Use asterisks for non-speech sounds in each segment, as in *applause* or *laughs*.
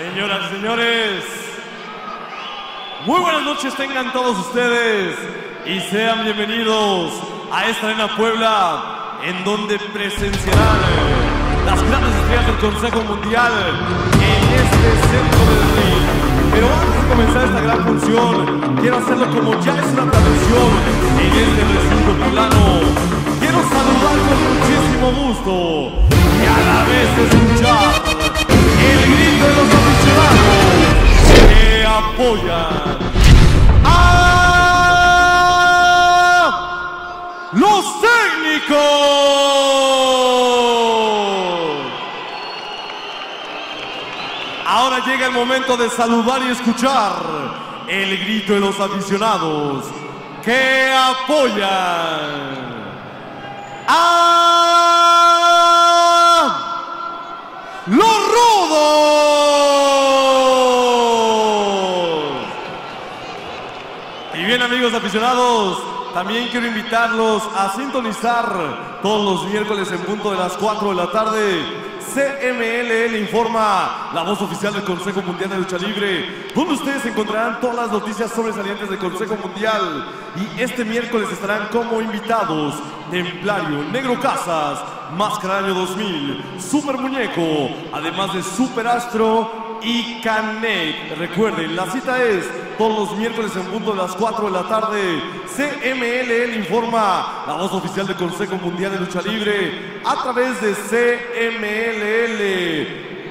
Señoras y señores, muy buenas noches tengan todos ustedes y sean bienvenidos a esta arena Puebla en donde presenciarán las grandes estrellas del Consejo Mundial en este centro del ring. Pero antes de comenzar esta gran función, quiero hacerlo como ya es una tradición en este recinto poblano. Quiero saludar con muchísimo gusto y a la vez escuchar el grito de los aficionados que apoyan a los técnicos. Ahora llega el momento de saludar y escuchar el grito de los aficionados que apoyan a los rudos. Y bien amigos aficionados, también quiero invitarlos a sintonizar todos los miércoles en punto de las 4 de la tarde. CMLL informa, la voz oficial del Consejo Mundial de Lucha Libre, donde ustedes encontrarán todas las noticias sobresalientes del Consejo Mundial. Y este miércoles estarán como invitados Templario, Negro Casas, Máscara Año 2000, Super Muñeco, además de Super Astro y Canek. Recuerden, la cita es todos los miércoles en punto de las 4 de la tarde. CMLL informa, la voz oficial del Consejo Mundial de Lucha Libre, a través de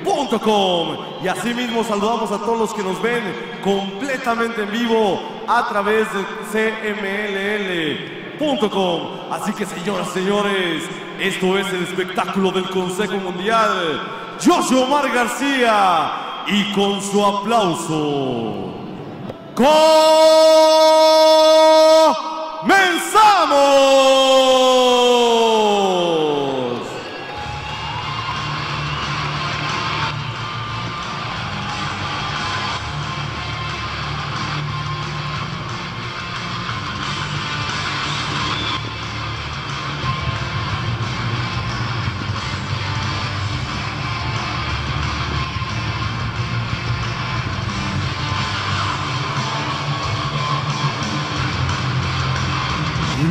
CMLL.com. Y asimismo saludamos a todos los que nos ven completamente en vivo a través de CMLL.com. Así que señoras, señores, esto es el espectáculo del Consejo Mundial. Soy Omar García y con su aplauso. ¡Comenzamos!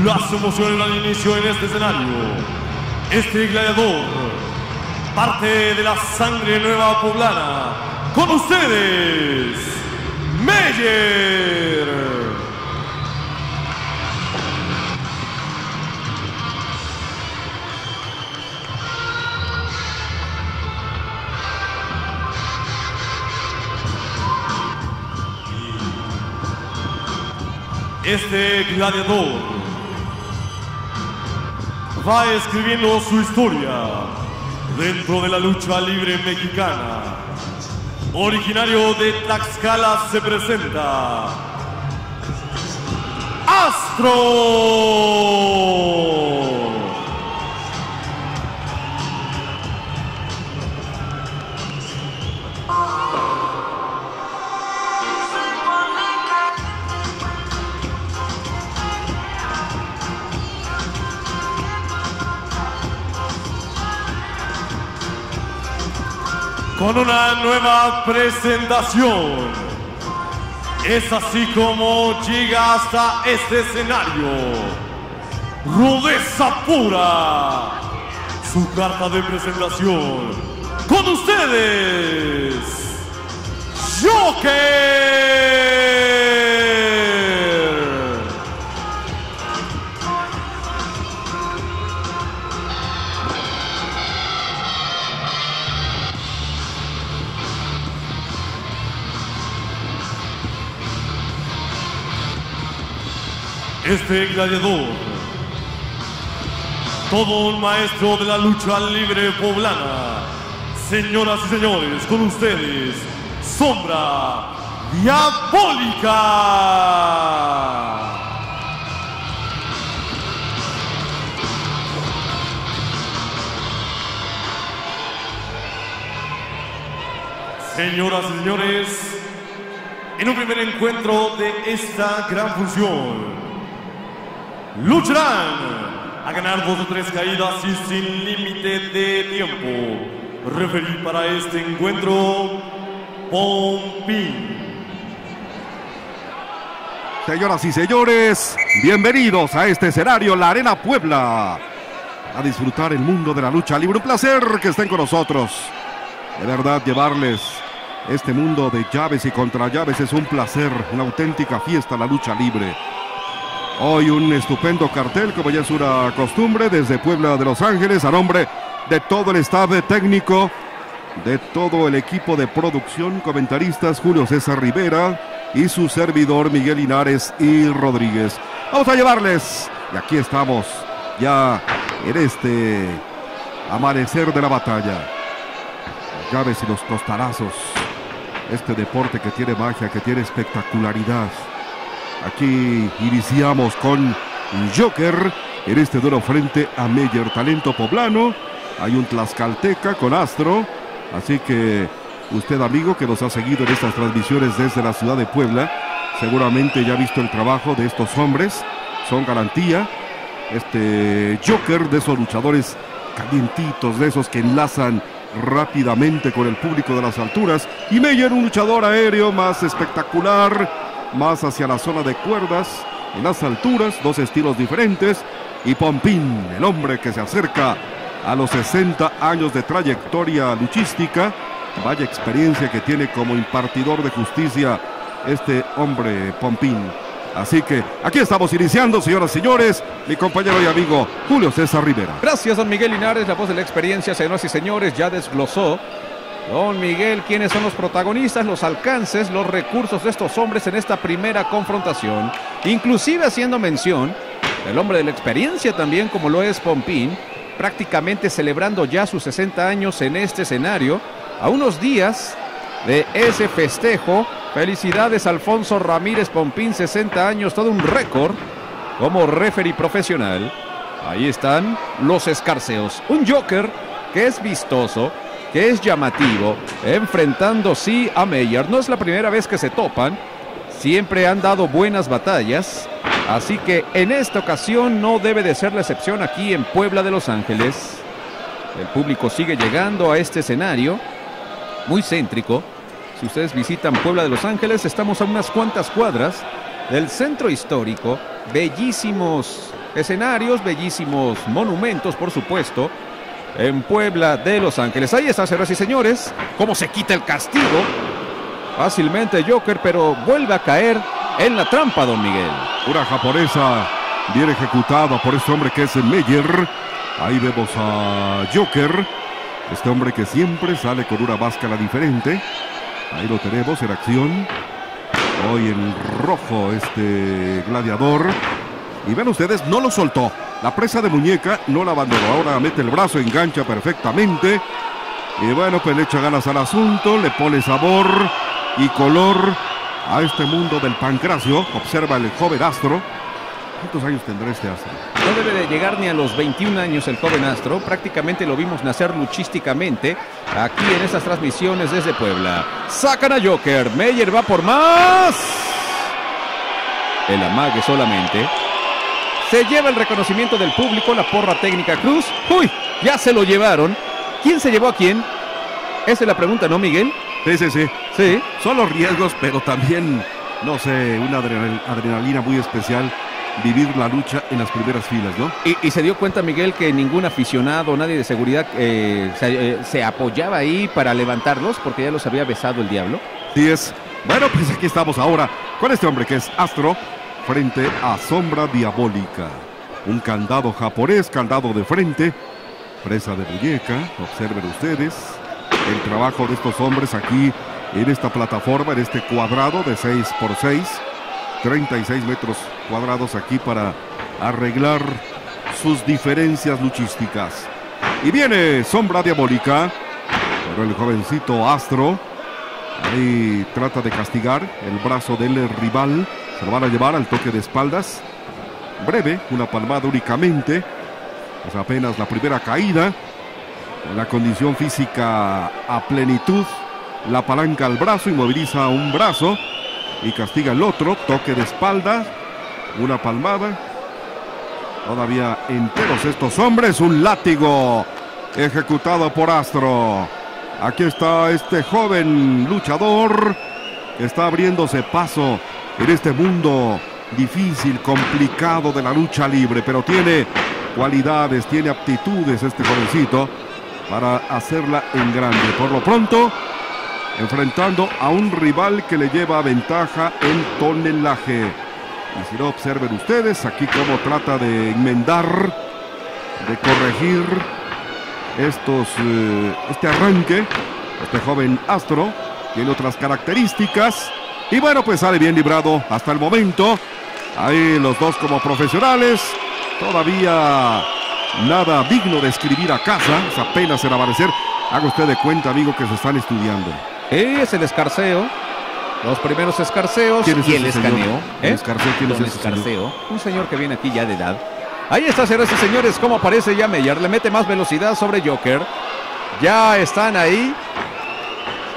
Las emociones al inicio en este escenario. Este gladiador, parte de la sangre nueva poblana. Con ustedes, Meyer. Este gladiador va escribiendo su historia dentro de la lucha libre mexicana. Originario de Tlaxcala se presenta Astro. Con una nueva presentación. Es así como llega hasta este escenario. Rudeza pura. Su carta de presentación. Con ustedes. Joker. Este gladiador, todo un maestro de la lucha libre poblana. Señoras y señores, con ustedes, Sombra Diabólica. Señoras y señores, en un primer encuentro de esta gran función, lucharán a ganar dos o tres caídas y sin límite de tiempo. Referir para este encuentro, Pompín. Señoras y señores, bienvenidos a este escenario, la Arena Puebla. A disfrutar el mundo de la lucha libre. Un placer que estén con nosotros. De verdad, llevarles este mundo de llaves y contra llaves es un placer, una auténtica fiesta la lucha libre. Hoy un estupendo cartel, como ya es una costumbre, desde Puebla de Los Ángeles, a nombre de todo el staff técnico, de todo el equipo de producción, comentaristas, Julio César Rivera y su servidor Miguel Linares y Rodríguez. Vamos a llevarles, y aquí estamos, ya en este amanecer de la batalla. Las llaves y los costalazos. Este deporte que tiene magia, que tiene espectacularidad. Aquí iniciamos con Joker en este duelo frente a Meyer, talento poblano. Hay un Tlaxcalteca con Astro. Así que usted, amigo, que nos ha seguido en estas transmisiones desde la ciudad de Puebla, seguramente ya ha visto el trabajo de estos hombres. Son garantía. Este Joker de esos luchadores calientitos, de esos que enlazan rápidamente con el público de las alturas. Y Meyer, un luchador aéreo más espectacular, más hacia la zona de cuerdas, en las alturas, dos estilos diferentes. Y Pompín, el hombre que se acerca a los 60 años de trayectoria luchística. Vaya experiencia que tiene como impartidor de justicia este hombre Pompín. Así que aquí estamos iniciando, señoras y señores, mi compañero y amigo Julio César Rivera. Gracias, don Miguel Linares, la voz de la experiencia, señoras y señores, ya desglosó. Don Miguel, quiénes son los protagonistas, los alcances, los recursos de estos hombres en esta primera confrontación, inclusive haciendo mención del hombre de la experiencia también, como lo es Pompín, prácticamente celebrando ya sus 60 años en este escenario, a unos días de ese festejo. Felicidades Alfonso Ramírez Pompín, 60 años, todo un récord como referee profesional. Ahí están los escarceos. Un Joker que es vistoso, que es llamativo, enfrentando sí a Meyer. No es la primera vez que se topan, siempre han dado buenas batallas. Así que en esta ocasión no debe de ser la excepción aquí en Puebla de Los Ángeles. El público sigue llegando a este escenario, muy céntrico. Si ustedes visitan Puebla de Los Ángeles, estamos a unas cuantas cuadras del centro histórico. Bellísimos escenarios, bellísimos monumentos, por supuesto, en Puebla de Los Ángeles. Ahí está, señoras y señores, cómo se quita el castigo. Fácilmente Joker, pero vuelve a caer en la trampa, don Miguel. Una japonesa bien ejecutada por este hombre que es Meyer. Ahí vemos a Joker. Este hombre que siempre sale con una máscara diferente. Ahí lo tenemos en acción. Hoy en rojo este gladiador. Y ven ustedes, no lo soltó. La presa de muñeca no la abandonó. Ahora mete el brazo, engancha perfectamente. Y bueno, pues le echa ganas al asunto, le pone sabor y color a este mundo del pancracio. Observa el joven astro. ¿Cuántos años tendrá este astro? No debe de llegar ni a los 21 años el joven astro. Prácticamente lo vimos nacer luchísticamente aquí en estas transmisiones desde Puebla. Sacan a Joker. Meyer va por más. El amague solamente. Se lleva el reconocimiento del público, la porra técnica Cruz. ¡Uy! Ya se lo llevaron. ¿Quién se llevó a quién? Esa es la pregunta, ¿no, Miguel? Sí, sí, sí. Sí. Son los riesgos, pero también, no sé, una adrenal- adrenalina muy especial vivir la lucha en las primeras filas, ¿no? Y, y se dio cuenta Miguel que ningún aficionado, nadie de seguridad eh, se, eh, se apoyaba ahí para levantarlos porque ya los había besado el diablo. Sí es. Bueno, pues aquí estamos ahora con este hombre que es Astro frente a Sombra Diabólica. Un candado japonés, candado de frente, presa de muñeca. Observen ustedes el trabajo de estos hombres aquí en esta plataforma, en este cuadrado de 6 por 6 36 metros cuadrados aquí para arreglar sus diferencias luchísticas. Y viene Sombra Diabólica, pero el jovencito Astro ahí trata de castigar el brazo del rival. Se lo van a llevar al toque de espaldas. Breve, una palmada únicamente. Es apenas la primera caída. Con la condición física a plenitud. La palanca al brazo, inmoviliza un brazo y castiga el otro. Toque de espalda, una palmada. Todavía enteros estos hombres. Un látigo ejecutado por Astro. Aquí está este joven luchador está abriéndose paso en este mundo difícil, complicado de la lucha libre, pero tiene cualidades, tiene aptitudes este jovencito para hacerla en grande. Por lo pronto, enfrentando a un rival que le lleva ventaja en tonelaje. Y si no observen ustedes aquí cómo trata de enmendar, de corregir estos, eh, este arranque. Este joven Astro tiene otras características. Y bueno, pues sale bien librado hasta el momento. Ahí los dos como profesionales. Todavía nada digno de escribir a casa. Es apenas el amanecer. Haga usted de cuenta, amigo, que se están estudiando. Es el escarceo. Los primeros escarceos ¿Quién es y el escaneo. El ¿eh? escarceo, ¿quién es señor? escarceo. Un señor que viene aquí ya de edad. Ahí está, señoras y señores, como aparece ya Meyer. Le mete más velocidad sobre Joker. Ya están ahí.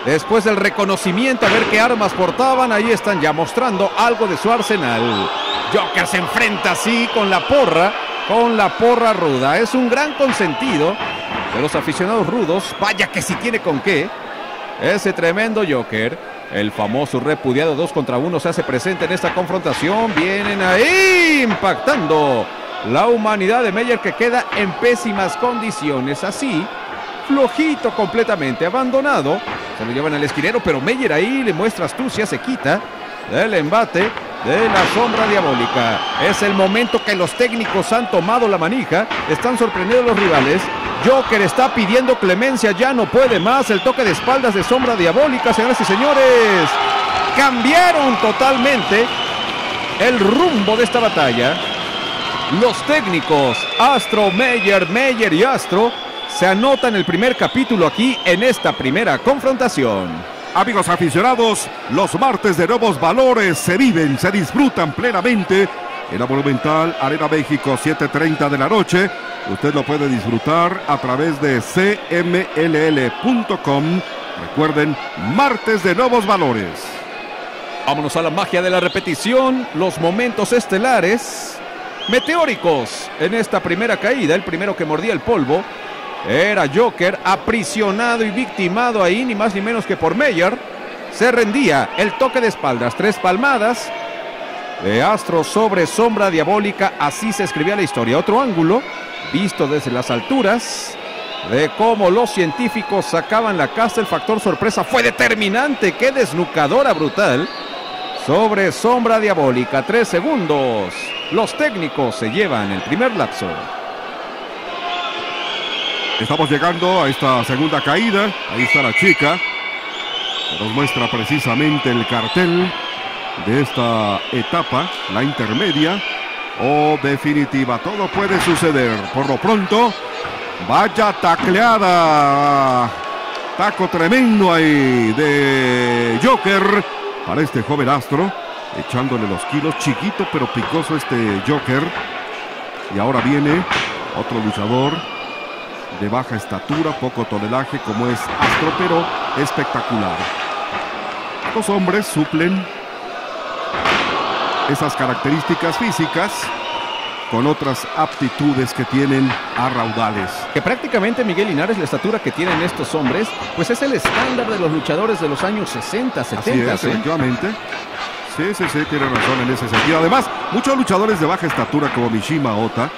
Después del reconocimiento a ver qué armas portaban, ahí están ya mostrando algo de su arsenal. Joker se enfrenta así con la porra, con la porra ruda. Es un gran consentido de los aficionados rudos. Vaya que si tiene con qué. Ese tremendo Joker, el famoso repudiado 2 contra 1, se hace presente en esta confrontación. Vienen ahí impactando la humanidad de Meyer que queda en pésimas condiciones. Así, flojito completamente, abandonado. Se lo llevan al esquinero, pero Meyer ahí le muestra astucia, se quita del embate de la sombra diabólica. Es el momento que los técnicos han tomado la manija, están sorprendiendo los rivales. Joker está pidiendo clemencia, ya no puede más. El toque de espaldas de sombra diabólica, señoras y señores. Cambiaron totalmente el rumbo de esta batalla. Los técnicos Astro, Meyer, Meyer y Astro se anotan el primer capítulo aquí en esta primera confrontación. Amigos aficionados, los martes de nuevos valores se viven, se disfrutan plenamente en la Monumental Arena México 7.30 de la noche. Usted lo puede disfrutar a través de cmll.com. Recuerden, martes de nuevos valores. Vámonos a la magia de la repetición, los momentos estelares, meteóricos en esta primera caída. El primero que mordía el polvo era Joker, aprisionado y victimado ahí, ni más ni menos que por Meyer. Se rendía el toque de espaldas, tres palmadas de Astro sobre sombra diabólica. Así se escribía la historia. Otro ángulo, visto desde las alturas, de cómo los científicos sacaban la casta. El factor sorpresa fue determinante. Qué desnucadora brutal. Sobre sombra diabólica, tres segundos. Los técnicos se llevan el primer lapso. Estamos llegando a esta segunda caída. Ahí está la chica. Nos muestra precisamente el cartel de esta etapa, la intermedia o definitiva. Todo puede suceder. Por lo pronto, vaya tacleada. Taco tremendo ahí de Joker para este joven astro. Echándole los kilos. Chiquito pero picoso este Joker. Y ahora viene otro luchador de baja estatura, poco tonelaje como es Astro, pero espectacular. Los hombres suplen esas características físicas con otras aptitudes que tienen a raudales. Que prácticamente Miguel Linares, la estatura que tienen estos hombres, pues es el estándar de los luchadores de los años 60, 70. Así es, ¿eh? efectivamente. Sí, sí, sí, tiene razón en ese sentido. Además, muchos luchadores de baja estatura como Mishima Ota,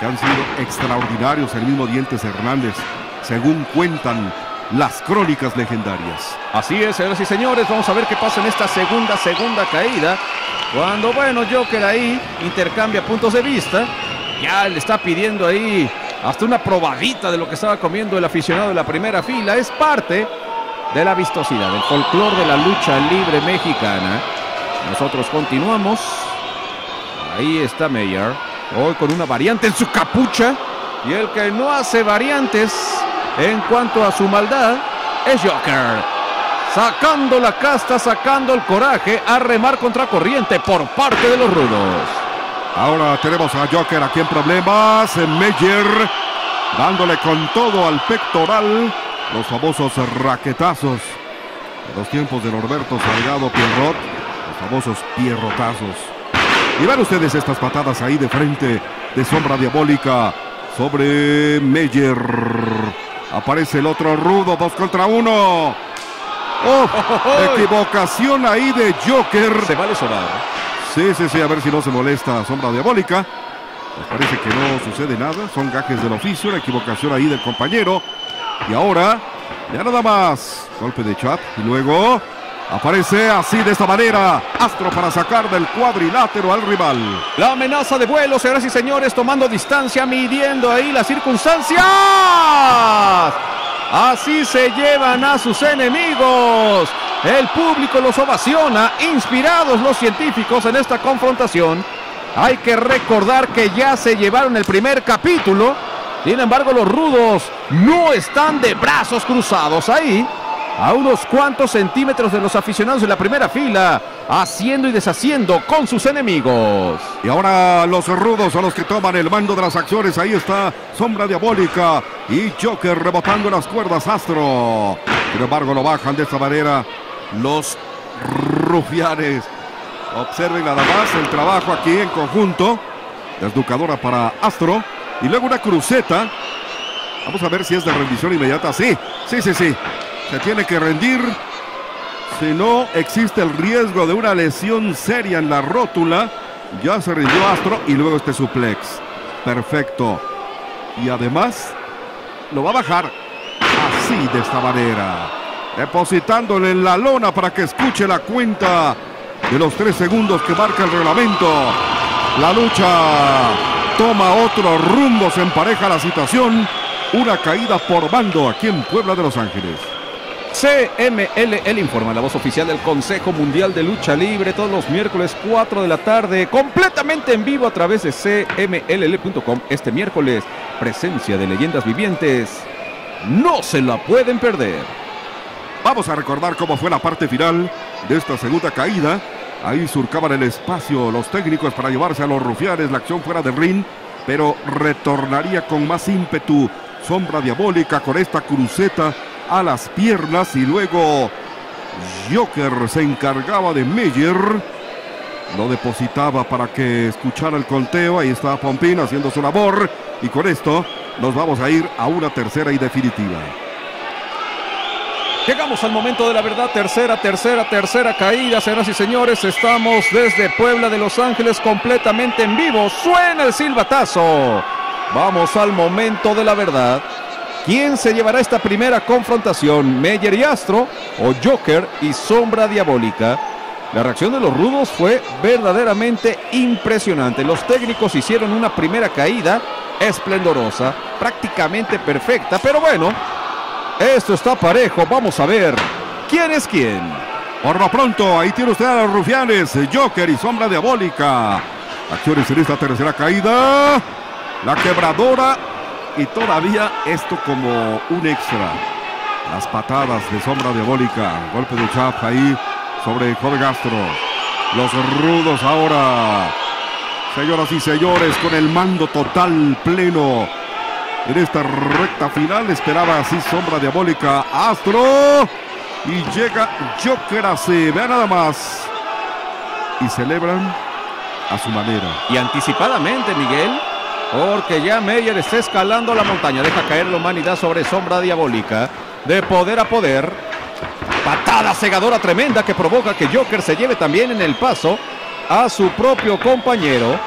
que han sido extraordinarios, el mismo Dientes Hernández, según cuentan las crónicas legendarias. Así es, señoras y señores, vamos a ver qué pasa en esta segunda, segunda caída. Cuando, bueno, Joker ahí intercambia puntos de vista, ya le está pidiendo ahí hasta una probadita de lo que estaba comiendo el aficionado de la primera fila. Es parte de la vistosidad, del folclore de la lucha libre mexicana. Nosotros continuamos. Ahí está Meyer, hoy con una variante en su capucha. Y el que no hace variantes en cuanto a su maldad es Joker. Sacando la casta, sacando el coraje a remar contra corriente por parte de los rudos. Ahora tenemos a Joker aquí en problemas. Meyer dándole con todo al pectoral. Los famosos raquetazos. Los tiempos de Norberto Salgado Pierrot. Los famosos pierrotazos. Y ven ustedes estas patadas ahí de frente de sombra diabólica sobre Meyer. Aparece el otro rudo, dos contra uno. Oh, equivocación ahí de Joker. Se vale sonar. Sí, sí, sí, a ver si no se molesta Sombra Diabólica. Pues parece que no sucede nada, son gajes del oficio, la equivocación ahí del compañero. Y ahora, ya nada más, golpe de chat y luego Aparece así de esta manera Astro para sacar del cuadrilátero al rival. La amenaza de vuelo, señoras y señores, tomando distancia, midiendo ahí las circunstancias. Así se llevan a sus enemigos. El público los ovaciona, inspirados los científicos en esta confrontación. Hay que recordar que ya se llevaron el primer capítulo. Sin embargo, los rudos no están de brazos cruzados ahí a unos cuantos centímetros de los aficionados de la primera fila, haciendo y deshaciendo con sus enemigos. Y ahora los rudos son los que toman el mando de las acciones. Ahí está Sombra Diabólica y Joker rebotando las cuerdas Astro. Sin embargo, lo bajan de esta manera los rufianes. Observen nada más el trabajo aquí en conjunto. Desducadora para Astro. Y luego una cruceta. Vamos a ver si es de rendición inmediata. Sí, sí, sí, sí. Se tiene que rendir. Si no, existe el riesgo de una lesión seria en la rótula. Ya se rindió Astro y luego este suplex. Perfecto. Y además, lo va a bajar así de esta manera. Depositándole en la lona para que escuche la cuenta de los tres segundos que marca el reglamento. La lucha toma otro rumbo, se empareja la situación. Una caída por bando aquí en Puebla de Los Ángeles. CML, el informa, la voz oficial del Consejo Mundial de Lucha Libre, todos los miércoles 4 de la tarde, completamente en vivo a través de cmll.com. Este miércoles, presencia de leyendas vivientes. No se la pueden perder. Vamos a recordar cómo fue la parte final de esta segunda caída. Ahí surcaban el espacio los técnicos para llevarse a los rufianes, la acción fuera del ring, pero retornaría con más ímpetu. Sombra diabólica con esta cruceta a las piernas y luego Joker se encargaba de Meyer. Lo depositaba para que escuchara el conteo. Ahí está Pompín haciendo su labor. Y con esto nos vamos a ir a una tercera y definitiva. Llegamos al momento de la verdad, tercera, tercera, tercera caída, señoras y señores. Estamos desde Puebla de Los Ángeles completamente en vivo. Suena el silbatazo. Vamos al momento de la verdad. ¿Quién se llevará esta primera confrontación? ¿Meyer y Astro o Joker y Sombra Diabólica? La reacción de los rudos fue verdaderamente impresionante. Los técnicos hicieron una primera caída esplendorosa, prácticamente perfecta, pero bueno, esto está parejo. Vamos a ver quién es quién. Por lo pronto, ahí tiene usted a los rufianes, Joker y Sombra Diabólica. Acciones en esta tercera caída. La quebradora y todavía esto como un extra. Las patadas de sombra diabólica. Golpe de chap ahí sobre Joven Astro. Los rudos ahora. Señoras y señores, con el mando total pleno. En esta recta final esperaba así sombra diabólica Astro. Y llega Joker así. Vean nada más. Y celebran a su manera. Y anticipadamente, Miguel, porque ya Meyer está escalando la montaña. Deja caer la humanidad sobre sombra diabólica. De poder a poder. Patada cegadora tremenda que provoca que Joker se lleve también en el paso a su propio compañero.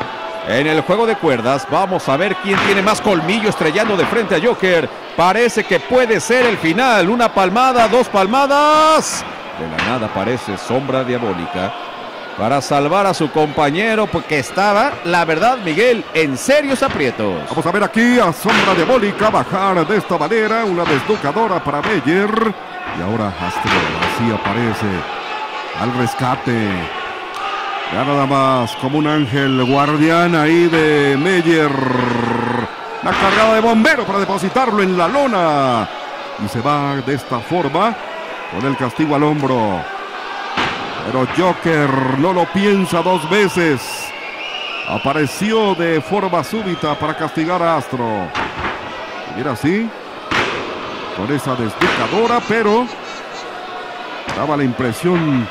En el juego de cuerdas vamos a ver quién tiene más colmillo estrellando de frente a Joker. Parece que puede ser el final. Una palmada, dos palmadas. De la nada parece sombra diabólica para salvar a su compañero porque estaba, la verdad, Miguel, en serios aprietos. Vamos a ver aquí a Sombra Diabólica bajar de esta manera, una desducadora para Meyer. Y ahora Astro, así aparece al rescate. Ya nada más como un ángel guardián ahí de Meyer. La cargada de bombero para depositarlo en la lona. Y se va de esta forma con el castigo al hombro. Pero Joker no lo piensa dos veces. Apareció de forma súbita para castigar a Astro. Mira así. Con esa desdicadora, pero daba la impresión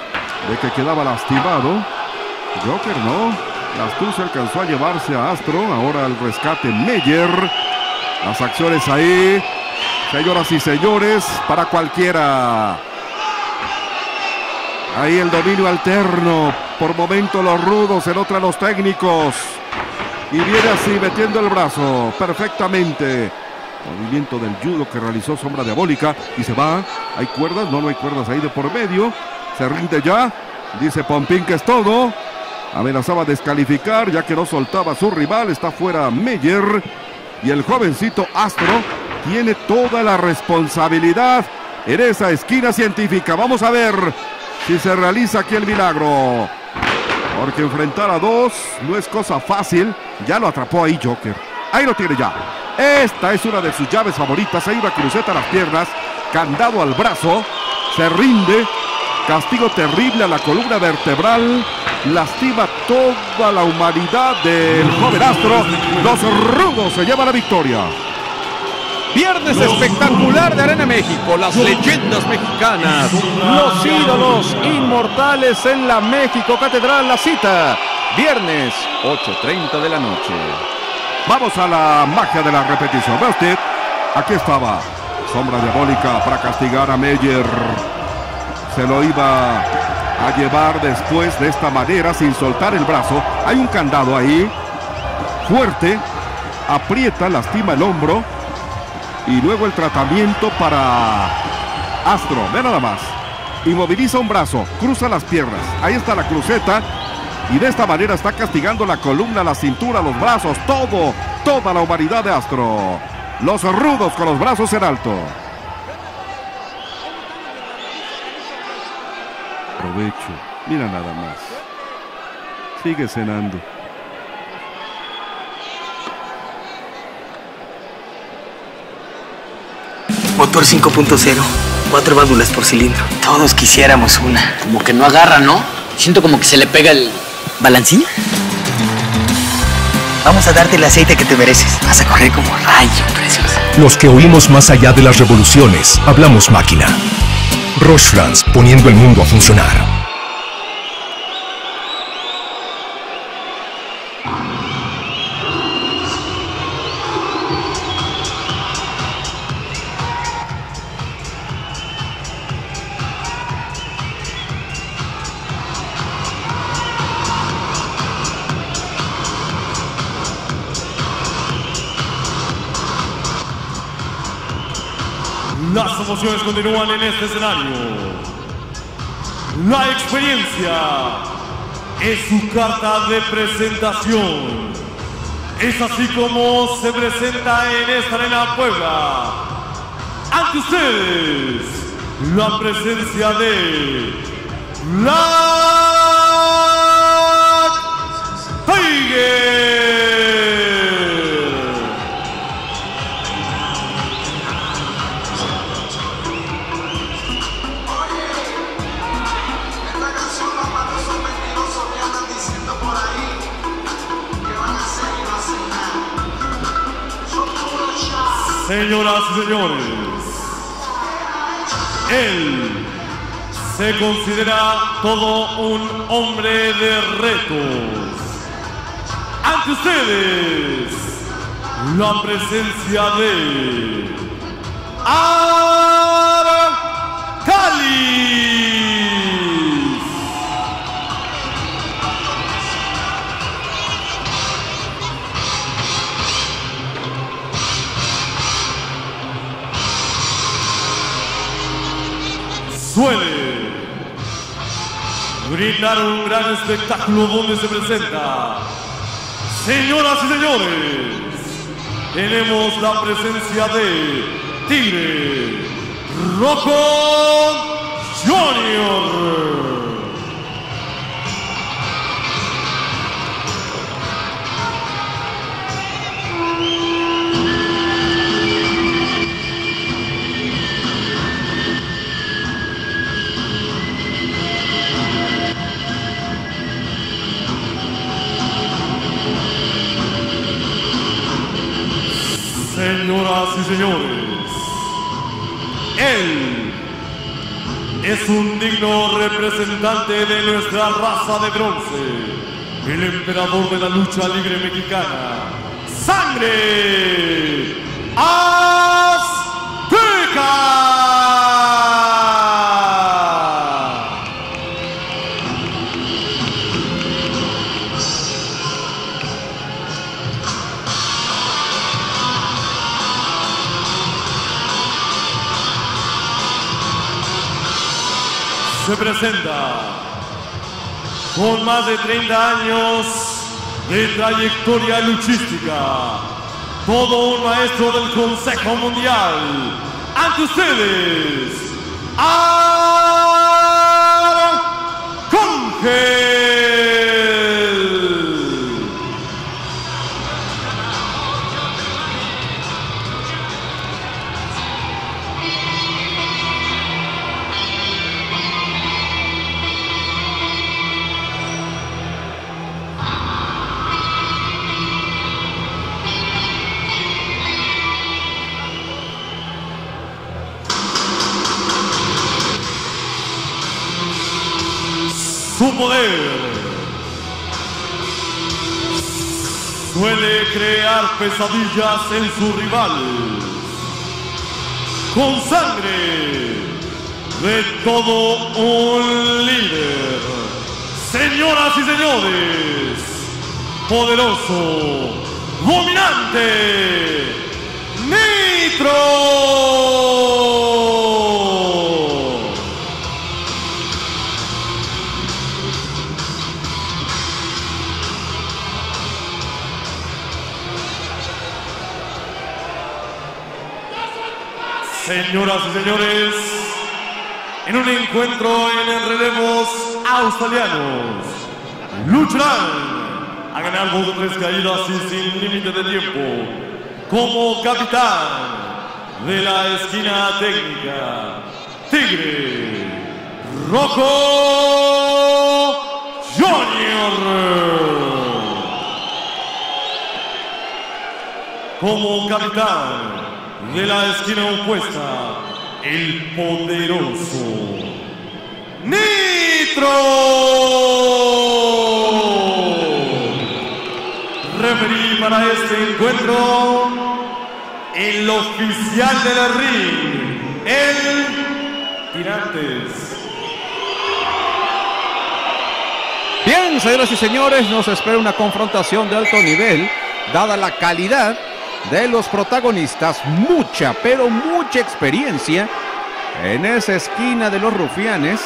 de que quedaba lastimado. Joker no. La astucia alcanzó a llevarse a Astro. Ahora el rescate Meyer. Las acciones ahí. Señoras y señores, para cualquiera. Ahí el dominio alterno. Por momento los rudos, en otra los técnicos. Y viene así metiendo el brazo perfectamente. Movimiento del judo que realizó Sombra Diabólica. Y se va. ¿Hay cuerdas? No, no hay cuerdas ahí de por medio. Se rinde ya. Dice Pompín que es todo. Amenazaba descalificar ya que no soltaba su rival. Está fuera Meyer. Y el jovencito Astro tiene toda la responsabilidad en esa esquina científica. Vamos a ver si se realiza aquí el milagro. Porque enfrentar a dos no es cosa fácil. Ya lo atrapó ahí Joker. Ahí lo tiene ya. Esta es una de sus llaves favoritas. Hay una cruceta a las piernas. Candado al brazo. Se rinde. Castigo terrible a la columna vertebral. Lastima toda la humanidad del joven astro. Los rudos se llevan la victoria. Viernes espectacular de Arena México, las leyendas mexicanas, los ídolos inmortales en la México Catedral, la cita, viernes 8.30 de la noche. Vamos a la magia de la repetición. ¿Ve usted? Aquí estaba, sombra diabólica para castigar a Meyer. Se lo iba a llevar después de esta manera sin soltar el brazo. Hay un candado ahí, fuerte, aprieta, lastima el hombro y luego el tratamiento para Astro. Ve nada más. Inmoviliza un brazo, cruza las piernas. Ahí está la cruceta. Y de esta manera está castigando la columna, la cintura, los brazos, todo, toda la humanidad de Astro. Los rudos con los brazos en alto. Provecho. Mira nada más. Sigue cenando. Motor 5.0, cuatro válvulas por cilindro. Todos quisiéramos una. Como que no agarra, ¿no? Siento como que se le pega el... ¿Balancín? Vamos a darte el aceite que te mereces. Vas a correr como rayo, preciosa. Los que oímos más allá de las revoluciones, hablamos máquina. Roche France, poniendo el mundo a funcionar. Continúan en este escenario. La experiencia es su carta de presentación. Es así como se presenta en esta arena Puebla. Ante ustedes, la presencia de Black Tiger. Señoras y señores, él se considera todo un hombre de retos. Ante ustedes, la presencia de Arcalis. Suele brindar un gran espectáculo donde se presenta. Señoras y señores, tenemos la presencia de Tigre Rojo Junior. Señoras y señores, él es un digno representante de nuestra raza de bronce, el emperador de la lucha libre mexicana, Sangre Azteca. Con más de 30 años de trayectoria luchística, todo un maestro del Consejo Mundial. Ante ustedes, Arcángel. Poder suele crear pesadillas en sus rivales. Con sangre de todo un líder. Señoras y señores, poderoso, dominante, Nitro. Señoras y señores, en un encuentro en el relevos australianos, lucharán a ganar dos o tres caídas y sin límite de tiempo, como capitán de la esquina técnica, Tigre Rojo Junior. como capitán de la esquina opuesta, el poderoso Nitro. Referí para este encuentro, el oficial del ring, el Tirantes. Bien, señoras y señores, nos espera una confrontación de alto nivel, dada la calidad de los protagonistas, mucha, pero mucha experiencia en esa esquina de los rufianes.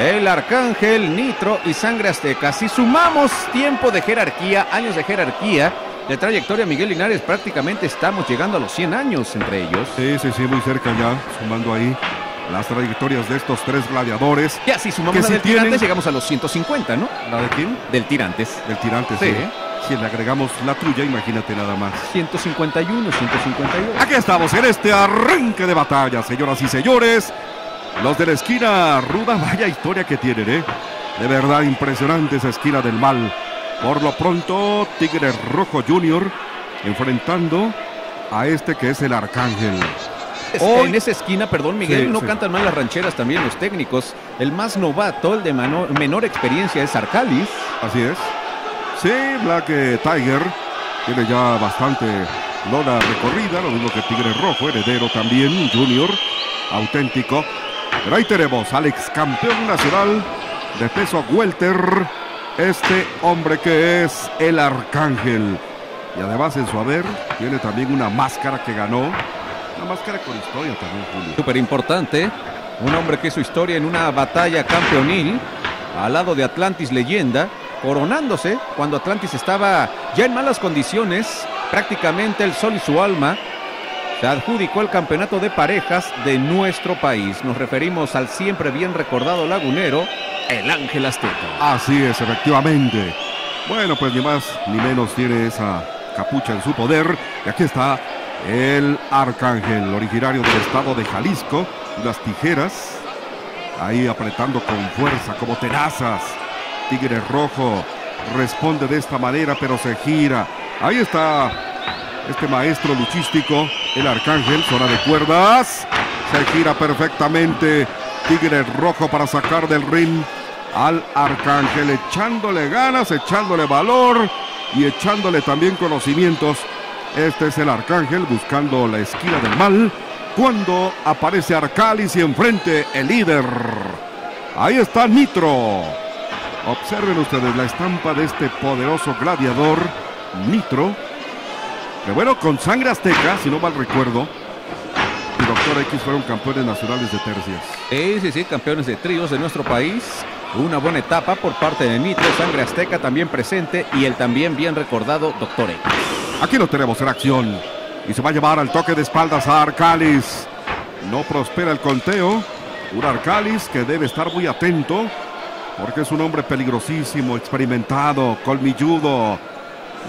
El Arcángel, Nitro y Sangre Azteca. Si sumamos tiempo de jerarquía, años de jerarquía, de trayectoria, Miguel Linares, prácticamente estamos llegando a los 100 años entre ellos. Sí, sí, sí, muy cerca ya, sumando ahí las trayectorias de estos tres gladiadores. Ya, si sumamos Que la si del tienen- Tirantes, llegamos a los 150, ¿no? ¿La de quién? Del Tirantes. Del tirante, Sí. sí. Si le agregamos la tuya, imagínate nada más. 151, 152. Aquí estamos en este arranque de batalla, señoras y señores. Los de la esquina ruda, vaya historia que tienen, ¿eh? De verdad impresionante esa esquina del mal. Por lo pronto, Tigre Rojo Junior enfrentando a este que es el Arcángel. Hoy- En esa esquina, perdón, Miguel, Sí, no sí. cantan mal las rancheras también los técnicos. El más novato, el de menor experiencia es Arcalis. Así es. Sí, Black eh, Tiger tiene ya bastante lona recorrida, lo mismo que Tigre Rojo, heredero también, Junior, auténtico. Pero ahí tenemos al ex campeón nacional de peso welter, este hombre que es el Arcángel. Y además en su haber tiene también una máscara que ganó, una máscara con historia también, Julio. Súper importante. Un hombre que hizo historia en una batalla campeonil al lado de Atlantis Leyenda, coronándose cuando Atlantis estaba ya en malas condiciones. Prácticamente el sol y su alma se adjudicó el campeonato de parejas de nuestro país. Nos referimos al siempre bien recordado lagunero, el Ángel Azteca. Así es, efectivamente. Bueno, pues ni más ni menos tiene esa capucha en su poder. Y aquí está el Arcángel, originario del estado de Jalisco. Las tijeras, ahí apretando con fuerza, como tenazas. Tigre Rojo responde de esta manera, pero se gira. Ahí está este maestro luchístico, el Arcángel, zona de cuerdas. Se gira perfectamente. Tigre Rojo para sacar del ring al Arcángel, echándole ganas, echándole valor y echándole también conocimientos. Este es el Arcángel buscando la esquina del mal cuando aparece Arcalis y enfrente el líder. Ahí está Nitro. Observen ustedes la estampa de este poderoso gladiador, Nitro. Que bueno, con sangre azteca, si no mal recuerdo. y Doctor X fueron campeones nacionales de tercias. Sí, sí, sí, campeones de tríos de nuestro país. Una buena etapa por parte de Nitro, Sangre Azteca también presente y el también bien recordado Doctor X. Aquí lo tenemos en acción. Y se va a llevar al toque de espaldas a Arcalis. No prospera el conteo. Un Arcalis que debe estar muy atento. Porque es un hombre peligrosísimo, experimentado, colmilludo.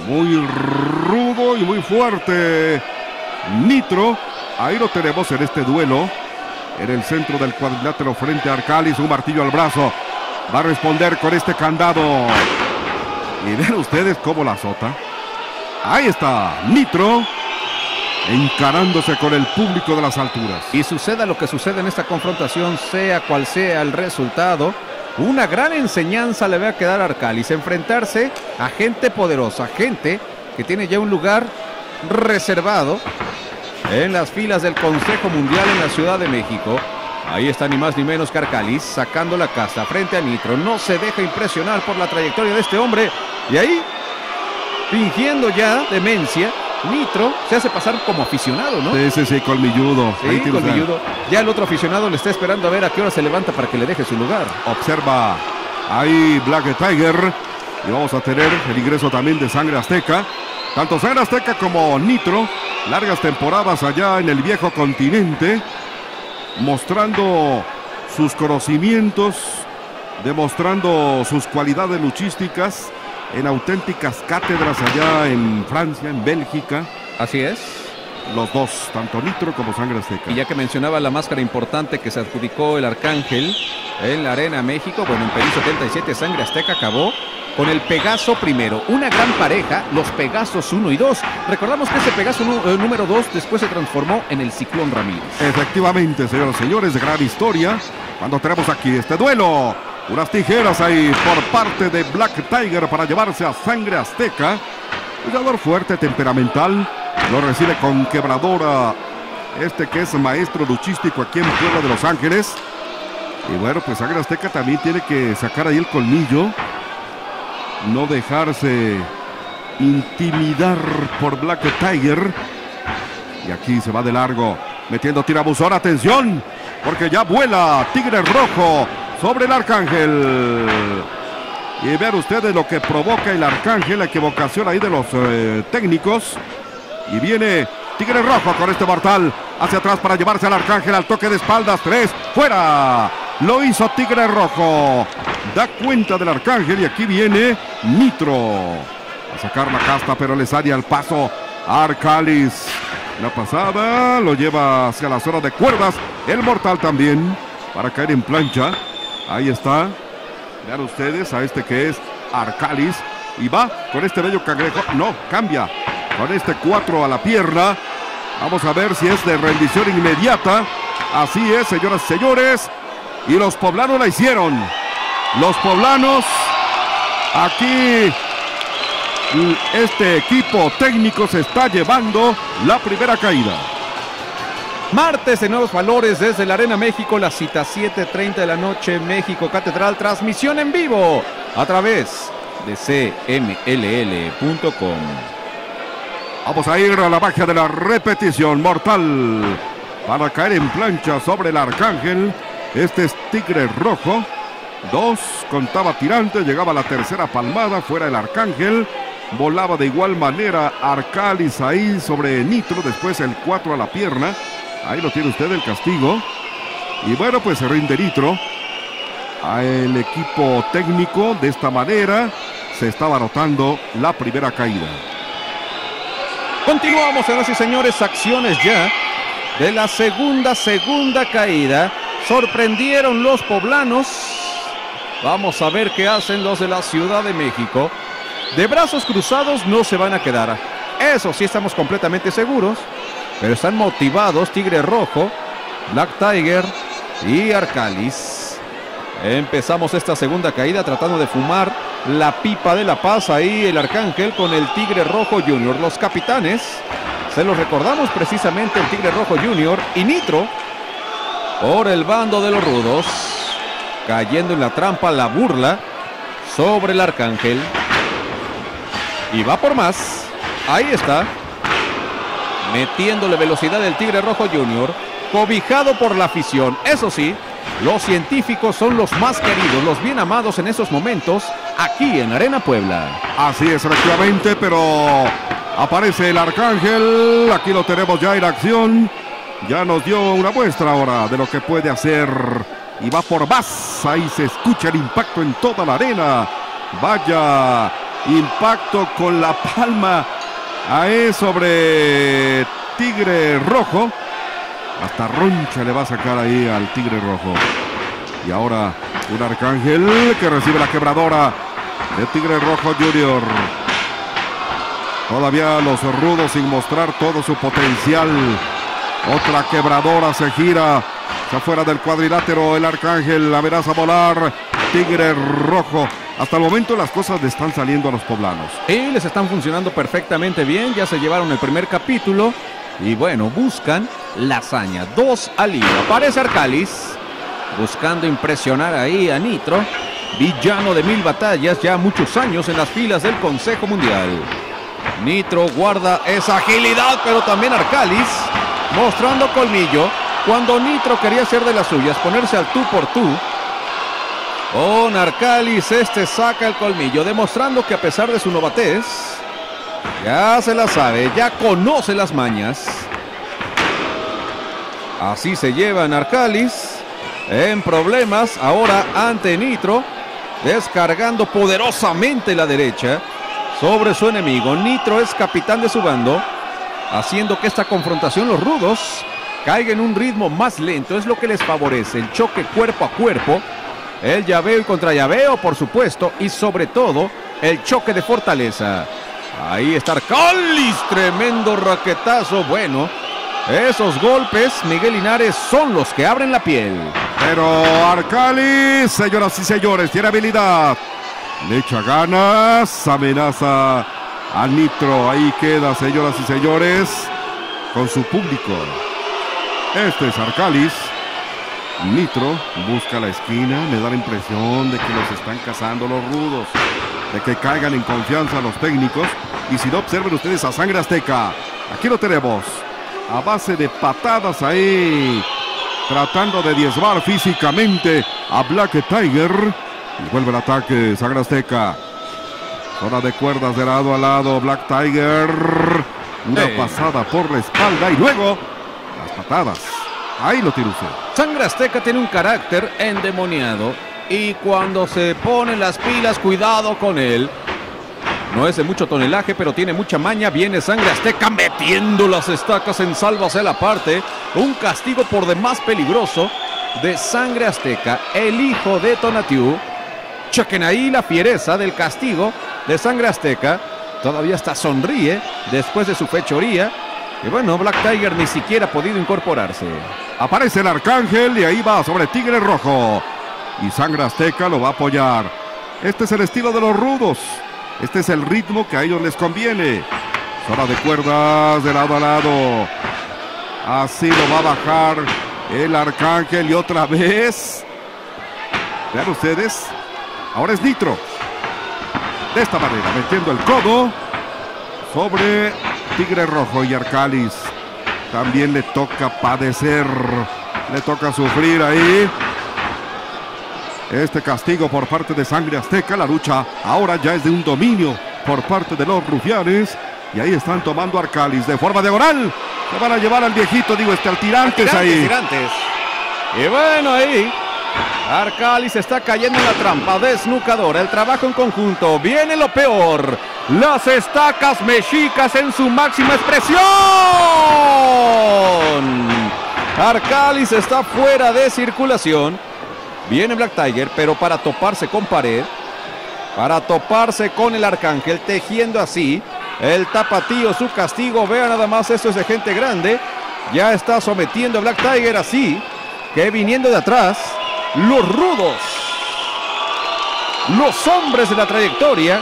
Muy rudo y muy fuerte. Nitro. Ahí lo tenemos en este duelo. En el centro del cuadrilátero frente a Arcalis. Un martillo al brazo. Va a responder con este candado. Y ven ustedes cómo la azota. Ahí está, Nitro encarándose con el público de las alturas. Y suceda lo que suceda en esta confrontación, sea cual sea el resultado, una gran enseñanza le va a quedar a Arcalis. Enfrentarse a gente poderosa, gente que tiene ya un lugar reservado en las filas del Consejo Mundial en la Ciudad de México. Ahí está ni más ni menos que Arcalis sacando la casta frente a Nitro. No se deja impresionar por la trayectoria de este hombre. Y ahí, fingiendo ya demencia, Nitro se hace pasar como aficionado, ¿no? Sí, sí, sí, colmilludo. Sí, colmilludo. Ya el otro aficionado le está esperando a ver a qué hora se levanta para que le deje su lugar. Observa ahí Black Tiger. Y vamos a tener el ingreso también de Sangre Azteca. Tanto Sangre Azteca como Nitro. Largas temporadas allá en el viejo continente. Mostrando sus conocimientos. Demostrando sus cualidades luchísticas. En auténticas cátedras allá en Francia, en Bélgica. Así es. Los dos, tanto Nitro como Sangre Azteca. Y ya que mencionaba la máscara importante que se adjudicó el Arcángel en la Arena México, bueno, en Perú 77 Sangre Azteca acabó con el Pegaso primero. Una gran pareja, los Pegasos 1 y 2. Recordamos que ese Pegaso eh, número 2 después se transformó en el Ciclón Ramírez. Efectivamente, señoras y señores, gran historia. Cuando tenemos aquí este duelo. Unas tijeras ahí por parte de Black Tiger para llevarse a Sangre Azteca. Jugador fuerte, temperamental. Lo recibe con quebradora. Este que es maestro luchístico aquí en Puebla de Los Ángeles. Y bueno, pues Sangre Azteca también tiene que sacar ahí el colmillo. No dejarse intimidar por Black Tiger. Y aquí se va de largo, metiendo tirabuzón. Atención, porque ya vuela Tigre Rojo sobre el Arcángel. Y vean ustedes lo que provoca el Arcángel, la equivocación ahí de los eh, técnicos. Y viene Tigre Rojo con este mortal hacia atrás para llevarse al Arcángel al toque de espaldas. Tres, fuera. Lo hizo Tigre Rojo. Da cuenta del Arcángel y aquí viene Nitro. A sacar la casta, pero le sale al paso Arcalis. La pasada lo lleva hacia la zona de cuerdas. El mortal también para caer en plancha. Ahí está. Vean ustedes a este que es Arcalis. Y va con este bello cangrejo. No, cambia. Con este 4 a la pierna. Vamos a ver si es de rendición inmediata. Así es, señoras y señores. Y los poblanos la hicieron. Los poblanos aquí este equipo técnico se está llevando la primera caída. Martes de nuevos valores desde la Arena México, la cita 7.30 de la noche, México Catedral, transmisión en vivo a través de cmll.com. Vamos a ir a la magia de la repetición mortal para caer en plancha sobre el arcángel. Este es Tigre Rojo. Dos, contaba tirante, llegaba la tercera palmada, fuera el arcángel. Volaba de igual manera Arcalis ahí sobre Nitro, después el 4 a la pierna. Ahí lo tiene usted el castigo. Y bueno, pues se rinde Nitro. El equipo técnico de esta manera se estaba anotando la primera caída. Continuamos, señoras y señores, acciones ya de la segunda, segunda caída. Sorprendieron los poblanos. Vamos a ver qué hacen los de la Ciudad de México. De brazos cruzados no se van a quedar. Eso sí estamos completamente seguros. Pero están motivados Tigre Rojo, Black Tiger y Arcalis. Empezamos esta segunda caída tratando de fumar la pipa de la paz ahí el Arcángel con el Tigre Rojo Junior. Los capitanes, se los recordamos precisamente el Tigre Rojo Junior y Nitro por el bando de los rudos. Cayendo en la trampa, la burla sobre el Arcángel. Y va por más. Ahí está. Metiéndole velocidad el Tigre Rojo Junior. cobijado por la afición. Eso sí, los científicos son los más queridos, los bien amados en esos momentos, aquí en Arena Puebla. Así es, efectivamente, pero aparece el arcángel. Aquí lo tenemos ya en acción. Ya nos dio una muestra ahora de lo que puede hacer. Y va por más. Ahí se escucha el impacto en toda la arena. Vaya impacto con la palma. Ahí sobre Tigre Rojo. Hasta Roncha le va a sacar ahí al Tigre Rojo. Y ahora un arcángel que recibe la quebradora de Tigre Rojo Junior. Todavía los rudos sin mostrar todo su potencial. Otra quebradora se gira. Se afuera del cuadrilátero el arcángel. Amenaza a volar. Tigre Rojo. Hasta el momento las cosas le están saliendo a los poblanos. Y les están funcionando perfectamente bien. Ya se llevaron el primer capítulo. Y bueno, buscan la hazaña. Dos al hilo. Aparece Arcalis. Buscando impresionar ahí a Nitro. Villano de mil batallas. Ya muchos años en las filas del Consejo Mundial. Nitro guarda esa agilidad. Pero también Arcalis. Mostrando colmillo. Cuando Nitro quería hacer de las suyas. Ponerse al tú por tú. Con Arcalis este saca el colmillo, demostrando que a pesar de su novatez, ya se la sabe, ya conoce las mañas. Así se llevan Arcalis en problemas ahora ante Nitro, descargando poderosamente la derecha sobre su enemigo. Nitro es capitán de su bando, haciendo que esta confrontación los rudos caiga en un ritmo más lento, es lo que les favorece, el choque cuerpo a cuerpo el llaveo y contra llaveo, por supuesto, y sobre todo el choque de fortaleza. Ahí está Arcalis, tremendo raquetazo. Bueno, esos golpes, Miguel Linares, son los que abren la piel. Pero Arcalis, señoras y señores, tiene habilidad. Le echa ganas, amenaza a Nitro. Ahí queda, señoras y señores, con su público. Este es Arcalis. Nitro busca la esquina, me da la impresión de que los están cazando los rudos, de que caigan en confianza los técnicos. Y si no, observen ustedes a Sangre Azteca. Aquí lo tenemos, a base de patadas ahí, tratando de diezmar físicamente a Black Tiger. Y vuelve el ataque, Sangre Azteca. Zona de cuerdas de lado a lado, Black Tiger. Una pasada por la espalda y luego las patadas. Ahí lo tiene usted. Sangre Azteca tiene un carácter endemoniado y cuando se ponen las pilas, cuidado con él. No es de mucho tonelaje, pero tiene mucha maña. Viene Sangre Azteca metiendo las estacas en salvas la parte. Un castigo por demás peligroso de Sangre Azteca, el hijo de Tonatiu. Chequen ahí la fiereza del castigo de Sangre Azteca. Todavía hasta sonríe después de su fechoría. Y bueno, Black Tiger ni siquiera ha podido incorporarse. Aparece el arcángel y ahí va sobre Tigre Rojo. Y Sangre Azteca lo va a apoyar. Este es el estilo de los rudos. Este es el ritmo que a ellos les conviene. Zona de cuerdas de lado a lado. Así lo va a bajar el arcángel y otra vez. Vean ustedes. Ahora es Nitro. De esta manera, metiendo el codo sobre Tigre Rojo y Arcalis. También le toca padecer, le toca sufrir ahí. Este castigo por parte de Sangre Azteca, la lucha ahora ya es de un dominio por parte de los rufianes. Y ahí están tomando Arcalis de forma diagonal. Se van a llevar al viejito, digo, este al tirantes ahí. tirantes. Y bueno, ahí. Arcalis está cayendo en la trampa desnucadora. El trabajo en conjunto. Viene lo peor. Las estacas mexicas en su máxima expresión. Arcalis está fuera de circulación. Viene Black Tiger, pero para toparse con pared. Para toparse con el arcángel, tejiendo así. El tapatío, su castigo. Vean nada más, esto es de gente grande. Ya está sometiendo a Black Tiger así. Que viniendo de atrás, los rudos, los hombres de la trayectoria,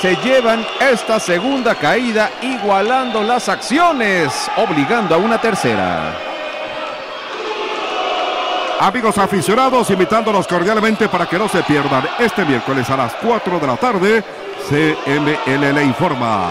se llevan esta segunda caída, igualando las acciones, obligando a una tercera. Amigos aficionados, invitándolos cordialmente para que no se pierdan este miércoles a las 4 de la tarde. CMLL informa.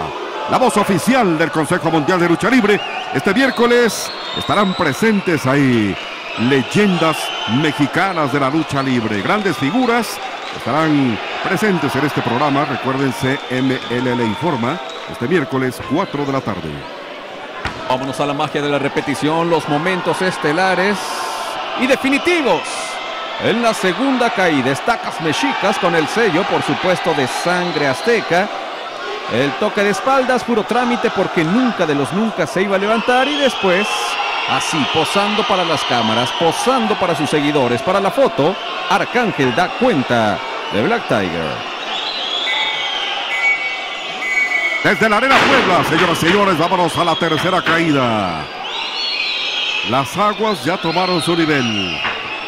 la voz oficial del Consejo Mundial de Lucha Libre. Este miércoles estarán presentes ahí leyendas mexicanas de la lucha libre, grandes figuras estarán presentes en este programa. Recuerden, CMLL informa este miércoles 4 de la tarde. Vámonos a la magia de la repetición, los momentos estelares y definitivos. En la segunda caída, estacas mexicas con el sello, por supuesto, de sangre azteca. El toque de espaldas, puro trámite porque nunca de los nunca se iba a levantar y después, así, posando para las cámaras, posando para sus seguidores, para la foto, Arcángel da cuenta de Black Tiger. Desde la Arena Puebla, señoras y señores, vámonos a la tercera caída. Las aguas ya tomaron su nivel.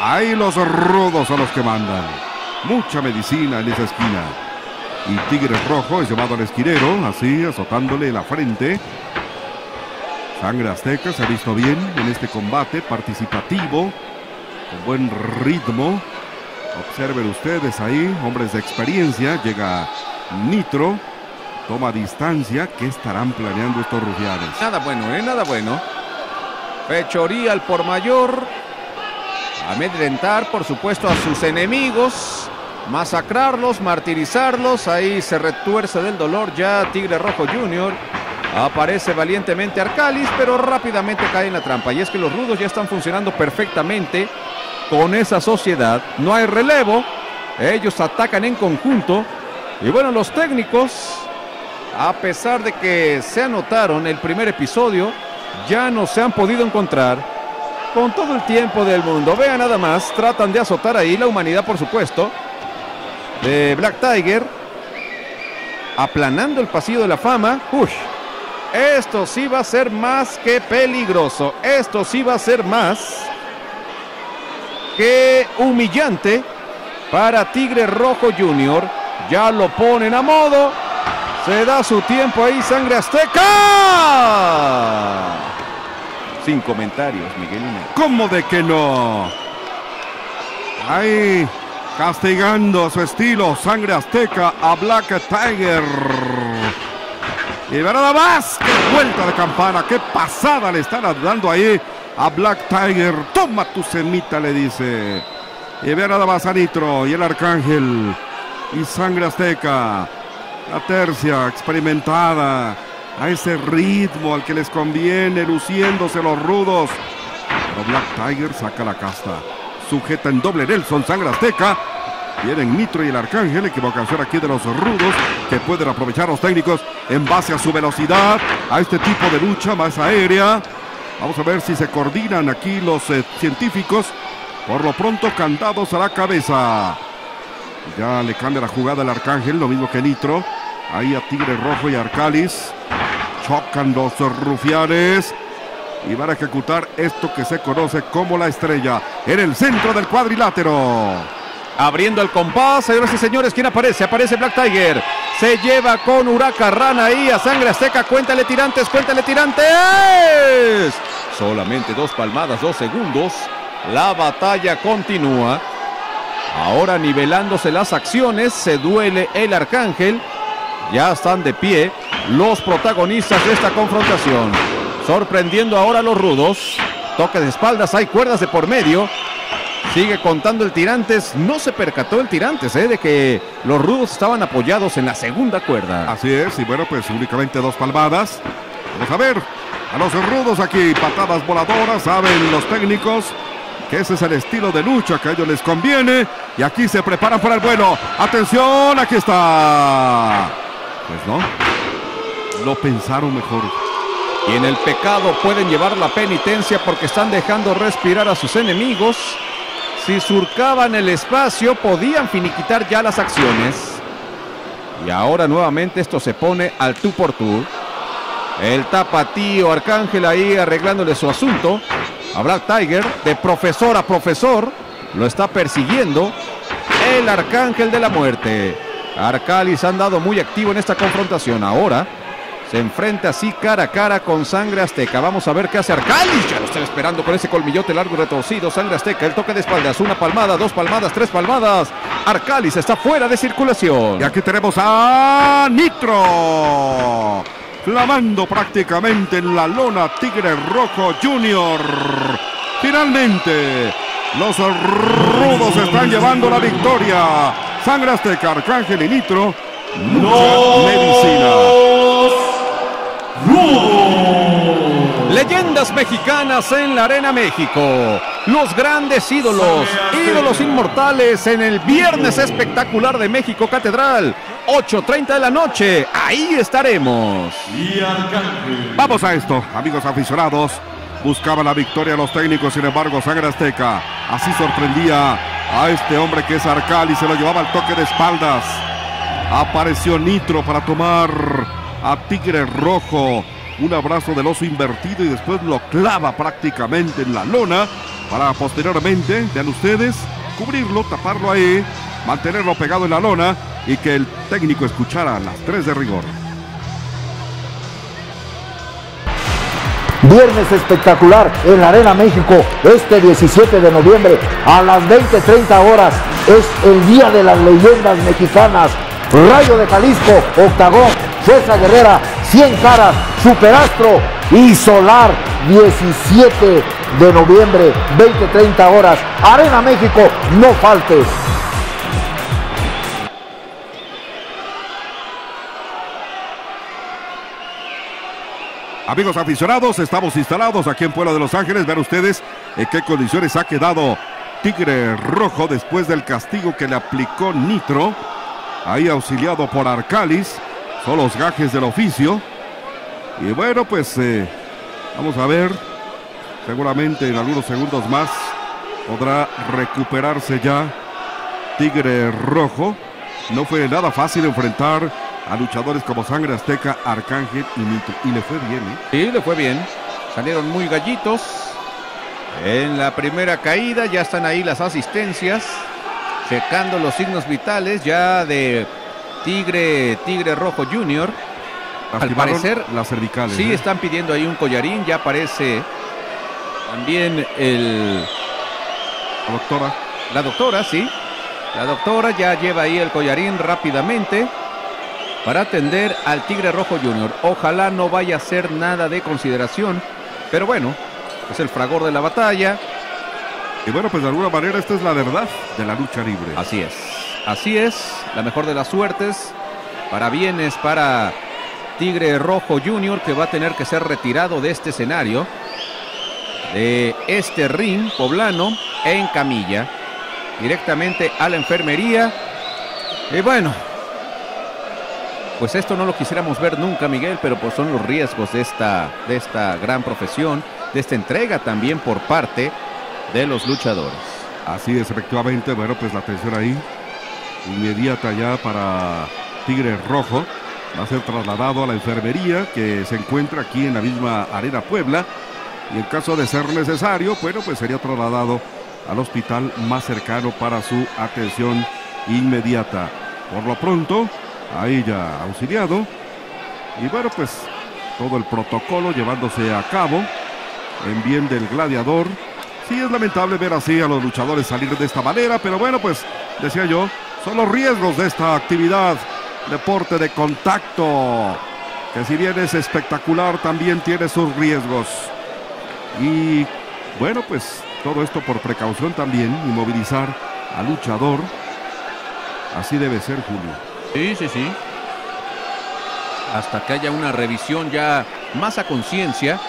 Ahí los rudos a los que mandan. Mucha medicina en esa esquina. Y Tigre Rojo es llevado al esquinero, así, azotándole la frente. Sangre Azteca se ha visto bien en este combate, participativo, con buen ritmo. Observen ustedes ahí, hombres de experiencia. Llega Nitro, toma distancia. ¿Qué estarán planeando estos rufianes? Nada bueno, ¿eh? Nada bueno. Fechoría al por mayor. Amedrentar, por supuesto, a sus enemigos. Masacrarlos, martirizarlos. Ahí se retuerce del dolor ya Tigre Rojo Jr. Aparece valientemente Arcalis, pero rápidamente cae en la trampa. Y es que los rudos ya están funcionando perfectamente con esa sociedad. No hay relevo. Ellos atacan en conjunto. Y bueno, los técnicos, a pesar de que se anotaron el primer episodio, ya no se han podido encontrar con todo el tiempo del mundo. Vean nada más, tratan de azotar ahí la humanidad, por supuesto, de Black Tiger, aplanando el pasillo de la fama. Ush, esto sí va a ser más que peligroso. Esto sí va a ser más que humillante para Tigre Rojo Junior. Ya lo ponen a modo. Se da su tiempo ahí, sangre azteca. Sin comentarios, Miguelino. ¿Cómo de que no? Ahí castigando su estilo, sangre azteca a Black Tiger. Y nada más, qué vuelta de campana, qué pasada le están dando ahí a Black Tiger. Toma tu semita, le dice. Y ve nada más a Nitro y el Arcángel y Sangre Azteca. La tercia, experimentada, a ese ritmo al que les conviene, luciéndose los rudos. Pero Black Tiger saca la casta. Sujeta en doble Nelson, Sangre Azteca. Vienen Nitro y el Arcángel, equivocación aquí de los rudos, que pueden aprovechar los técnicos en base a su velocidad, a este tipo de lucha más aérea. Vamos a ver si se coordinan aquí los eh, científicos. Por lo pronto, candados a la cabeza. Ya le cambia la jugada al Arcángel, lo mismo que Nitro. Ahí a Tigre Rojo y Arcalis. Chocan los rufianes. Y van a ejecutar esto que se conoce como la estrella en el centro del cuadrilátero. Abriendo el compás, señoras y señores, ¿quién aparece? Aparece Black Tiger. Se lleva con Huracarrana ahí a Sangre Azteca. Cuéntale tirantes, cuéntale tirantes. Solamente dos palmadas, dos segundos. La batalla continúa. Ahora nivelándose las acciones, se duele el Arcángel. Ya están de pie los protagonistas de esta confrontación. Sorprendiendo ahora a los rudos. Toque de espaldas, hay cuerdas de por medio. Sigue contando el Tirantes. No se percató el Tirantes ¿eh? de que los rudos estaban apoyados en la segunda cuerda. Así es, y bueno, pues únicamente dos palmadas. Vamos a ver a los rudos aquí, patadas voladoras, saben los técnicos que ese es el estilo de lucha que a ellos les conviene. Y aquí se preparan para el vuelo. Atención, aquí está. Pues no, lo pensaron mejor. Y en el pecado pueden llevar la penitencia porque están dejando respirar a sus enemigos. Si surcaban el espacio, podían finiquitar ya las acciones. Y ahora nuevamente esto se pone al tú por tú. El tapatío Arcángel ahí arreglándole su asunto. A Black Tiger, de profesor a profesor, lo está persiguiendo el Arcángel de la Muerte. Arcalis ha andado muy activo en esta confrontación. Ahora se enfrenta así cara a cara con Sangre Azteca. Vamos a ver qué hace Arcalis. Ya lo están esperando con ese colmillote largo y retorcido. Sangre Azteca, el toque de espaldas. Una palmada, dos palmadas, tres palmadas. Arcalis está fuera de circulación. Y aquí tenemos a Nitro. clamando prácticamente en la lona Tigre Rojo Junior. Finalmente, los rudos están llevando la victoria. Sangre Azteca, Arcángel y Nitro. Mucha medicina. Leyendas mexicanas en la Arena México. Los grandes ídolos, ídolos inmortales en el viernes espectacular de México Catedral. 8.30 de la noche. Ahí estaremos. Vamos a esto, amigos aficionados. Buscaban la victoria los técnicos, sin embargo, Sangre Azteca así sorprendía a este hombre que es Arcal y se lo llevaba al toque de espaldas. Apareció Nitro para tomar a Tigre Rojo. Un abrazo del oso invertido y después lo clava prácticamente en la lona para posteriormente, vean ustedes, cubrirlo, taparlo ahí, mantenerlo pegado en la lona y que el técnico escuchara las tres de rigor. Viernes espectacular en la Arena México, este 17 de noviembre a las 20:30 horas. Es el Día de las Leyendas Mexicanas. Rayo de Jalisco, Octagón, Fuerza Guerrera, 100 Caras, Superastro y Solar, 17 de noviembre, 20:30 horas. Arena México, no faltes. Amigos aficionados, estamos instalados aquí en Puebla de Los Ángeles. Vean ustedes en qué condiciones ha quedado Tigre Rojo después del castigo que le aplicó Nitro. Ahí auxiliado por Arcalis. Son los gajes del oficio. Y bueno, pues eh, vamos a ver. Seguramente en algunos segundos más podrá recuperarse ya Tigre Rojo. No fue nada fácil enfrentar a luchadores como Sangre Azteca, Arcángel y Nitro. Y le fue bien, ¿eh? Sí, le fue bien. Salieron muy gallitos. En la primera caída ya están ahí las asistencias. Checando los signos vitales ya de Tigre, Tigre Rojo Junior. Al parecer, las cervicales. sí ¿eh? están pidiendo ahí un collarín. Ya aparece también el, La doctora. la doctora, sí. La doctora ya lleva ahí el collarín rápidamente para atender al Tigre Rojo Junior. Ojalá no vaya a ser nada de consideración, pero bueno, es el fragor de la batalla. Y bueno, pues de alguna manera esta es la verdad de la lucha libre. Así es, así es, la mejor de las suertes. Para bienes para Tigre Rojo Junior que va a tener que ser retirado de este escenario, de este ring poblano en camilla, directamente a la enfermería. Y bueno, pues esto no lo quisiéramos ver nunca, Miguel, pero pues son los riesgos de esta, de esta gran profesión, de esta entrega también por parte de los luchadores. Así es, efectivamente. Bueno, pues la atención ahí. Inmediata ya para Tigre Rojo. Va a ser trasladado a la enfermería que se encuentra aquí en la misma Arena Puebla. Y en caso de ser necesario, bueno, pues sería trasladado al hospital más cercano para su atención inmediata. Por lo pronto, ahí ya auxiliado. Y bueno, pues todo el protocolo llevándose a cabo en bien del gladiador. Sí, es lamentable ver así a los luchadores salir de esta manera, pero bueno, pues decía yo, son los riesgos de esta actividad, deporte de contacto, que si bien es espectacular, también tiene sus riesgos. Y bueno, pues todo esto por precaución también, inmovilizar al luchador. Así debe ser, Julio. Sí, sí, sí. Hasta que haya una revisión ya más a conciencia,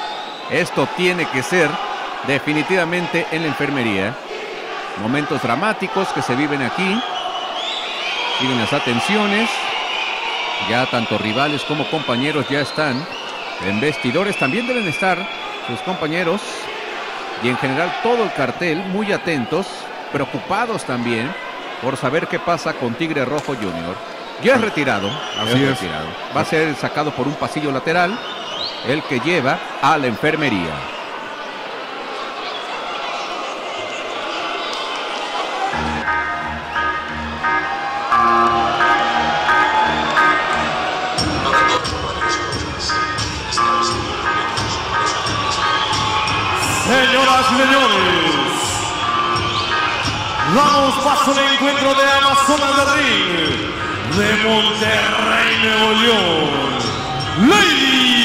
esto tiene que ser definitivamente en la enfermería. Momentos dramáticos que se viven aquí. Siguen las atenciones. Ya tanto rivales como compañeros ya están. En vestidores también deben estar sus compañeros. Y en general todo el cartel muy atentos, preocupados también por saber qué pasa con Tigre Rojo Junior. Ya es retirado. Así es. retirado. Va a ser sacado por un pasillo lateral, el que lleva a la enfermería. Señoras y señores, damos paso al encuentro de Amazonas de Ring de Monterrey, Nuevo León. Lady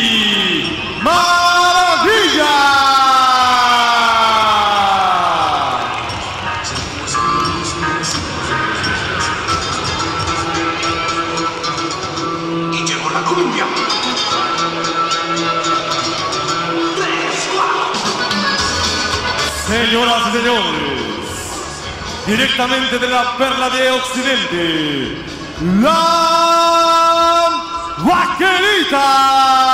Directamente de la perla de Occidente, la Vaquerita.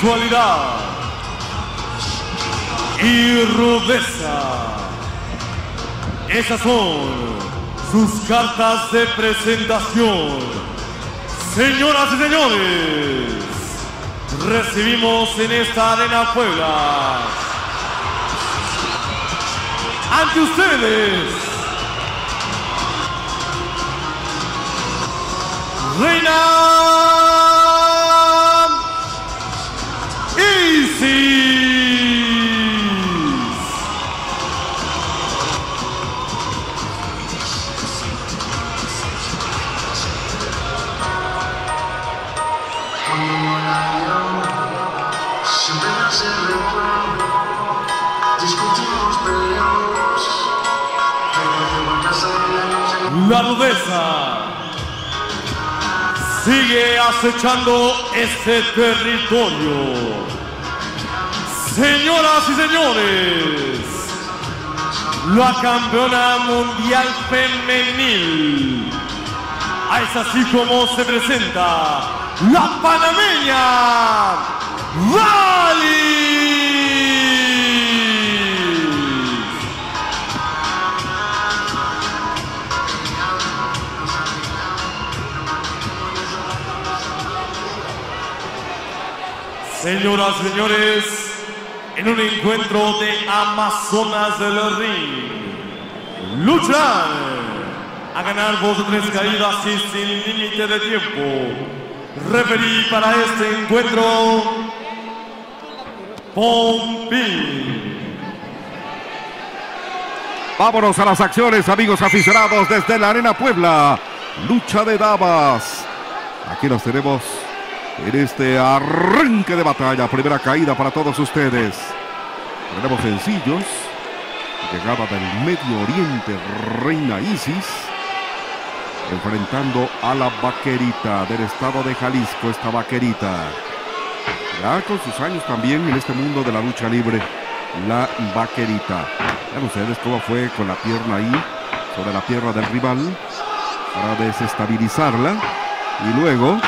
Sensualidad y rudeza. Esas son sus cartas de presentación. Señoras y señores, recibimos en esta arena Puebla ante ustedes Reina La rudeza sigue acechando este territorio. Señoras y señores, la campeona mundial femenil. Es así como se presenta la panameña. Señoras señores, en un encuentro de Amazonas del Ring, lucharán a ganar dos tres caídas y sin límite de tiempo. Referí para este encuentro, Pompín. Vámonos a las acciones, amigos aficionados, desde la Arena Puebla. Lucha de damas. Aquí los tenemos en este arranque de batalla. Primera caída para todos ustedes. Tenemos sencillos. Llegada del Medio Oriente, Reina Isis. Enfrentando a la vaquerita del estado de Jalisco, esta vaquerita. Ya con sus años también en este mundo de la lucha libre, la vaquerita. Vean ustedes cómo fue con la pierna ahí, sobre la pierna del rival, para desestabilizarla. Y luego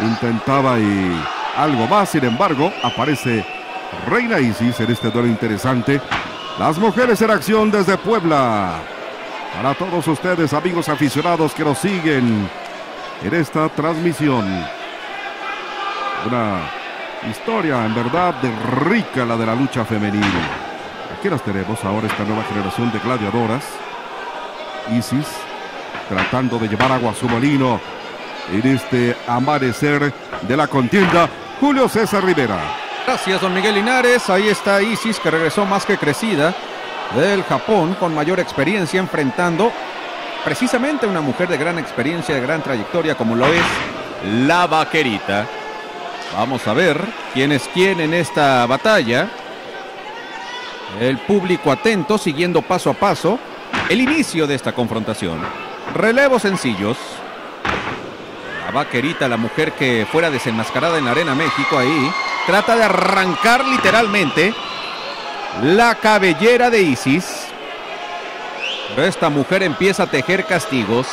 intentaba y algo más, sin embargo, aparece Reina Isis en este duelo interesante. Las mujeres en acción desde Puebla. Para todos ustedes, amigos aficionados que nos siguen en esta transmisión. Una historia en verdad de rica la de la lucha femenil. Aquí las tenemos ahora esta nueva generación de gladiadoras. Isis tratando de llevar agua a su molino en este amanecer de la contienda. Julio César Rivera. Gracias, don Miguel Linares. Ahí está Isis, que regresó más que crecida del Japón, con mayor experiencia, enfrentando precisamente una mujer de gran experiencia, de gran trayectoria, como lo es la vaquerita. Vamos a ver quién es quién en esta batalla. El público atento, siguiendo paso a paso el inicio de esta confrontación. Relevos sencillos. Vaquerita, la mujer que fuera desenmascarada en la Arena México ahí, trata de arrancar literalmente la cabellera de Isis. Pero esta mujer empieza a tejer castigos,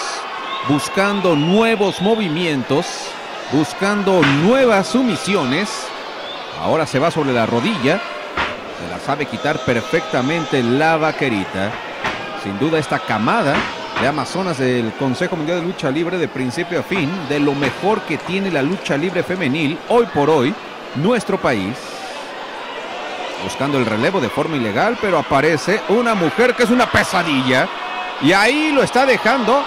buscando nuevos movimientos, buscando nuevas sumisiones. Ahora se va sobre la rodilla. Se la sabe quitar perfectamente la vaquerita. Sin duda esta camada de Amazonas del Consejo Mundial de Lucha Libre de principio a fin, de lo mejor que tiene la lucha libre femenil hoy por hoy, nuestro país. Buscando el relevo de forma ilegal, pero aparece una mujer que es una pesadilla. Y ahí lo está dejando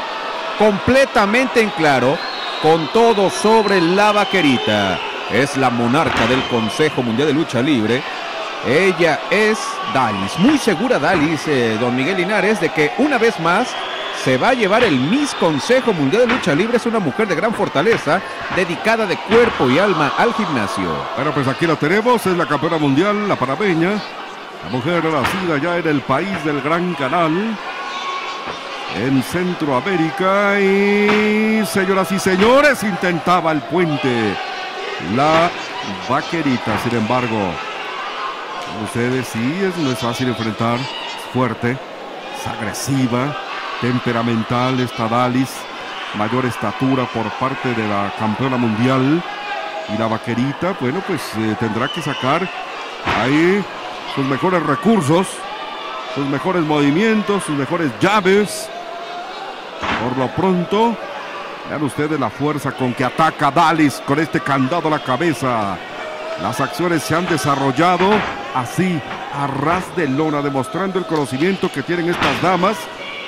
completamente en claro, con todo sobre la vaquerita. Es la monarca del Consejo Mundial de Lucha Libre. Ella es Dalis. Muy segura Dalis, eh, don Miguel Linares, de que una vez más se va a llevar el Miss Consejo Mundial de Lucha Libre. Es una mujer de gran fortaleza, dedicada de cuerpo y alma al gimnasio. Bueno, pues aquí la tenemos, es la campeona mundial, la panameña. La mujer nacida ya en el país del Gran Canal, en Centroamérica. Y, señoras y señores, intentaba el puente. La vaquerita, sin embargo, ustedes sí, es, no es fácil enfrentar. Es fuerte, es agresiva, temperamental, esta Dalis. Mayor estatura por parte de la campeona mundial. Y la vaquerita, bueno, pues eh, tendrá que sacar ahí sus mejores recursos, sus mejores movimientos, sus mejores llaves. Por lo pronto, vean ustedes la fuerza con que ataca Dalis con este candado a la cabeza. Las acciones se han desarrollado así, a ras de lona, demostrando el conocimiento que tienen estas damas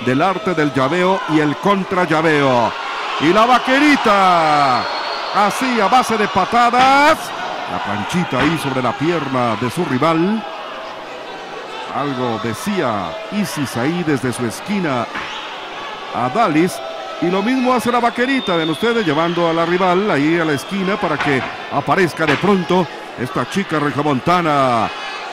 del arte del llaveo y el contra llaveo. Y la vaquerita, así a base de patadas. La planchita ahí sobre la pierna de su rival. Algo decía Isis ahí desde su esquina a Dalis. Y lo mismo hace la vaquerita, ven ustedes, llevando a la rival ahí a la esquina para que aparezca de pronto esta chica regiomontana,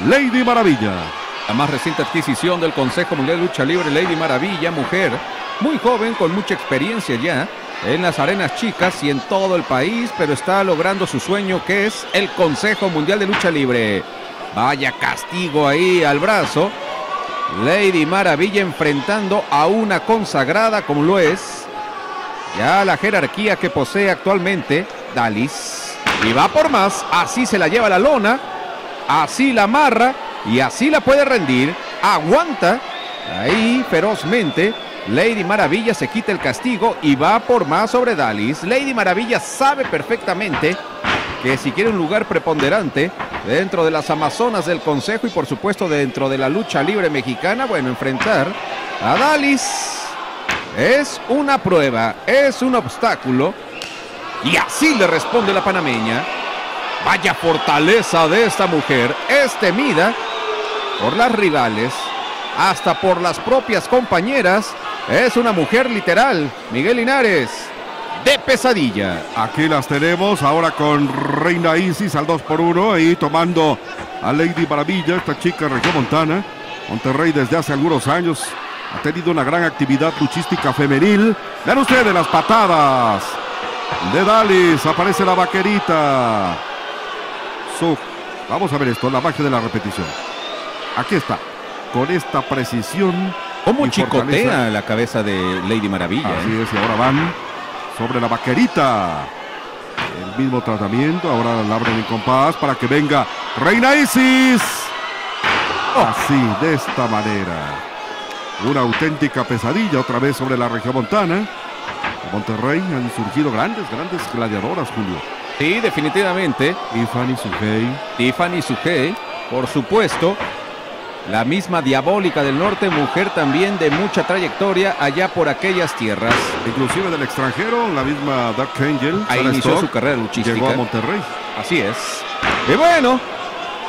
Lady Maravilla. La más reciente adquisición del Consejo Mundial de Lucha Libre, Lady Maravilla, mujer, muy joven, con mucha experiencia ya en las arenas chicas y en todo el país, pero está logrando su sueño que es el Consejo Mundial de Lucha Libre. Vaya castigo ahí al brazo. Lady Maravilla enfrentando a una consagrada como lo es ya la jerarquía que posee actualmente Dalis. Y va por más, así se la lleva la lona, así la amarra y así la puede rendir. Aguanta ahí ferozmente. Lady Maravilla se quita el castigo y va por más sobre Dalis. Lady Maravilla sabe perfectamente que si quiere un lugar preponderante dentro de las Amazonas del Consejo y por supuesto dentro de la lucha libre mexicana, bueno, enfrentar a Dalis es una prueba, es un obstáculo. Y así le responde la panameña. Vaya fortaleza de esta mujer, es temida por las rivales, hasta por las propias compañeras. Es una mujer literal, Miguel Linares, de pesadilla. Aquí las tenemos ahora con Reina Isis al 2 por 1 ahí tomando a Lady Maravilla, esta chica regiomontana. Monterrey desde hace algunos años ha tenido una gran actividad luchística femenil. Vean ustedes las patadas de Dalis. Aparece la vaquerita. Vamos a ver esto, la magia de la repetición. Aquí está, con esta precisión. ¿Cómo y fortaleza. chicotea la cabeza de Lady Maravilla? Así eh? es, y ahora van sobre la vaquerita. El mismo tratamiento, ahora la abren en compás para que venga Reina Isis. Así, de esta manera. Una auténtica pesadilla otra vez sobre la región montana. De Monterrey han surgido grandes, grandes gladiadoras, Julio. Sí, definitivamente. Y Fanny Sugey. Tiffany Sugey, por supuesto. La misma diabólica del norte, mujer también de mucha trayectoria allá por aquellas tierras. Inclusive del extranjero, la misma Dark Angel. Ahí Sarah inició Stock, su carrera luchística. Llegó a Monterrey. Así es. Y bueno,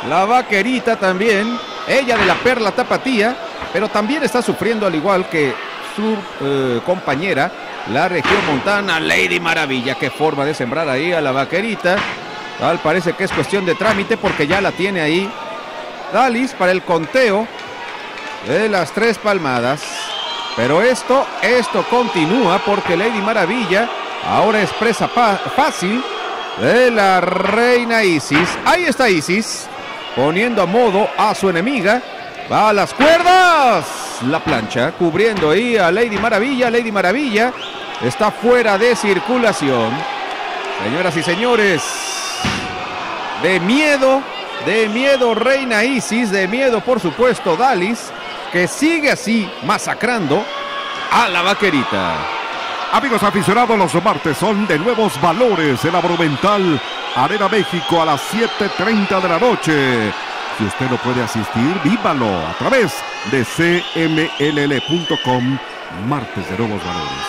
la vaquerita también, ella de la perla tapatía, pero también está sufriendo al igual que su eh, compañera, la región montana, Lady Maravilla. Qué forma de sembrar ahí a la vaquerita. Tal parece que es cuestión de trámite porque ya la tiene ahí Dalis para el conteo de las tres palmadas. Pero esto, esto continúa porque Lady Maravilla ahora es presa pa- fácil de la reina Isis. Ahí está Isis, poniendo a modo a su enemiga. Va a las cuerdas. La plancha, cubriendo ahí a Lady Maravilla. Lady Maravilla está fuera de circulación. Señoras y señores, de miedo, de miedo Reina Isis, de miedo por supuesto Dalis, que sigue así masacrando a la vaquerita. Amigos aficionados, los martes son de nuevos valores en la Monumental Arena México a las 7.30 de la noche. Si usted no puede asistir, vívalo a través de cmll.com. Martes de nuevos valores.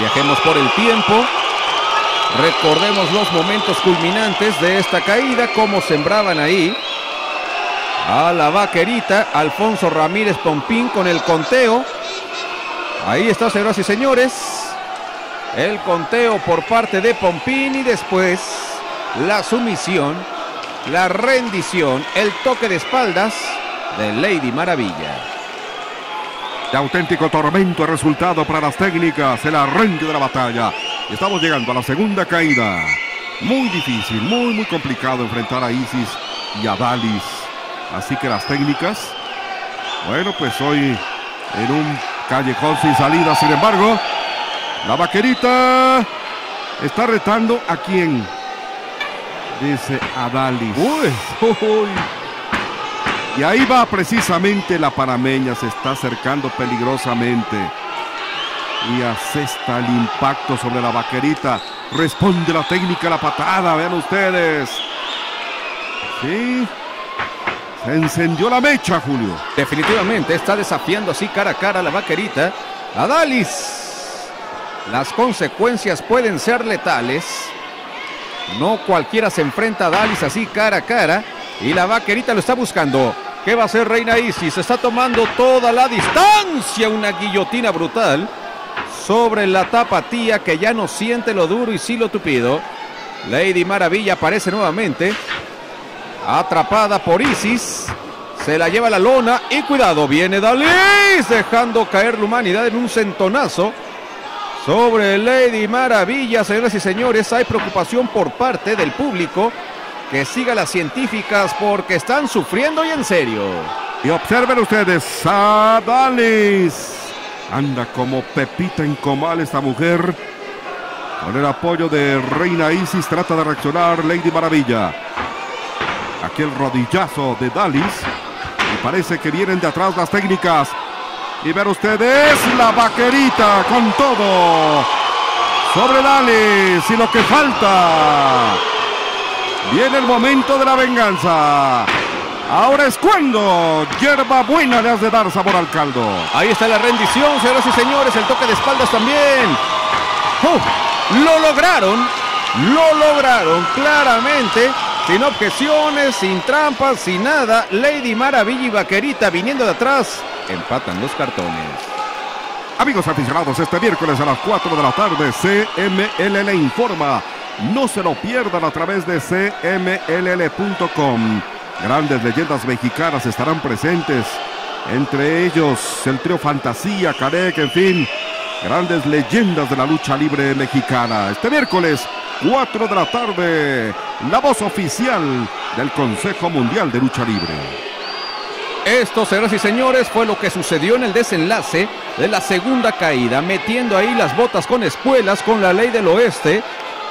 Viajemos por el tiempo. Recordemos los momentos culminantes de esta caída, cómo sembraban ahí a la vaquerita. Alfonso Ramírez Pompín con el conteo. Ahí está, señoras y señores. El conteo por parte de Pompín y después la sumisión, la rendición, el toque de espaldas de Lady Maravilla. De auténtico tormento el resultado para las técnicas, el arranque de la batalla. Estamos llegando a la segunda caída. Muy difícil, muy, muy complicado enfrentar a Isis y a Dalis. Así que las técnicas, bueno, pues hoy en un callejón sin salida, sin embargo, la vaquerita está retando a quién. Dice a Dalis. Uy, uy. Y ahí va precisamente la panameña, se está acercando peligrosamente. Y asesta el impacto sobre la vaquerita. Responde la técnica, la patada, vean ustedes. Sí. Se encendió la mecha, Julio. Definitivamente está desafiando así cara a cara a la vaquerita. A Dalis. Las consecuencias pueden ser letales. No cualquiera se enfrenta a Dalis así cara a cara. Y la vaquerita lo está buscando. ¿Qué va a hacer Reina Isis? Está tomando toda la distancia. Una guillotina brutal sobre la tapatía que ya no siente lo duro y sí lo tupido. Lady Maravilla aparece nuevamente. Atrapada por Isis. Se la lleva la lona y cuidado, viene Dalis dejando caer la humanidad en un centonazo. Sobre Lady Maravilla, señoras y señores, hay preocupación por parte del público que siga las científicas porque están sufriendo y en serio. Y observen ustedes a Dalis. Anda como Pepita en comal esta mujer. Con el apoyo de Reina Isis trata de reaccionar Lady Maravilla. Aquí el rodillazo de Dalis. Y parece que vienen de atrás las técnicas. Y ver ustedes la vaquerita con todo. Sobre Dalis y lo que falta. Viene el momento de la venganza. Ahora es cuando hierba buena le has de dar sabor al caldo. Ahí está la rendición, señoras y señores, el toque de espaldas también. ¡Uf! lo lograron, lo lograron claramente, sin objeciones, sin trampas, sin nada. Lady Maravilla y Vaquerita viniendo de atrás, empatan los cartones. Amigos aficionados, este miércoles a las 4 de la tarde, CMLL informa. No se lo pierdan a través de cmll.com. Grandes leyendas mexicanas estarán presentes. Entre ellos el trío Fantasía, Carec, en fin. Grandes leyendas de la lucha libre mexicana. Este miércoles, 4 de la tarde, la voz oficial del Consejo Mundial de Lucha Libre. Esto, señoras y señores, fue lo que sucedió en el desenlace de la segunda caída, metiendo ahí las botas con espuelas con la ley del oeste.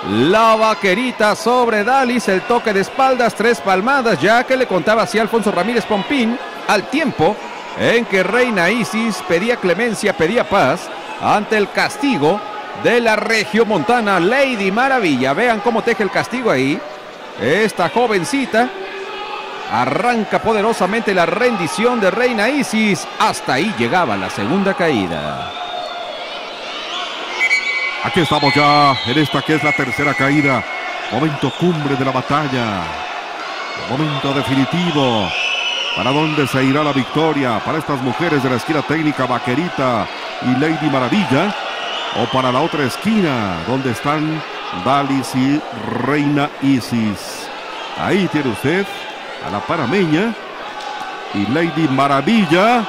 La vaquerita sobre Dalis, el toque de espaldas, tres palmadas, ya que le contaba así Alfonso Ramírez Pompín, al tiempo en que Reina Isis pedía clemencia, pedía paz ante el castigo de la regiomontana Lady Maravilla. Vean cómo teje el castigo ahí. Esta jovencita arranca poderosamente la rendición de Reina Isis. Hasta ahí llegaba la segunda caída. Aquí estamos ya en esta que es la tercera caída. Momento cumbre de la batalla. Momento definitivo. ¿Para dónde se irá la victoria? ¿Para estas mujeres de la esquina técnica Vaquerita y Lady Maravilla? ¿O para la otra esquina donde están Dalis y Reina Isis? Ahí tiene usted a la parameña y Lady Maravilla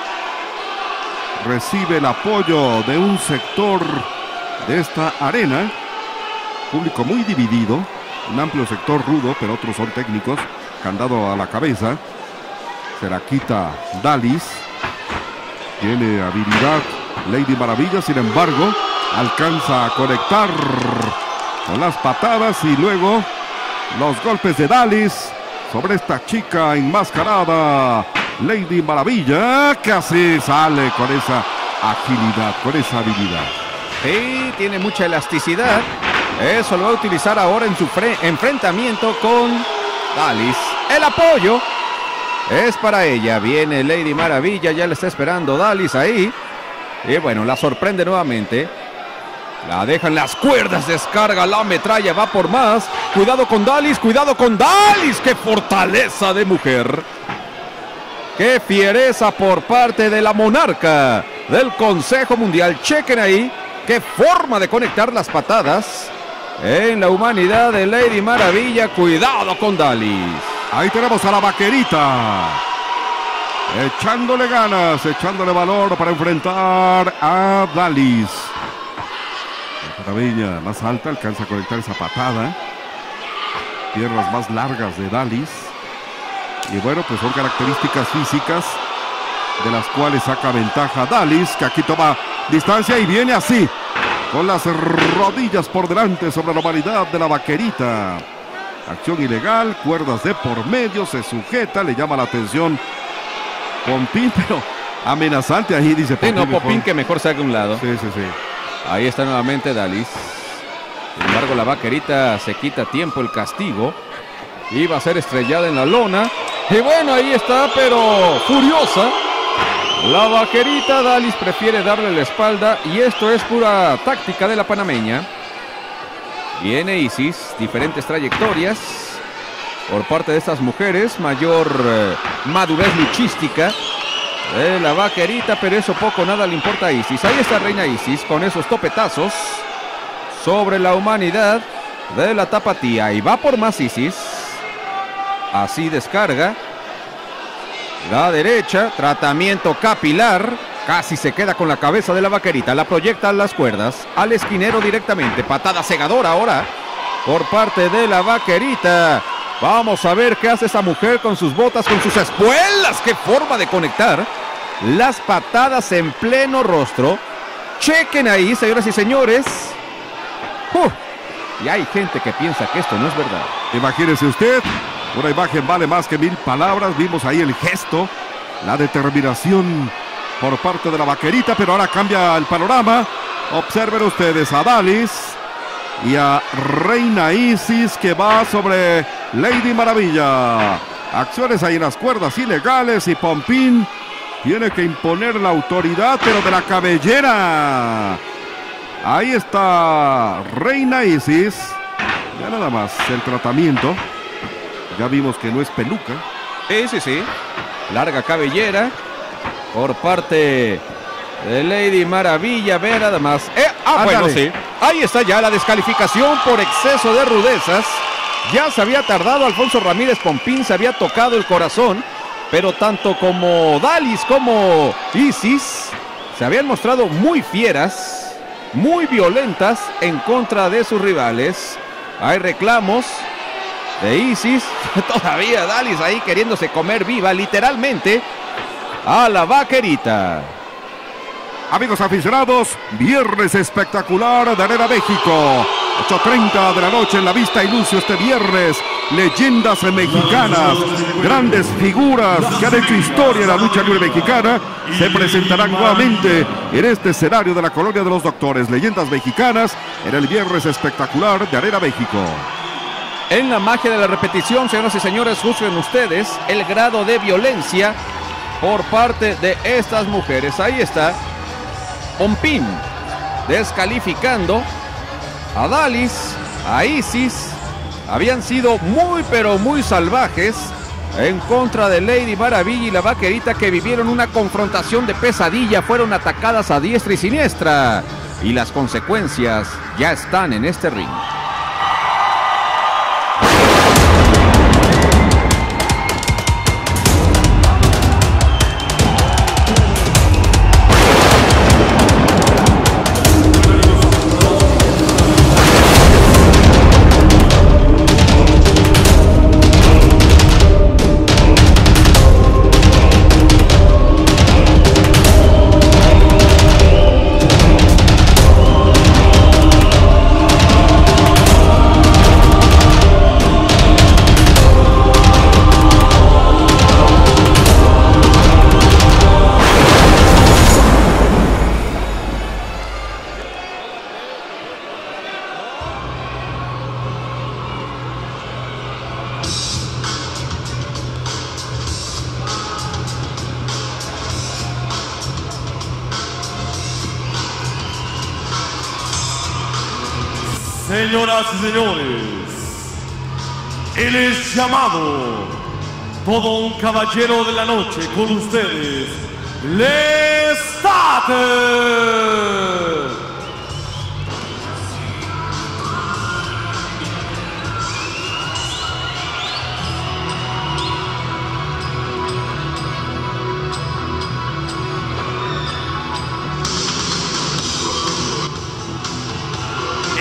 recibe el apoyo de un sector de esta arena. Público muy dividido, un amplio sector rudo, pero otros son técnicos, candado a la cabeza. Se la quita Dalis. Tiene habilidad Lady Maravilla, sin embargo, alcanza a conectar con las patadas y luego los golpes de Dalis sobre esta chica enmascarada. Lady Maravilla casi sale con esa agilidad, con esa habilidad. Sí, tiene mucha elasticidad. Eso lo va a utilizar ahora en su enfrentamiento con Dalis. El apoyo es para ella. Viene Lady Maravilla, ya le está esperando Dalis ahí. Y bueno, la sorprende nuevamente. La dejan las cuerdas, descarga la metralla, va por más. Cuidado con Dalis, cuidado con Dalis. ¡Qué fortaleza de mujer! ¡Qué fiereza por parte de la monarca del Consejo Mundial! Chequen ahí qué forma de conectar las patadas en la humanidad de Lady Maravilla. Cuidado con Dalis. Ahí tenemos a la vaquerita. Echándole ganas, echándole valor para enfrentar a Dalis. Maravilla más alta, alcanza a conectar esa patada. Piernas más largas de Dalis. Y bueno, pues son características físicas de las cuales saca ventaja Dalis, que aquí toma distancia y viene así, con las rodillas por delante sobre la humanidad de la vaquerita. Acción ilegal, cuerdas de por medio, se sujeta, le llama la atención Pompín, *laughs* pero amenazante ahí, dice Sí, no, mejor. Popín que mejor se haga un lado. Sí, sí, sí. Ahí está nuevamente Dalis. Sin embargo, la vaquerita se quita tiempo el castigo. Iba a ser estrellada en la lona. Y bueno, ahí está, pero furiosa. La vaquerita Dalis prefiere darle la espalda. Y esto es pura táctica de la panameña. Viene Isis, diferentes trayectorias por parte de estas mujeres. Mayor eh, madurez luchística de la vaquerita, pero eso poco nada le importa a Isis. Ahí está Reina Isis con esos topetazos sobre la humanidad de la tapatía. Y va por más Isis. Así descarga. La derecha, tratamiento capilar. Casi se queda con la cabeza de la vaquerita. La proyecta a las cuerdas. Al esquinero directamente. Patada cegadora ahora por parte de la vaquerita. Vamos a ver qué hace esa mujer con sus botas, con sus espuelas. Qué forma de conectar las patadas en pleno rostro. Chequen ahí, señoras y señores. Y hay gente que piensa que esto no es verdad. Imagínese usted, una imagen vale más que mil palabras. Vimos ahí el gesto, la determinación por parte de la vaquerita, pero ahora cambia el panorama. Observen ustedes a Dalis y a Reina Isis que va sobre Lady Maravilla. Acciones ahí en las cuerdas ilegales y Pompín tiene que imponer la autoridad, pero de la cabellera. Ahí está Reina Isis. Ya nada más el tratamiento. Ya vimos que no es peluca. Sí, sí, sí. Larga cabellera por parte de Lady Maravilla. Ve nada más. Eh, ah, Ándale. bueno, sí. Ahí está ya la descalificación por exceso de rudezas. Ya se había tardado Alfonso Ramírez Pompín, se había tocado el corazón. Pero tanto como Dalis como Isis se habían mostrado muy fieras, muy violentas en contra de sus rivales. Hay reclamos de Isis. *laughs* Todavía Dalis ahí queriéndose comer viva, literalmente, a la vaquerita. Amigos aficionados, viernes espectacular de Arena México. 8.30 de la noche en la vista y este viernes. Leyendas mexicanas, grandes figuras que han hecho historia en la lucha libre mexicana, se presentarán nuevamente en este escenario de la colonia de los doctores. Leyendas mexicanas en el viernes espectacular de Arena México. En la magia de la repetición, señoras y señores, juzguen ustedes el grado de violencia por parte de estas mujeres. Ahí está Pompín descalificando a Dalis, a Isis. Habían sido muy pero muy salvajes en contra de Lady Maravilla y la vaquerita que vivieron una confrontación de pesadilla. Fueron atacadas a diestra y siniestra. Y las consecuencias ya están en este ring. Y señores, él es llamado todo un caballero de la noche con ustedes, Lestat.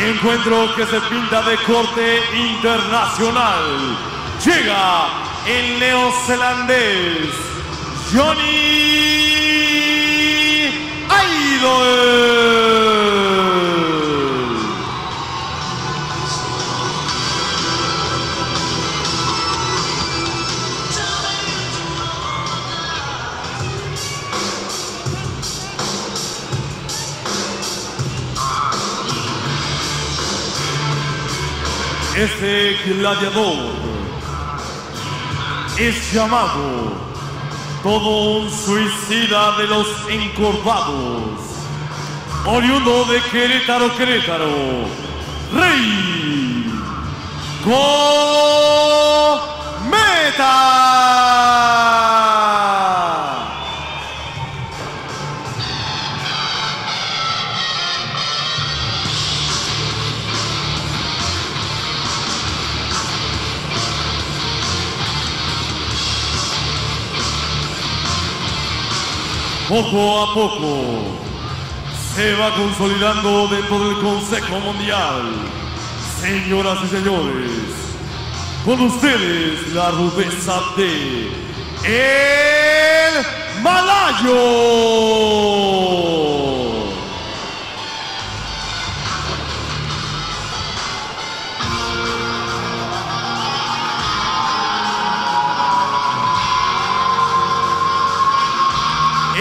Encuentro que se pinta de corte internacional. Llega el neozelandés Johnny Idol. Este gladiador es llamado todo un suicida de los encorvados, oriundo de Querétaro, Querétaro, Rey Cometa. Poco a poco se va consolidando dentro del Consejo Mundial. Señoras y señores, con ustedes la rudeza de El Malayo.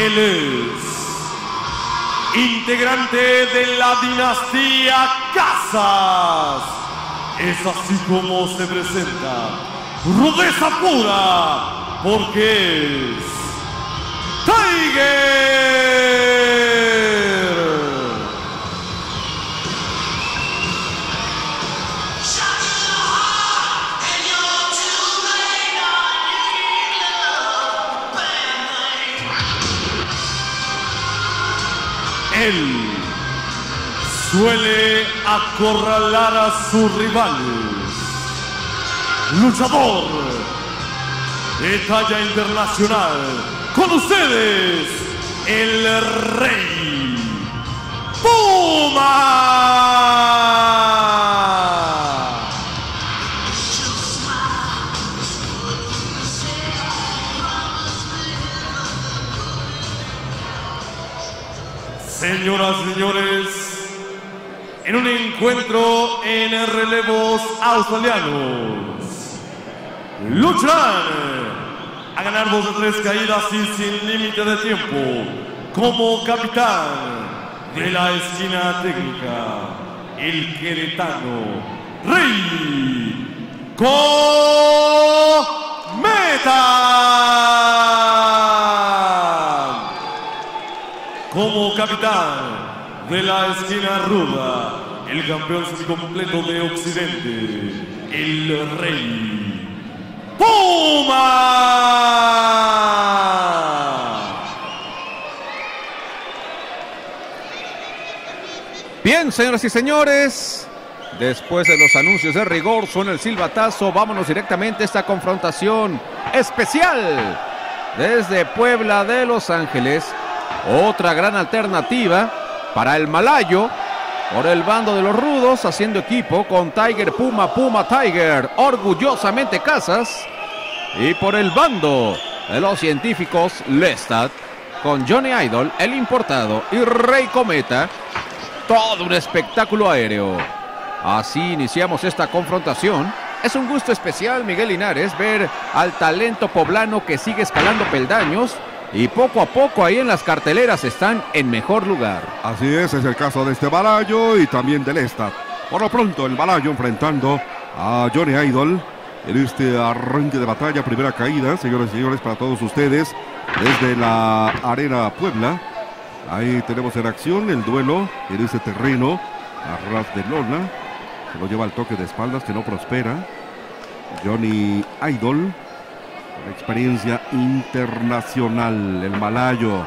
Él es integrante de la dinastía Casas. Es así como se presenta. Rudeza pura, porque es Tiger. Él suele acorralar a sus rivales. Luchador de talla internacional. Con ustedes, el Rey Puma. Señoras y señores, en un encuentro en relevos australianos, lucharán a ganar dos de tres caídas y sin límite de tiempo como capitán de la esquina técnica, el queretano Rey Cometa como capitán de la esquina ruda, el campeón completo de Occidente, el Rey Puma. Bien, señoras y señores, después de los anuncios de rigor, suena el silbatazo. Vámonos directamente a esta confrontación especial desde Puebla de Los Ángeles. Otra gran alternativa para el Malayo por el bando de los rudos, haciendo equipo con Tiger Puma Puma Tiger, orgullosamente Casas. Y por el bando de los científicos Lestat, con Johnny Idol, el importado, y Rey Cometa, todo un espectáculo aéreo. Así iniciamos esta confrontación. Es un gusto especial, Miguel Linares, ver al talento poblano que sigue escalando peldaños y poco a poco ahí en las carteleras están en mejor lugar. Así es, es el caso de este Balayo y también del Estat. Por lo pronto, el Balayo enfrentando a Johnny Idol en este arranque de batalla, primera caída, señores y señores, para todos ustedes, desde la Arena Puebla. Ahí tenemos en acción el duelo en este terreno, a ras de lona. Se lo lleva al toque de espaldas que no prospera. Johnny Idol La experiencia internacional, el malayo.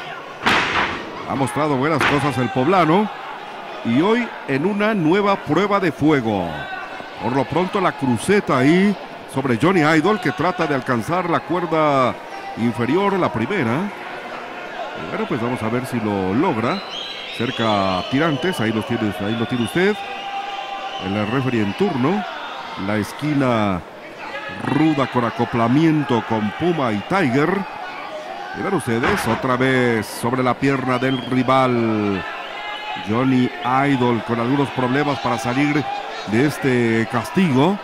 Ha mostrado buenas cosas el poblano. Y hoy en una nueva prueba de fuego. Por lo pronto la cruceta ahí sobre Johnny Idol que trata de alcanzar la cuerda inferior, la primera. Bueno, pues vamos a ver si lo logra. Cerca tirantes, ahí lo tiene, ahí lo tiene usted. El referee en turno. La esquina ruda con acoplamiento con Puma y Tiger. Y ven ustedes, otra vez sobre la pierna del rival. Johnny Idol con algunos problemas para salir de este castigo.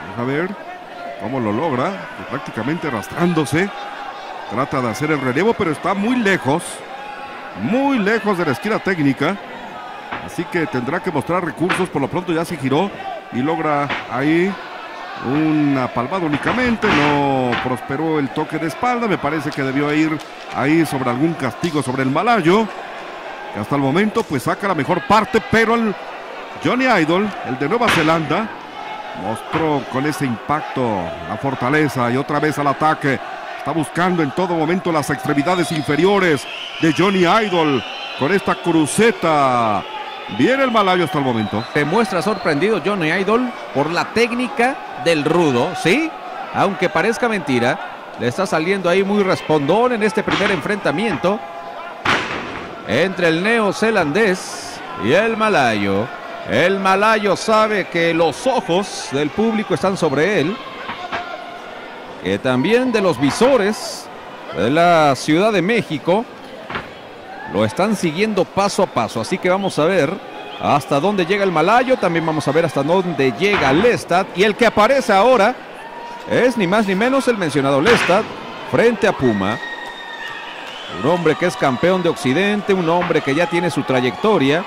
Vamos a ver cómo lo logra. Prácticamente arrastrándose. Trata de hacer el relevo, pero está muy lejos. Muy lejos de la esquina técnica. Así que tendrá que mostrar recursos. Por lo pronto ya se giró y logra ahí una palmada únicamente. No prosperó el toque de espalda. Me parece que debió ir ahí sobre algún castigo sobre el malayo. Hasta el momento pues saca la mejor parte. Pero el Johnny Idol, el de Nueva Zelanda, mostró con ese impacto la fortaleza y otra vez al ataque. Está buscando en todo momento las extremidades inferiores de Johnny Idol con esta cruceta. Viene el malayo hasta el momento. Se muestra sorprendido Johnny Idol por la técnica del rudo, ¿sí? Aunque parezca mentira, le está saliendo ahí muy respondón en este primer enfrentamiento entre el neozelandés y el malayo. El malayo sabe que los ojos del público están sobre él, que también de los visores de la Ciudad de México lo están siguiendo paso a paso. Así que vamos a ver hasta dónde llega el malayo, también vamos a ver hasta dónde llega Lestat. Y el que aparece ahora es ni más ni menos el mencionado Lestat frente a Puma. Un hombre que es campeón de Occidente, un hombre que ya tiene su trayectoria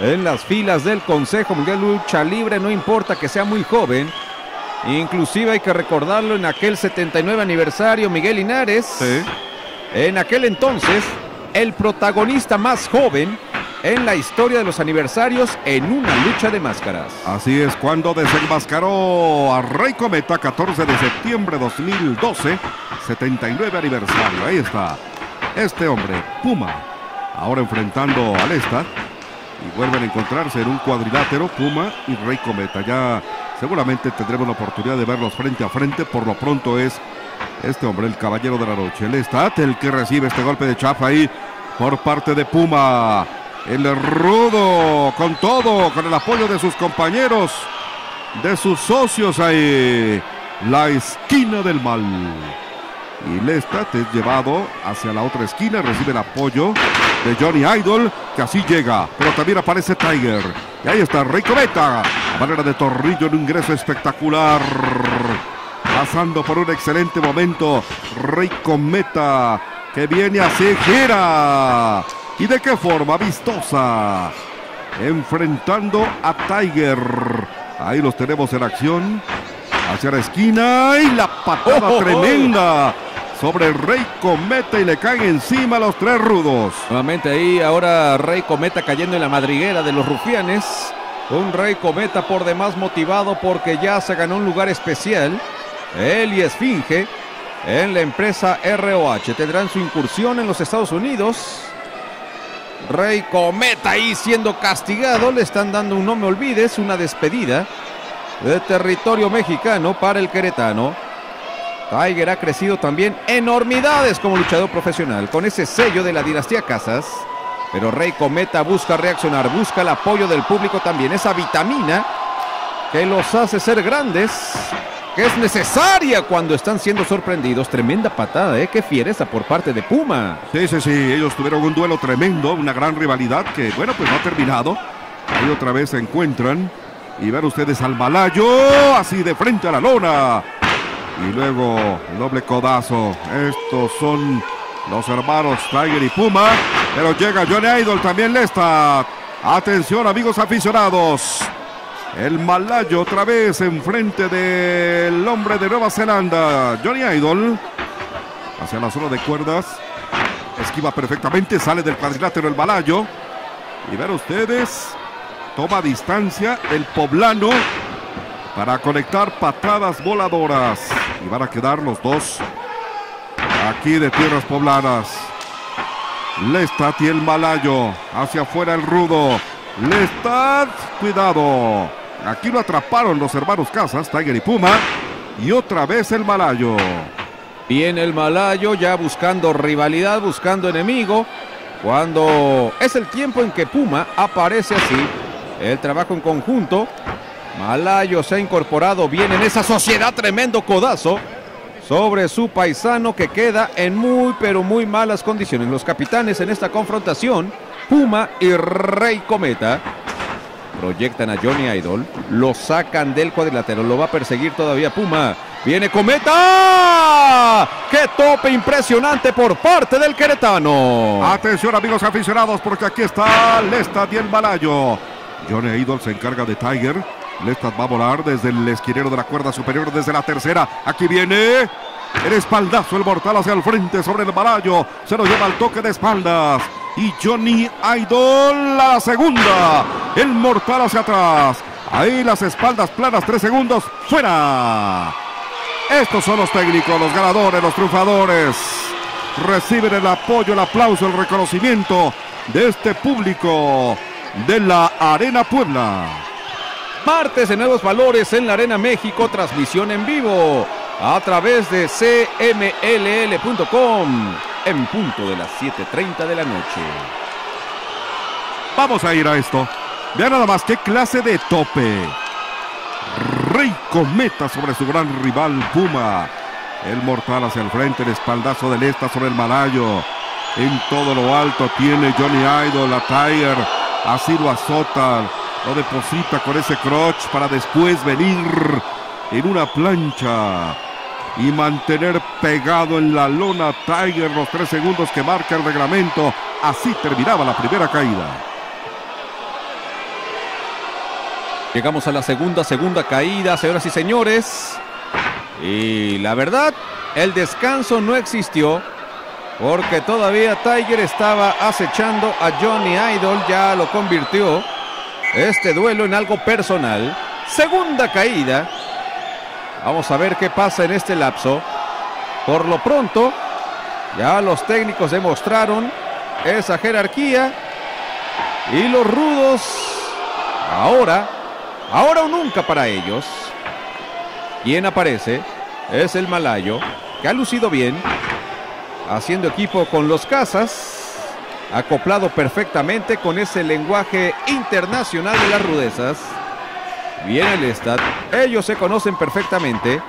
en las filas del Consejo Mundial de Lucha Libre, no importa que sea muy joven. Inclusive hay que recordarlo en aquel 79 aniversario, Miguel Linares. Sí. En aquel entonces, el protagonista más joven en la historia de los aniversarios en una lucha de máscaras. Así es, cuando desenmascaró a Rey Cometa, 14 de septiembre de 2012, 79 aniversario. Ahí está, este hombre, Puma, ahora enfrentando a Lesta. Y vuelven a encontrarse en un cuadrilátero, Puma y Rey Cometa. Ya seguramente tendremos la oportunidad de verlos frente a frente. Por lo pronto es este hombre, el caballero de la noche. El Estat, el que recibe este golpe de chapa ahí por parte de Puma. El rudo con todo, con el apoyo de sus compañeros, de sus socios ahí. La esquina del mal. Y Lestat es llevado hacia la otra esquina, recibe el apoyo de Johnny Idol, que así llega. Pero también aparece Tiger. Y ahí está Rey Cometa. A manera de torrillo un ingreso espectacular. Pasando por un excelente momento. Rey Cometa, que viene así, gira. ¿Y de qué forma? Vistosa. Enfrentando a Tiger. Ahí los tenemos en acción. Hacia la esquina. Y la patada ¡Oh, oh, oh! tremenda. Sobre el Rey Cometa y le caen encima los tres rudos. Nuevamente ahí ahora Rey Cometa cayendo en la madriguera de los rufianes. Un Rey Cometa por demás motivado porque ya se ganó un lugar especial. Él y Esfinge en la empresa ROH tendrán su incursión en los Estados Unidos. Rey Cometa ahí siendo castigado. Le están dando un no me olvides, una despedida de territorio mexicano para el queretano. Tiger ha crecido también enormidades como luchador profesional, con ese sello de la dinastía Casas. Pero Rey Cometa busca reaccionar, busca el apoyo del público también, esa vitamina que los hace ser grandes, que es necesaria cuando están siendo sorprendidos. Tremenda patada, ¿eh? Qué fiereza por parte de Puma. Sí, sí, sí, ellos tuvieron un duelo tremendo, una gran rivalidad que, bueno, pues no ha terminado. Ahí otra vez se encuentran. Y ver ustedes al Malayo, así de frente a la lona. Y luego doble codazo. Estos son los hermanos Tiger y Puma. Pero llega Johnny Idol, también Lestat. Atención amigos aficionados. El Malayo otra vez enfrente del hombre de Nueva Zelanda, Johnny Idol. Hacia la zona de cuerdas. Esquiva perfectamente, sale del cuadrilátero el Malayo. Y ver ustedes, toma distancia el poblano para conectar patadas voladoras. Y van a quedar los dos aquí de tierras poblanas. Lestat y el Malayo. Hacia afuera el rudo. Lestat, cuidado. Aquí lo atraparon los hermanos Casas, Tiger y Puma. Y otra vez el Malayo. Viene el Malayo ya buscando rivalidad, buscando enemigo. Cuando es el tiempo en que Puma aparece así. El trabajo en conjunto. Malayo se ha incorporado bien en esa sociedad. Tremendo codazo sobre su paisano que queda en muy pero muy malas condiciones. Los capitanes en esta confrontación, Puma y Rey Cometa, proyectan a Johnny Idol, lo sacan del cuadrilátero, lo va a perseguir todavía Puma. Viene Cometa. ¡Qué tope impresionante por parte del queretano! Atención amigos aficionados porque aquí está Lestat y el Malayo. Johnny Idol se encarga de Tiger. Lestat va a volar desde el esquinero de la cuerda superior, desde la tercera. Aquí viene el espaldazo, el mortal hacia el frente sobre el Malayo. Se lo lleva al toque de espaldas. Y Johnny Idol la segunda. El mortal hacia atrás. Ahí las espaldas planas, tres segundos. Fuera. Estos son los técnicos, los ganadores, los triunfadores. Reciben el apoyo, el aplauso, el reconocimiento de este público de la Arena Puebla. Martes de nuevos valores en la Arena México, transmisión en vivo a través de cmll.com en punto de las 7.30 de la noche. Vamos a ir a esto. Vean nada más qué clase de tope. Rey Cometa sobre su gran rival Puma. El mortal hacia el frente, el espaldazo del esta sobre el Malayo. En todo lo alto tiene Johnny Idol, a Tiger. Así lo azota, lo deposita con ese crotch para después venir en una plancha y mantener pegado en la lona Tiger los tres segundos que marca el reglamento. Así terminaba la primera caída. Llegamos a la segunda, segunda caída, señoras y señores. Y la verdad, el descanso no existió porque todavía Tiger estaba acechando a Johnny Idol, ya lo convirtió este duelo en algo personal. Segunda caída. Vamos a ver qué pasa en este lapso. Por lo pronto, ya los técnicos demostraron esa jerarquía y los rudos ahora Ahora o nunca para ellos. Quien aparece es el malayo, que ha lucido bien, haciendo equipo con los Casas, acoplado perfectamente con ese lenguaje internacional de las rudezas. Viene el Estad, ellos se conocen perfectamente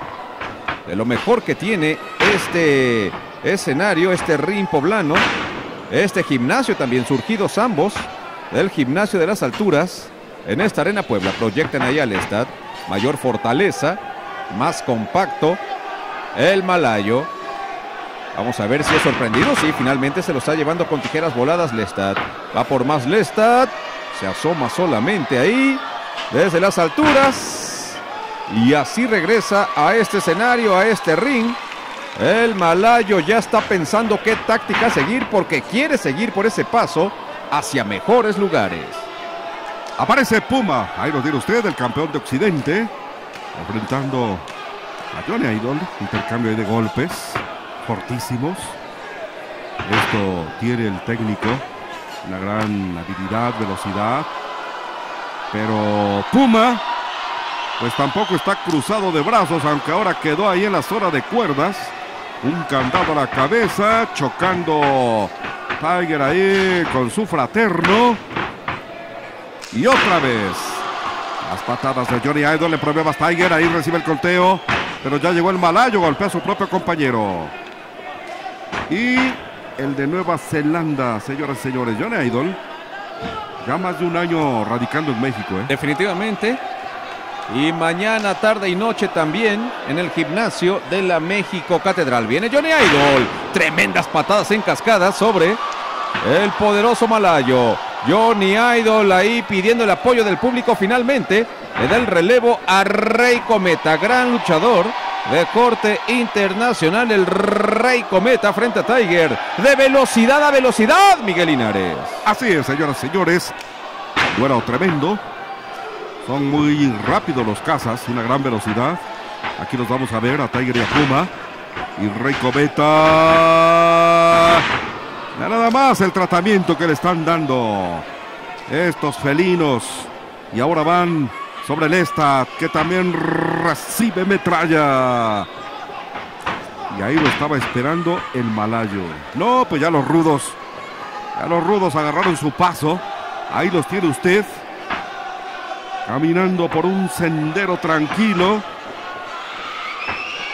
de lo mejor que tiene este escenario, este ring poblano, este gimnasio también surgidos ambos del gimnasio de las alturas en esta arena Puebla. Proyectan ahí al Estad. Mayor fortaleza, más compacto. El Malayo. Vamos a ver si es sorprendido. Sí, finalmente se lo está llevando con tijeras voladas Lestat. Va por más Lestat. Se asoma solamente ahí. Desde las alturas. Y así regresa a este escenario, a este ring. El Malayo ya está pensando qué táctica seguir porque quiere seguir por ese paso hacia mejores lugares. Aparece Puma, ahí lo tiene usted, el campeón de Occidente, enfrentando a Johnny Idol, intercambio de golpes fortísimos. Esto tiene el técnico, una gran habilidad, velocidad. Pero Puma, pues tampoco está cruzado de brazos, aunque ahora quedó ahí en la zona de cuerdas. Un candado a la cabeza, chocando Tiger ahí con su fraterno. Y otra vez. Las patadas de Johnny Idol le pruebas Tiger. Ahí recibe el colteo. Pero ya llegó el malayo. Golpea a su propio compañero. Y el de Nueva Zelanda, señoras y señores. Johnny Idol. Ya más de un año radicando en México. ¿eh? Definitivamente. Y mañana, tarde y noche también en el gimnasio de la México Catedral. Viene Johnny Idol. Tremendas patadas en cascada sobre el poderoso malayo. Johnny Idol ahí pidiendo el apoyo del público finalmente. Le da el relevo a Rey Cometa, gran luchador de corte internacional, el Rey Cometa frente a Tiger. De velocidad a velocidad, Miguel Linares. Así es, señoras y señores. Bueno, tremendo. Son muy rápidos los cazas, una gran velocidad. Aquí los vamos a ver a Tiger y a Puma. Y Rey Cometa. Nada más el tratamiento que le están dando estos felinos. Y ahora van sobre el Estat, que también recibe metralla. Y ahí lo estaba esperando el malayo. No, pues ya los rudos. Ya los rudos agarraron su paso. Ahí los tiene usted. Caminando por un sendero tranquilo.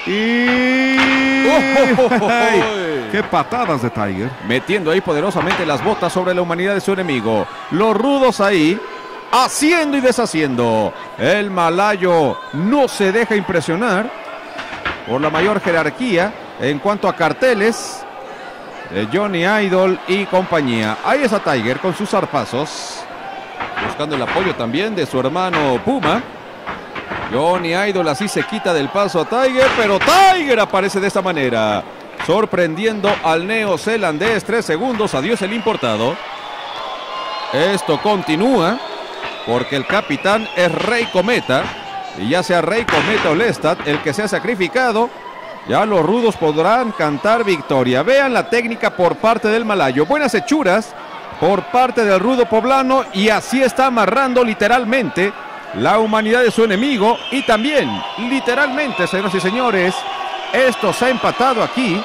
Y. ¡Ay! ¡Qué patadas de Tiger! Metiendo ahí poderosamente las botas sobre la humanidad de su enemigo. Los rudos ahí. Haciendo y deshaciendo. El malayo no se deja impresionar por la mayor jerarquía en cuanto a carteles Johnny Idol y compañía. Ahí está Tiger con sus zarpazos. Buscando el apoyo también de su hermano Puma. Johnny Idol así se quita del paso a Tiger, pero Tiger aparece de esta manera. Sorprendiendo al neozelandés. Tres segundos. Adiós el importado. Esto continúa porque el capitán es Rey Cometa. Y ya sea Rey Cometa o Lestat el que se ha sacrificado, ya los rudos podrán cantar victoria. Vean la técnica por parte del malayo. Buenas hechuras por parte del rudo poblano y así está amarrando literalmente la humanidad de su enemigo y también literalmente, señoras y señores, esto se ha empatado aquí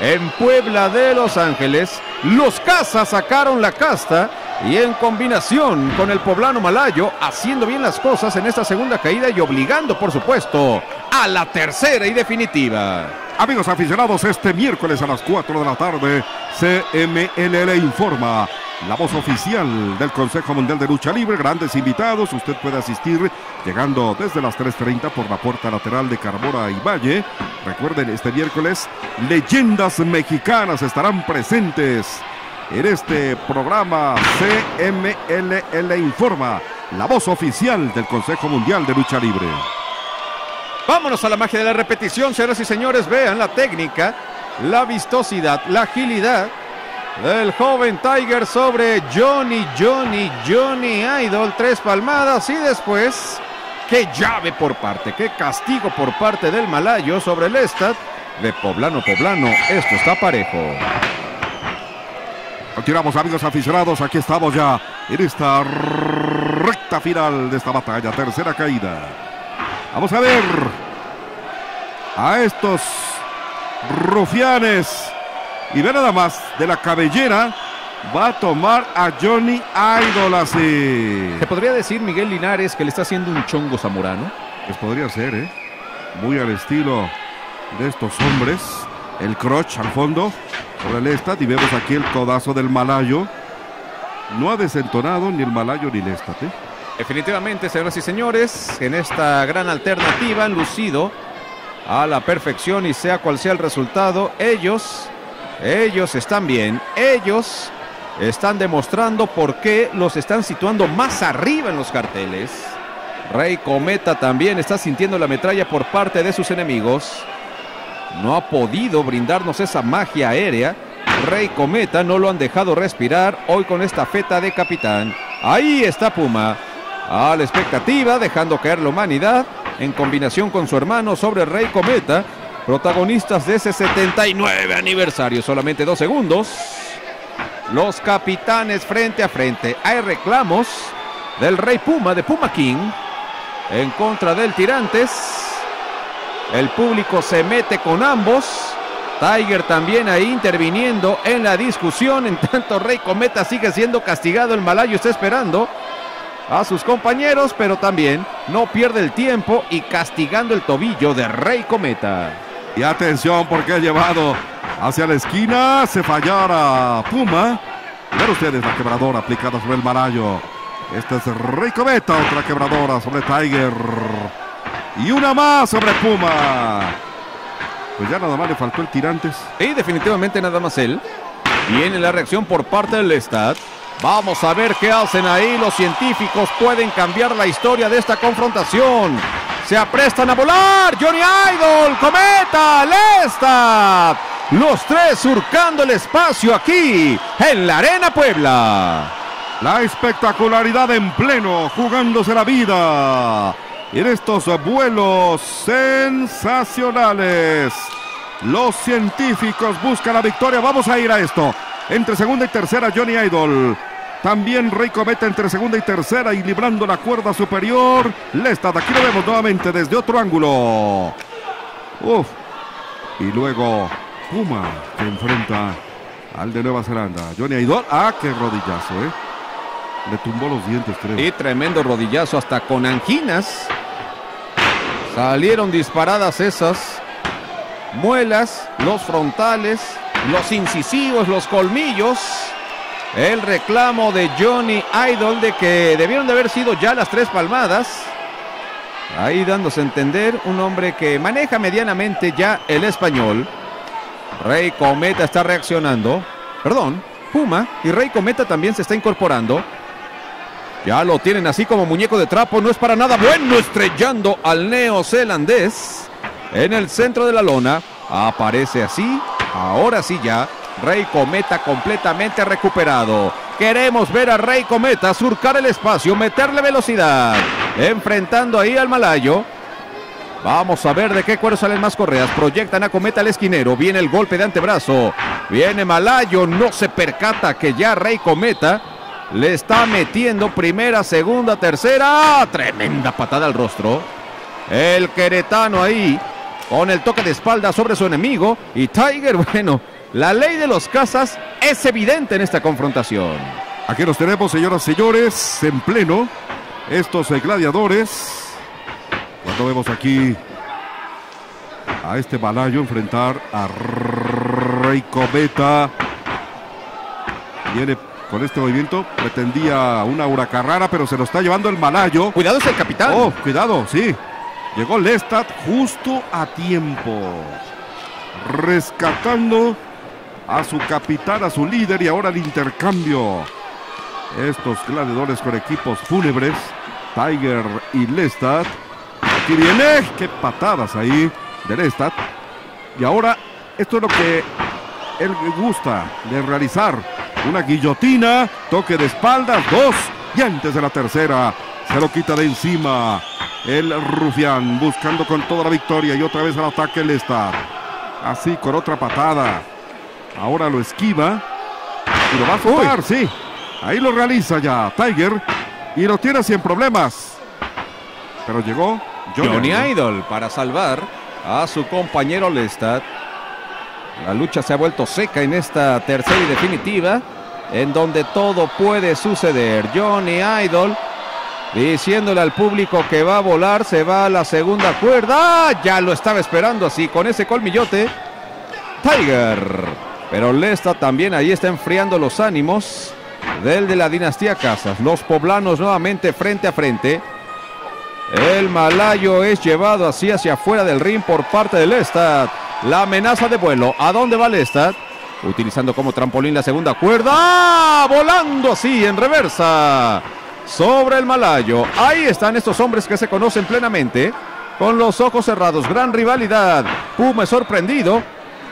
en Puebla de Los Ángeles. Los Casas sacaron la casta y en combinación con el poblano malayo, haciendo bien las cosas en esta segunda caída y obligando, por supuesto, a la tercera y definitiva. Amigos aficionados, este miércoles a las 4 de la tarde, CMLL informa. La voz oficial del Consejo Mundial de Lucha Libre, grandes invitados, usted puede asistir llegando desde las 3.30 por la puerta lateral de Carbora y Valle. Recuerden, este miércoles, leyendas mexicanas estarán presentes en este programa CMLL Informa, la voz oficial del Consejo Mundial de Lucha Libre. Vámonos a la magia de la repetición, señoras y señores. Vean la técnica, la vistosidad, la agilidad del joven Tiger sobre Johnny, Johnny, Johnny Idol. Tres palmadas y después, qué llave por parte, qué castigo por parte del malayo sobre el Estat de Poblano Poblano. Esto está parejo. Continuamos amigos aficionados, aquí estamos ya en esta recta final de esta batalla, tercera caída. Vamos a ver a estos rufianes y ve nada más de la cabellera va a tomar a Johnny Idol así. ¿Se podría decir Miguel Linares que le está haciendo un chongo zamorano? Pues podría ser, ¿eh? Muy al estilo de estos hombres. El crotch al fondo sobre el Estat y vemos aquí el codazo del malayo. No ha desentonado ni el malayo ni el Estat, ¿eh? Definitivamente, señoras y señores, en esta gran alternativa han lucido a la perfección y sea cual sea el resultado, ellos, ellos están bien, ellos están demostrando por qué los están situando más arriba en los carteles. Rey Cometa también está sintiendo la metralla por parte de sus enemigos. No ha podido brindarnos esa magia aérea. Rey Cometa no lo han dejado respirar hoy con esta feta de capitán. Ahí está Puma. A la expectativa, dejando caer la humanidad en combinación con su hermano sobre Rey Cometa. Protagonistas de ese 79 aniversario. Solamente dos segundos. Los capitanes frente a frente. Hay reclamos del Rey Puma, de Puma King, en contra del Tirantes. El público se mete con ambos. Tiger también ahí interviniendo en la discusión. En tanto, Rey Cometa sigue siendo castigado. El malayo está esperando a sus compañeros, pero también no pierde el tiempo y castigando el tobillo de Rey Cometa. Y atención porque ha llevado hacia la esquina. Se fallara Puma. Ver ustedes la quebradora aplicada sobre el malayo. Este es Rey Cometa, otra quebradora sobre Tiger. Y una más sobre Puma. Pues ya nada más le faltó el tirantes. Y definitivamente nada más él. Viene la reacción por parte del Estad. Vamos a ver qué hacen ahí. Los científicos pueden cambiar la historia de esta confrontación. Se aprestan a volar. Johnny Idol, Cometa, Lestat. Los tres surcando el espacio aquí en la Arena Puebla. La espectacularidad en pleno, jugándose la vida. en estos vuelos sensacionales. Los científicos buscan la victoria. Vamos a ir a esto. Entre segunda y tercera, Johnny Idol. También Rey Cometa entre segunda y tercera y librando la cuerda superior. Lestat, aquí lo vemos nuevamente desde otro ángulo. Uf. Y luego Puma que enfrenta al de Nueva Zelanda. Johnny Idol. Ah, qué rodillazo, ¿eh? Le tumbó los dientes, creo. Y tremendo rodillazo hasta con anginas. Salieron disparadas esas muelas, los frontales, los incisivos, los colmillos. El reclamo de Johnny Idol de que debieron de haber sido ya las tres palmadas. Ahí dándose a entender un hombre que maneja medianamente ya el español. Rey Cometa está reaccionando. Perdón, Puma y Rey Cometa también se está incorporando. Ya lo tienen así como muñeco de trapo. No es para nada bueno estrellando al neozelandés en el centro de la lona. Aparece así. Ahora sí ya. Rey Cometa completamente recuperado. Queremos ver a Rey Cometa surcar el espacio, meterle velocidad. Enfrentando ahí al malayo. Vamos a ver de qué cuero salen más correas. Proyectan a Cometa al esquinero. Viene el golpe de antebrazo. Viene Malayo. No se percata que ya Rey Cometa le está metiendo primera, segunda, tercera. Tremenda patada al rostro. El queretano ahí con el toque de espalda sobre su enemigo. Y Tiger, *laughs* bueno, la ley de los cazas es evidente en esta confrontación. Aquí los tenemos, señoras y señores, en pleno. Estos eh, gladiadores. Cuando vemos aquí a este Malayo enfrentar a Rey Cometa. Viene con este movimiento. Pretendía una huracarrara, pero se lo está llevando el Malayo. Cuidado es el capitán. Oh, cuidado, sí. Llegó Lestat justo a tiempo. Rescatando a su capitán, a su líder y ahora el intercambio. Estos gladiadores con equipos fúnebres. Tiger y Lestat. Aquí viene. Qué patadas ahí de Lestat. Y ahora esto es lo que él gusta de realizar. Una guillotina. Toque de espaldas. Dos. Y antes de la tercera. Se lo quita de encima. El rufián buscando con toda la victoria. Y otra vez al ataque Lestat. Así con otra patada. Ahora lo esquiva. Y lo va a soltar, sí. Ahí lo realiza ya Tiger. Y lo tiene sin problemas. Pero llegó Johnny, Johnny Idol. Idol para salvar a su compañero Lestat. La lucha se ha vuelto seca en esta tercera y definitiva, en donde todo puede suceder. Johnny Idol diciéndole al público que va a volar, se va a la segunda cuerda. Ya lo estaba esperando así, con ese colmillote. Tiger. Pero Lestat también ahí está enfriando los ánimos del de la dinastía Casas. Los poblanos nuevamente frente a frente. El malayo es llevado así hacia afuera del ring por parte del Lestat. La amenaza de vuelo. ¿A dónde va Lestat? Utilizando como trampolín la segunda cuerda. ¡Ah! Volando así en reversa. Sobre el malayo. Ahí están estos hombres que se conocen plenamente. Con los ojos cerrados. Gran rivalidad. Puma es sorprendido.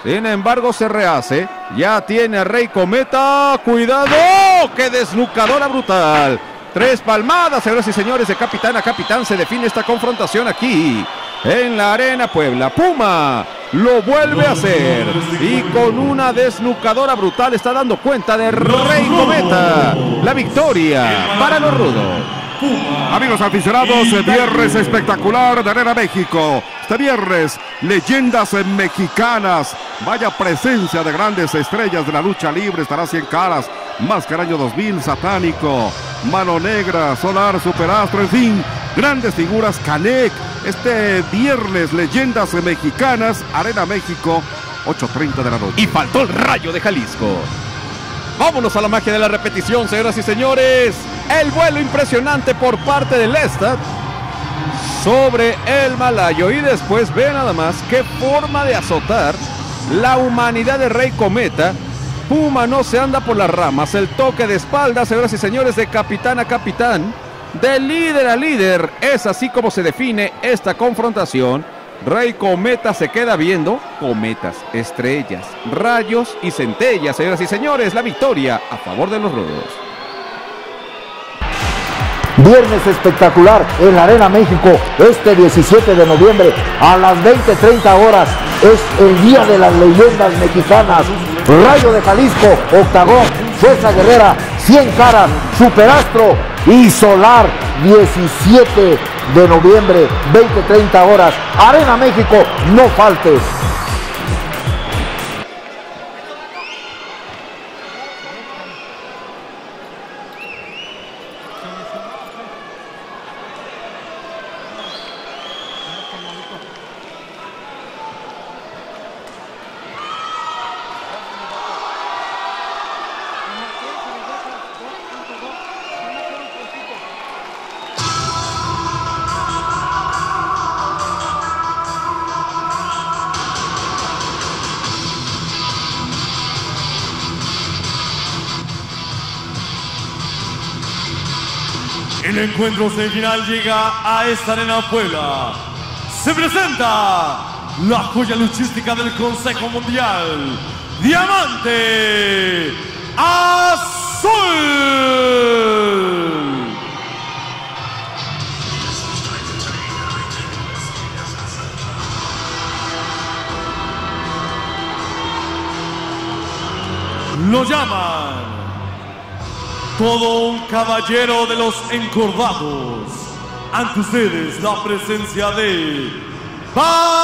Sin embargo, se rehace. Ya tiene a Rey Cometa. ¡Cuidado! ¡Qué desnucadora brutal! Tres palmadas, señoras y señores, de capitán a capitán. Se define esta confrontación aquí en la Arena Puebla. Puma lo vuelve a hacer. Y con una desnucadora brutal está dando cuenta de Rey Cometa. La victoria para los rudos. Amigos aficionados, viernes espectacular de Arena México. Este viernes, leyendas mexicanas. Vaya presencia de grandes estrellas de la lucha libre. Estará 100 caras. Máscara año 2000, satánico. Mano negra, solar, superastro, en fin. Grandes figuras, Canek. Este viernes, leyendas mexicanas. Arena México, 8.30 de la noche. Y faltó el rayo de Jalisco. Vámonos a la magia de la repetición, señoras y señores. El vuelo impresionante por parte del Lestat sobre el Malayo. Y después ve nada más qué forma de azotar la humanidad de Rey Cometa. Puma no se anda por las ramas. El toque de espalda, señoras y señores, de capitán a capitán. De líder a líder. Es así como se define esta confrontación. Rey Cometa se queda viendo cometas, estrellas, rayos y centellas, señoras y señores, la victoria a favor de los rudos. Viernes espectacular en la Arena México este 17 de noviembre a las 20:30 horas. Es el Día de las Leyendas Mexicanas. Rayo de Jalisco, Octagón, Fuerza Guerrera, 100 Caras, Superastro y Solar 17 de noviembre, 20:30 horas. Arena México, no faltes. Encuentro semifinal llega a esta arena Puebla. Se presenta la joya luchística del Consejo Mundial, Diamante Azul. Lo llaman todo un caballero de los encordados. Ante ustedes la presencia de Valiente.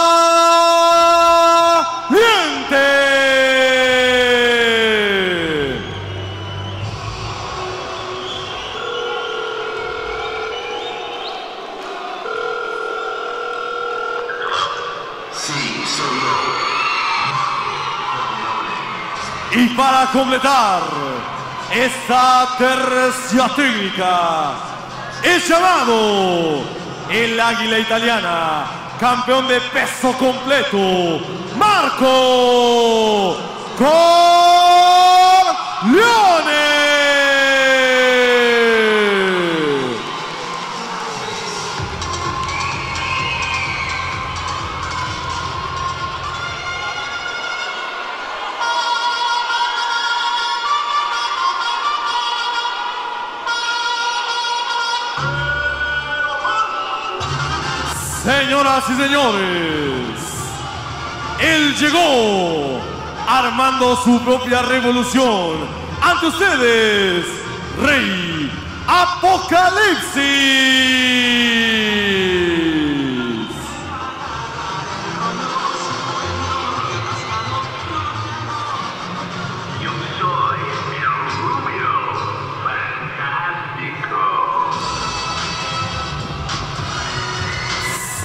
Sí, soy yo. Y para completar esta tercia técnica, es llamado el águila italiana, campeón de peso completo, Marco Corleone. Y señores, él llegó armando su propia revolución. Ante ustedes, Rey Apocalipsis.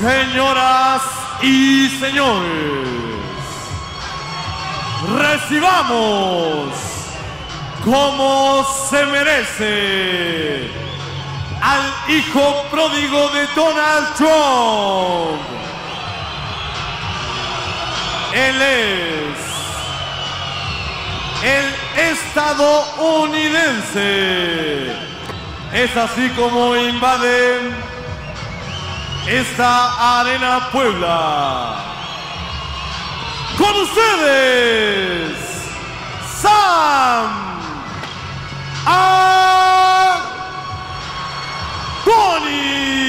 Señoras y señores, recibamos como se merece al hijo pródigo de Donald Trump. Él es el estadounidense. Es así como invaden esta Arena Puebla. Con ustedes, Sam Adonis.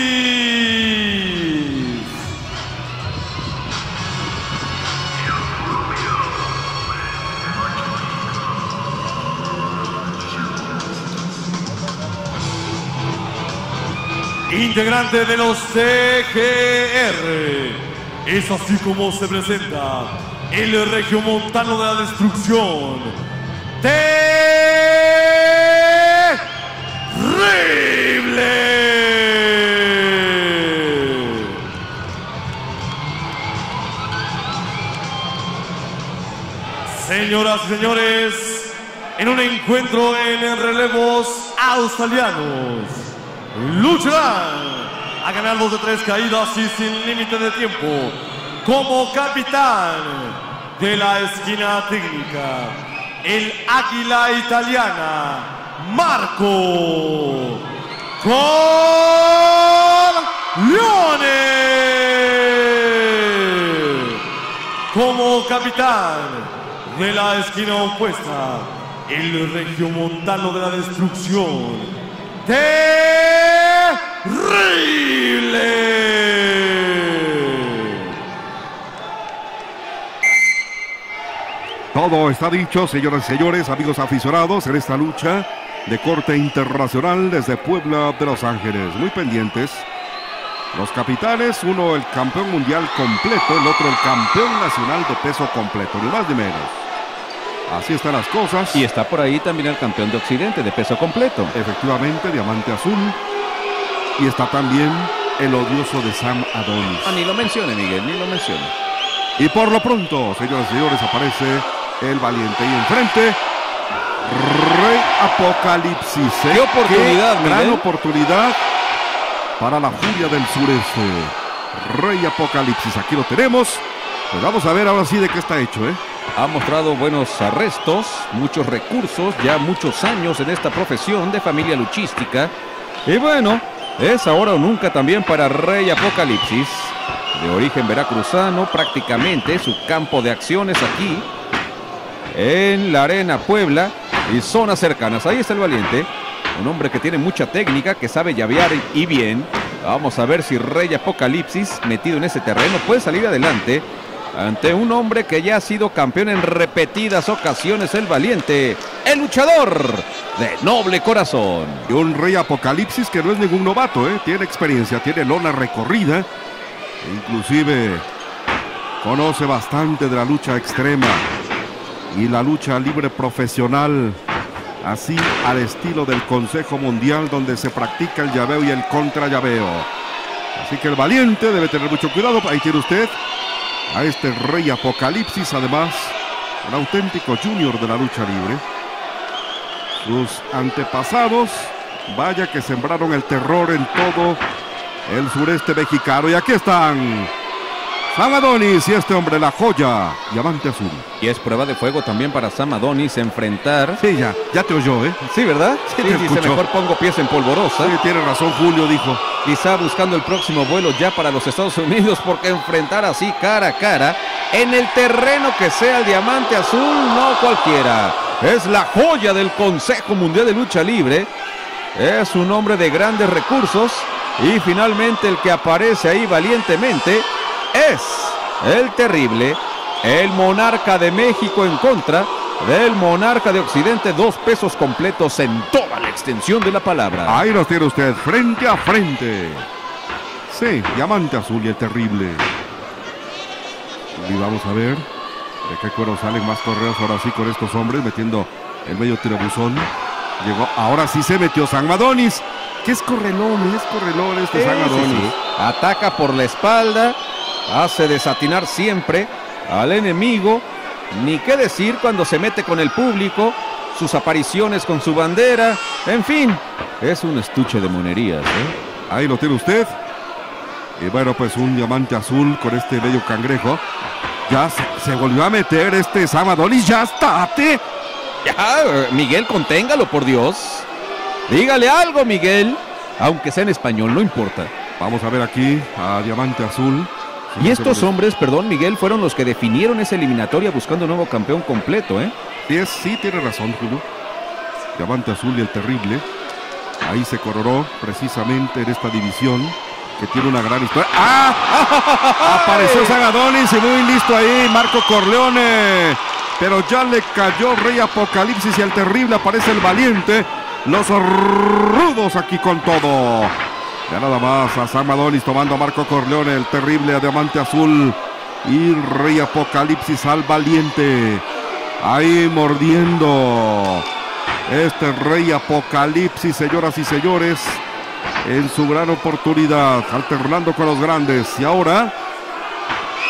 Integrante de los CGR. Es así como se presenta el regiomontano de la destrucción. Terrible. Señoras y señores, en un encuentro en relevos australianos, lucharán a ganar dos de tres caídas y sin límite de tiempo como capitán de la esquina técnica, el águila italiana, Marco Corleone. Como capitán de la esquina opuesta, el regiomontano de la destrucción, Terrible. Todo está dicho, señoras y señores, amigos aficionados, en esta lucha de corte internacional desde Puebla de Los Ángeles. Muy pendientes. Los capitanes, uno el campeón mundial completo, el otro el campeón nacional de peso completo, ni más ni menos. Así están las cosas. Y está por ahí también el campeón de Occidente de peso completo. Efectivamente, diamante azul. Y está también el odioso de Sam Adonis. Ah, ni lo mencione, Miguel, ni lo mencione. Y por lo pronto, señoras y señores, aparece el valiente y enfrente. Rey Apocalipsis. ¿eh? ¡Qué oportunidad, gran Miguel! oportunidad para la furia del sureste. Rey Apocalipsis, aquí lo tenemos. Pues vamos a ver ahora sí de qué está hecho, ¿eh? Ha mostrado buenos arrestos, muchos recursos, ya muchos años en esta profesión de familia luchística. Y bueno, es ahora o nunca también para Rey Apocalipsis. De origen veracruzano, prácticamente su campo de acciones aquí en la Arena Puebla y zonas cercanas. Ahí está el valiente. Un hombre que tiene mucha técnica, que sabe llavear y bien. Vamos a ver si Rey Apocalipsis, metido en ese terreno, puede salir adelante ante un hombre que ya ha sido campeón en repetidas ocasiones, el valiente, el luchador de noble corazón. Y un Rey Apocalipsis que no es ningún novato, ¿eh? Tiene experiencia, tiene lona recorrida. Inclusive conoce bastante de la lucha extrema y la lucha libre profesional. Así al estilo del Consejo Mundial donde se practica el llaveo y el contra llaveo. Así que el valiente debe tener mucho cuidado. Ahí tiene usted a este Rey Apocalipsis, además, un auténtico junior de la lucha libre. Sus antepasados, vaya que sembraron el terror en todo el sureste mexicano. Y aquí están Sam Adonis y este hombre, la joya, diamante azul. Y es prueba de fuego también para Sam Adonis enfrentar. Sí, ya, ya te oyó, ¿eh? Sí, ¿verdad? Sí, te dice, escuchó. mejor pongo pies en polvorosa. Sí, tiene razón, Julio dijo. Quizá buscando el próximo vuelo ya para los Estados Unidos, porque enfrentar así cara a cara en el terreno que sea el diamante azul, no cualquiera. Es la joya del Consejo Mundial de Lucha Libre. Es un hombre de grandes recursos. Y finalmente el que aparece ahí valientemente es el terrible, el monarca de México en contra del monarca de Occidente, dos pesos completos en toda la extensión de la palabra. Ahí los tiene usted, frente a frente. Sí, diamante azul y el terrible. Y vamos a ver de qué cuero salen más correos ahora sí con estos hombres, metiendo el medio tirabuzón. Llegó, ahora sí se metió San Madonis. Que es correlón, es correlón este San sí, Madonis. sí. Ataca por la espalda, hace desatinar siempre al enemigo. Ni qué decir cuando se mete con el público, sus apariciones con su bandera. En fin, es un estuche de monerías. ¿eh? Ahí lo tiene usted. Y bueno, pues un diamante azul con este medio cangrejo. Ya se, se volvió a meter este Sam Adonis. Ya está. te- Ya, Miguel, conténgalo, por Dios. Dígale algo, Miguel. Aunque sea en español, no importa. Vamos a ver aquí a Diamante Azul. Y estos hombres, perdón, Miguel, fueron los que definieron esa eliminatoria buscando un nuevo campeón completo, ¿eh? Sí, es- sí, tiene razón, Julio. Diamante Azul y el Terrible. Ahí se coronó precisamente en esta división que tiene una gran historia. ¡Ah! *laughs* Apareció San Adonis y muy listo ahí Marco Corleone. Pero ya le cayó Rey Apocalipsis y el Terrible aparece el Valiente. Los rudos aquí con todo. Ya nada más a San Adonis tomando a Marco Corleone, el Terrible a Diamante Azul. Y Rey Apocalipsis al Valiente. Ahí mordiendo. Este rey apocalipsis, señoras y señores, en su gran oportunidad, alternando con los grandes. Y ahora,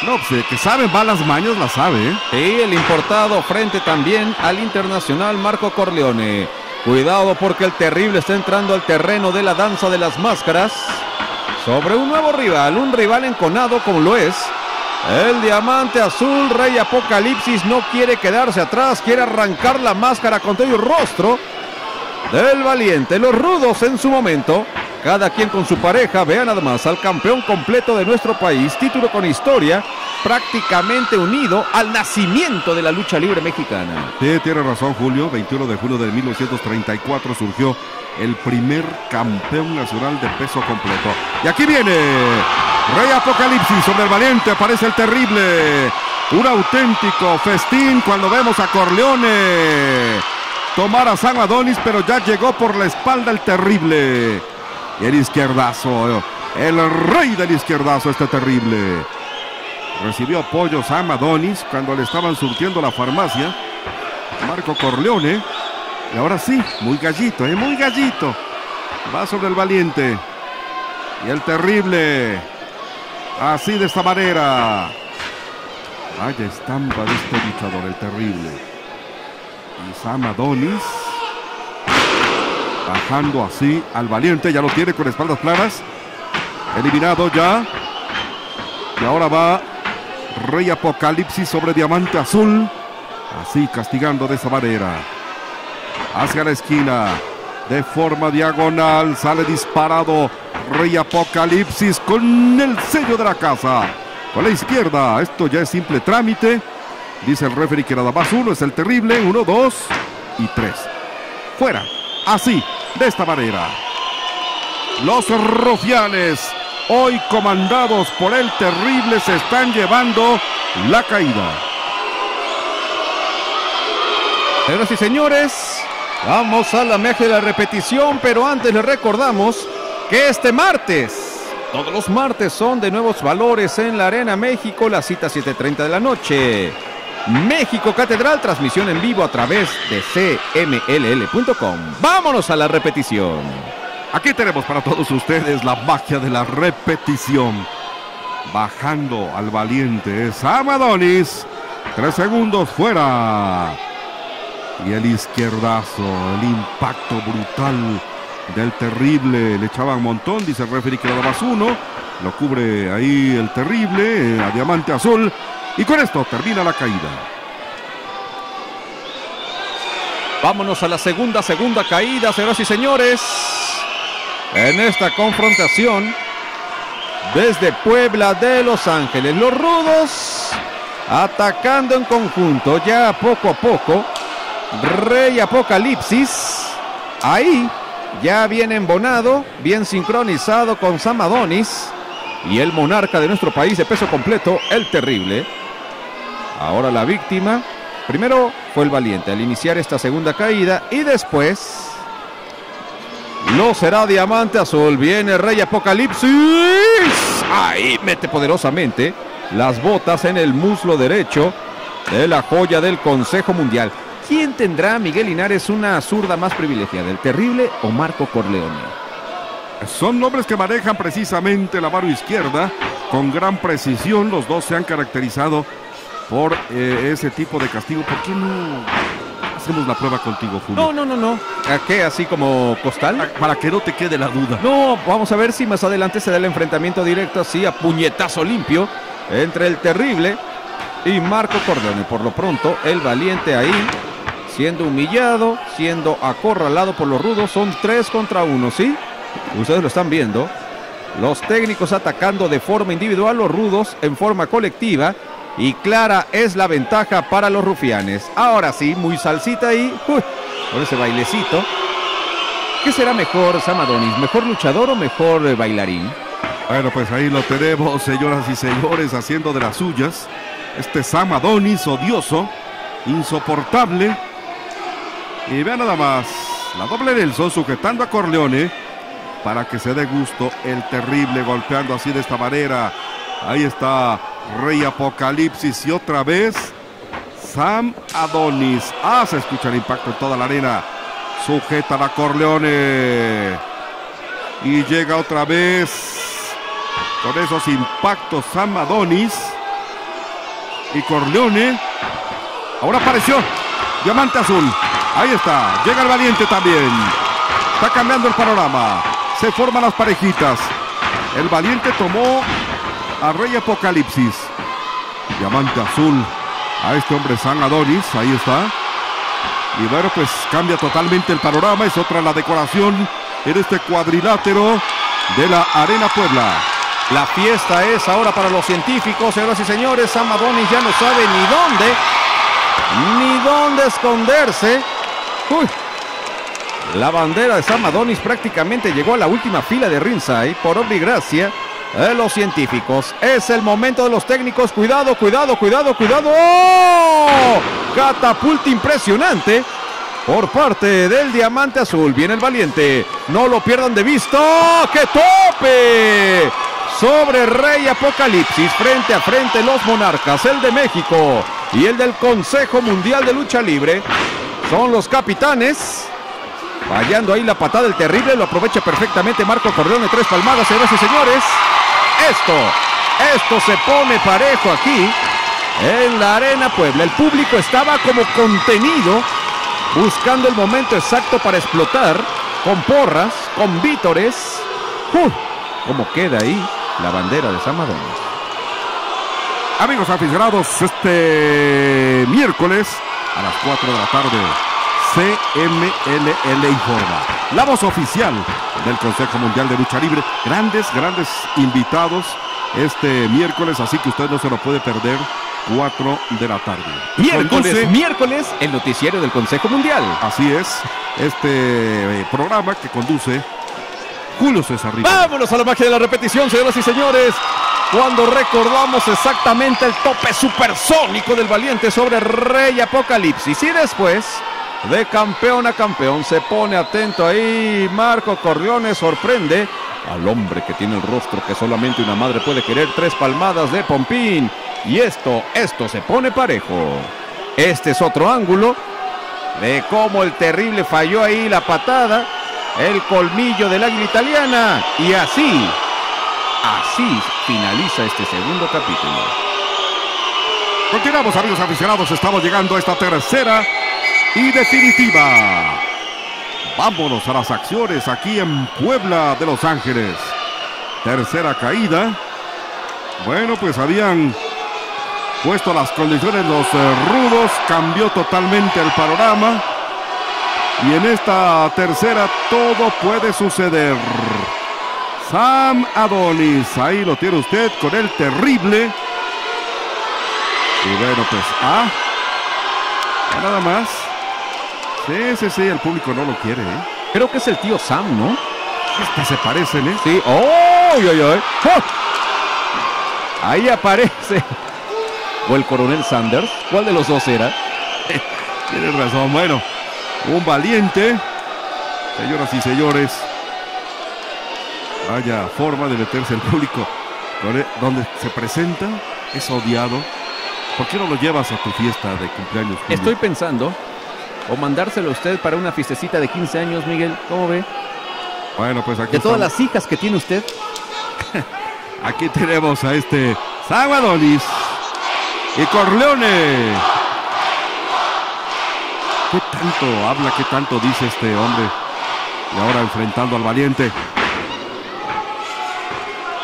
no, pues, que sabe malas mañas, la sabe, ¿eh? Sí, el importado frente también al internacional Marco Corleone. Cuidado porque el terrible está entrando al terreno de la danza de las máscaras. Sobre un nuevo rival, un rival enconado como lo es. El diamante azul, Rey Apocalipsis, no quiere quedarse atrás, quiere arrancar la máscara con todo el rostro del valiente. Los rudos en su momento, cada quien con su pareja. Vean nada más al campeón completo de nuestro país, título con historia, prácticamente unido al nacimiento de la lucha libre mexicana. Sí, tiene razón, Julio. 21 de julio de 1934 surgió el primer campeón nacional de peso completo. Y aquí viene Rey Apocalipsis sobre el valiente, aparece el terrible. Un auténtico festín cuando vemos a Corleone tomar a San Adonis, pero ya llegó por la espalda el terrible. Y el izquierdazo, el rey del izquierdazo, este terrible. Recibió apoyo Sam Adonis cuando le estaban surtiendo la farmacia. Marco Corleone. Y ahora sí, muy gallito, ¿eh? muy gallito. Va sobre el valiente. Y el terrible. Así de esta manera. Vaya estampa de este luchador, el terrible. Y Sam Adonis. Bajando así al valiente. Ya lo tiene con espaldas planas. Eliminado ya. Y ahora va Rey Apocalipsis sobre Diamante Azul. Así castigando de esa manera. Hacia la esquina. De forma diagonal. Sale disparado. Rey Apocalipsis con el sello de la casa. Con la izquierda. Esto ya es simple trámite. Dice el referee que nada más uno es el terrible. Uno, dos y tres. Fuera. Así. De esta manera. Los rufianes. Hoy comandados por el terrible se están llevando la caída. Señoras y señores, vamos a la meja de la repetición, pero antes les recordamos que este martes, todos los martes son de nuevos valores en la Arena México, la cita 7.30 de la noche. México Catedral, transmisión en vivo a través de cmll.com. Vámonos a la repetición. Aquí tenemos para todos ustedes la magia de la repetición. Bajando al valiente Sam Adonis. Tres segundos fuera. Y el izquierdazo, el impacto brutal del terrible. Le echaban montón, dice el referee que nada más uno. Lo cubre ahí el terrible, a diamante azul. Y con esto termina la caída. Vámonos a la segunda, segunda caída, señoras y señores. En esta confrontación, desde Puebla de Los Ángeles, los rudos atacando en conjunto, ya poco a poco. Rey Apocalipsis, ahí ya bien embonado, bien sincronizado con Sam Adonis y el monarca de nuestro país de peso completo, el terrible. Ahora la víctima, primero fue el valiente al iniciar esta segunda caída y después lo será Diamante Azul. Viene Rey Apocalipsis. Ahí mete poderosamente las botas en el muslo derecho de la joya del Consejo Mundial. ¿Quién tendrá, Miguel Linares, una zurda más privilegiada, el terrible o Marco Corleone? Son nombres que manejan precisamente la mano izquierda con gran precisión. Los dos se han caracterizado por eh, ese tipo de castigo. ¿Por qué no hacemos la prueba contigo, Julio? No, no, no, no. ¿A qué? ¿Así como costal? Para que no te quede la duda. No, vamos a ver si más adelante se da el enfrentamiento directo así a puñetazo limpio entre el terrible y Marco Corleone. Por lo pronto, el valiente ahí, siendo humillado, siendo acorralado por los rudos, son tres contra uno, ¿sí? Ustedes lo están viendo. Los técnicos atacando de forma individual, los rudos en forma colectiva. Y clara es la ventaja para los rufianes. Ahora sí, muy salsita ahí. Uy, con ese bailecito. ¿Qué será mejor, Samadonis? ¿Mejor luchador o mejor eh, bailarín? Bueno, pues ahí lo tenemos, señoras y señores, haciendo de las suyas. Este Sam Adonis odioso, insoportable. Y vean nada más, la doble Nelson sujetando a Corleone para que se dé gusto el terrible golpeando así de esta manera. Ahí está Rey Apocalipsis y otra vez Sam Adonis. Ah, se escucha el impacto en toda la arena. Sujeta a Corleone. Y llega otra vez con esos impactos Sam Adonis. Y Corleone. Ahora apareció. Diamante azul. Ahí está. Llega el valiente también. Está cambiando el panorama. Se forman las parejitas. El valiente tomó a Rey Apocalipsis. Diamante azul. A este hombre San Adonis. Ahí está. Y bueno, pues cambia totalmente el panorama. Es otra la decoración en este cuadrilátero de la Arena Puebla. La fiesta es ahora para los científicos, señoras y señores. Sam Adonis ya no sabe ni dónde, ni dónde esconderse. Uy. La bandera de Sam Adonis prácticamente llegó a la última fila de ringside por obra y gracia de los científicos. Es el momento de los técnicos. Cuidado, cuidado, cuidado, cuidado. Catapulta impresionante por parte del Diamante Azul. Viene el valiente. No lo pierdan de vista. ¡Qué tope! Sobre Rey Apocalipsis, frente a frente los monarcas, el de México y el del Consejo Mundial de Lucha Libre. Son los capitanes. Fallando ahí la patada del terrible, lo aprovecha perfectamente Marco Corleone, tres palmadas, señoras y señores. Esto, esto se pone parejo aquí en la Arena Puebla. El público estaba como contenido, buscando el momento exacto para explotar, con porras, con vítores. ¡Uh! ¿Cómo queda ahí la bandera de San Madonna? Amigos aficionados, este miércoles a las 4 de la tarde, CMLL informa. La voz oficial del Consejo Mundial de Lucha Libre. Grandes, grandes invitados este miércoles, así que usted no se lo puede perder. 4 de la tarde. Miércoles, miércoles, el noticiero del Consejo Mundial. Así es, este eh, programa que conduce Julio César Rivera. Vámonos a la magia de la repetición, señoras y señores. Cuando recordamos exactamente el tope supersónico del valiente sobre Rey Apocalipsis. Y después, de campeón a campeón, se pone atento ahí. Marco Corleone sorprende al hombre que tiene el rostro que solamente una madre puede querer. Tres palmadas de Pompín. Y esto, esto se pone parejo. Este es otro ángulo de cómo el terrible falló ahí la patada, el colmillo del águila italiana y así, así finaliza este segundo capítulo. Continuamos, amigos aficionados, estamos llegando a esta tercera y definitiva. Vámonos a las acciones aquí en Puebla de Los Ángeles. Tercera caída. Bueno, pues habían puesto las condiciones los eh, rudos, cambió totalmente el panorama. Y en esta tercera todo puede suceder. Sam Adonis, ahí lo tiene usted con el terrible. Y bueno, pues, ah, nada más. Sí, sí, sí, el público no lo quiere, ¿eh? Creo que es el tío Sam, ¿no? Hasta se parecen, ¿eh? Sí. ¡Oh! ¡Ay, ay, ay! ¡Oh! Ahí aparece. O el coronel Sanders. ¿Cuál de los dos era? *laughs* Tienes razón, bueno, un valiente, señoras y señores. Vaya forma de meterse el público. Donde- se presenta, es odiado. ¿Por qué no lo llevas a tu fiesta de cumpleaños? Julio? Estoy pensando. O mandárselo a usted para una fiestecita de 15 años, Miguel. ¿Cómo ve? Bueno, pues aquí De todas las hijas que tiene usted. *laughs* Aquí tenemos a este Sam Adonis y Corleone. ¿Qué tanto habla, qué tanto dice este hombre? Y ahora enfrentando al valiente.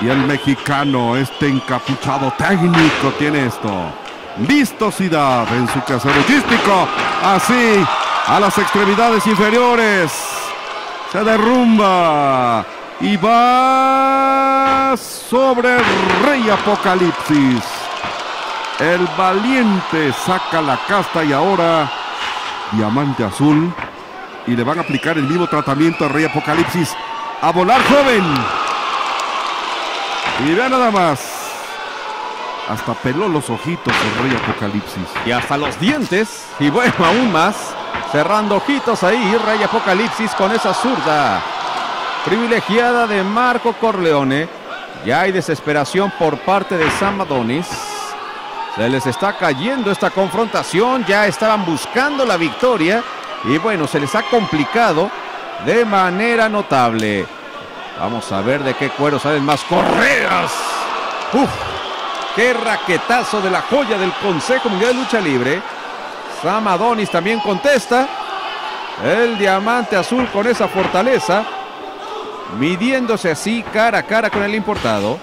Y el mexicano, este encapuchado técnico, tiene esto. Vistosidad en su casero logístico. Así, a las extremidades inferiores. Se derrumba. Y va sobre Rey Apocalipsis. El valiente saca la casta y ahora Diamante Azul. Y le van a aplicar el mismo tratamiento a Rey Apocalipsis. A volar joven. Y vea nada más. Hasta peló los ojitos el Rey Apocalipsis. Y hasta los dientes. Y bueno, *laughs* aún más. Cerrando ojitos ahí. Rey Apocalipsis con esa zurda. Privilegiada de Marco Corleone. Ya hay desesperación por parte de Sam Adonis. Se les está cayendo esta confrontación. Ya estaban buscando la victoria. Y bueno, se les ha complicado de manera notable. Vamos a ver de qué cuero salen más correas. Uf, qué raquetazo de la joya del Consejo Mundial de Lucha Libre. Sam Adonis también contesta. El diamante azul con esa fortaleza. Midiéndose así cara a cara con el importado.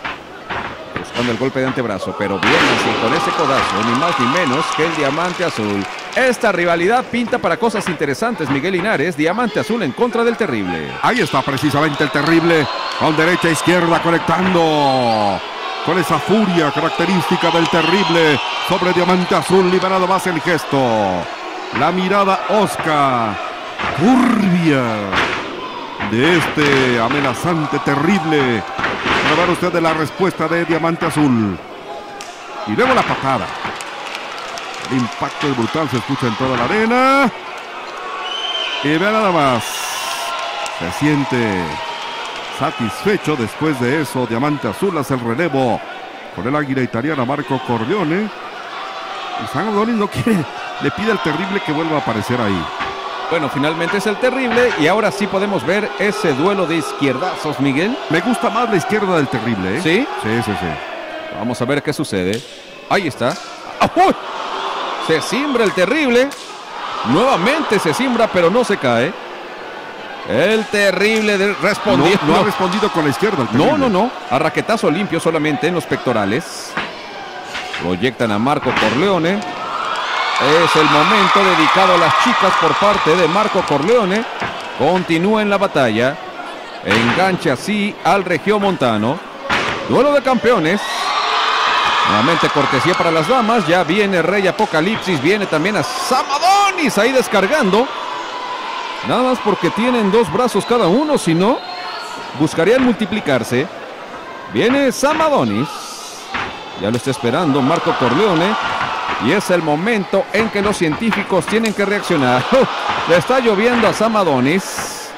Buscando el golpe de antebrazo, pero bien así con ese codazo, ni más ni menos que el diamante azul. Esta rivalidad pinta para cosas interesantes, Miguel Linares, diamante azul en contra del terrible. Ahí está precisamente el terrible. Con derecha e izquierda conectando. Con esa furia característica del terrible. Sobre Diamante Azul liberado más el gesto. La mirada Oscar. turbia de este amenazante terrible. Para ver usted de la respuesta de Diamante Azul. Y luego la patada. El impacto es brutal, se escucha en toda la arena. Y vea nada más. Se siente satisfecho después de eso. Diamante Azul hace el relevo con el águila italiana Marco Corleone. Y San Adonis no quiere, le pide al terrible que vuelva a aparecer ahí. Bueno, finalmente es el terrible y ahora sí podemos ver ese duelo de izquierdazos, Miguel. Me gusta más la izquierda del terrible, ¿eh? ¿Sí? Sí, sí, sí. Vamos a ver qué sucede. Ahí está. ¡Uy! Se simbra el terrible. Nuevamente se simbra, pero no se cae. El terrible de- respondió. no ha respondido con la izquierda. el No, no, no. A raquetazo limpio solamente en los pectorales. Proyectan a Marco Corleone. Es el momento dedicado a las chicas por parte de Marco Corleone. Continúa en la batalla. Engancha así al Regiomontano. Duelo de campeones. Nuevamente cortesía para las damas. Ya viene Rey Apocalipsis. Viene también a Samadonis ahí descargando. Nada más porque tienen dos brazos cada uno. Si no, buscarían multiplicarse. Viene Samadonis. Ya lo está esperando Marco Corleone. Y es el momento en que los científicos tienen que reaccionar. *laughs* Le está lloviendo a Samadonis.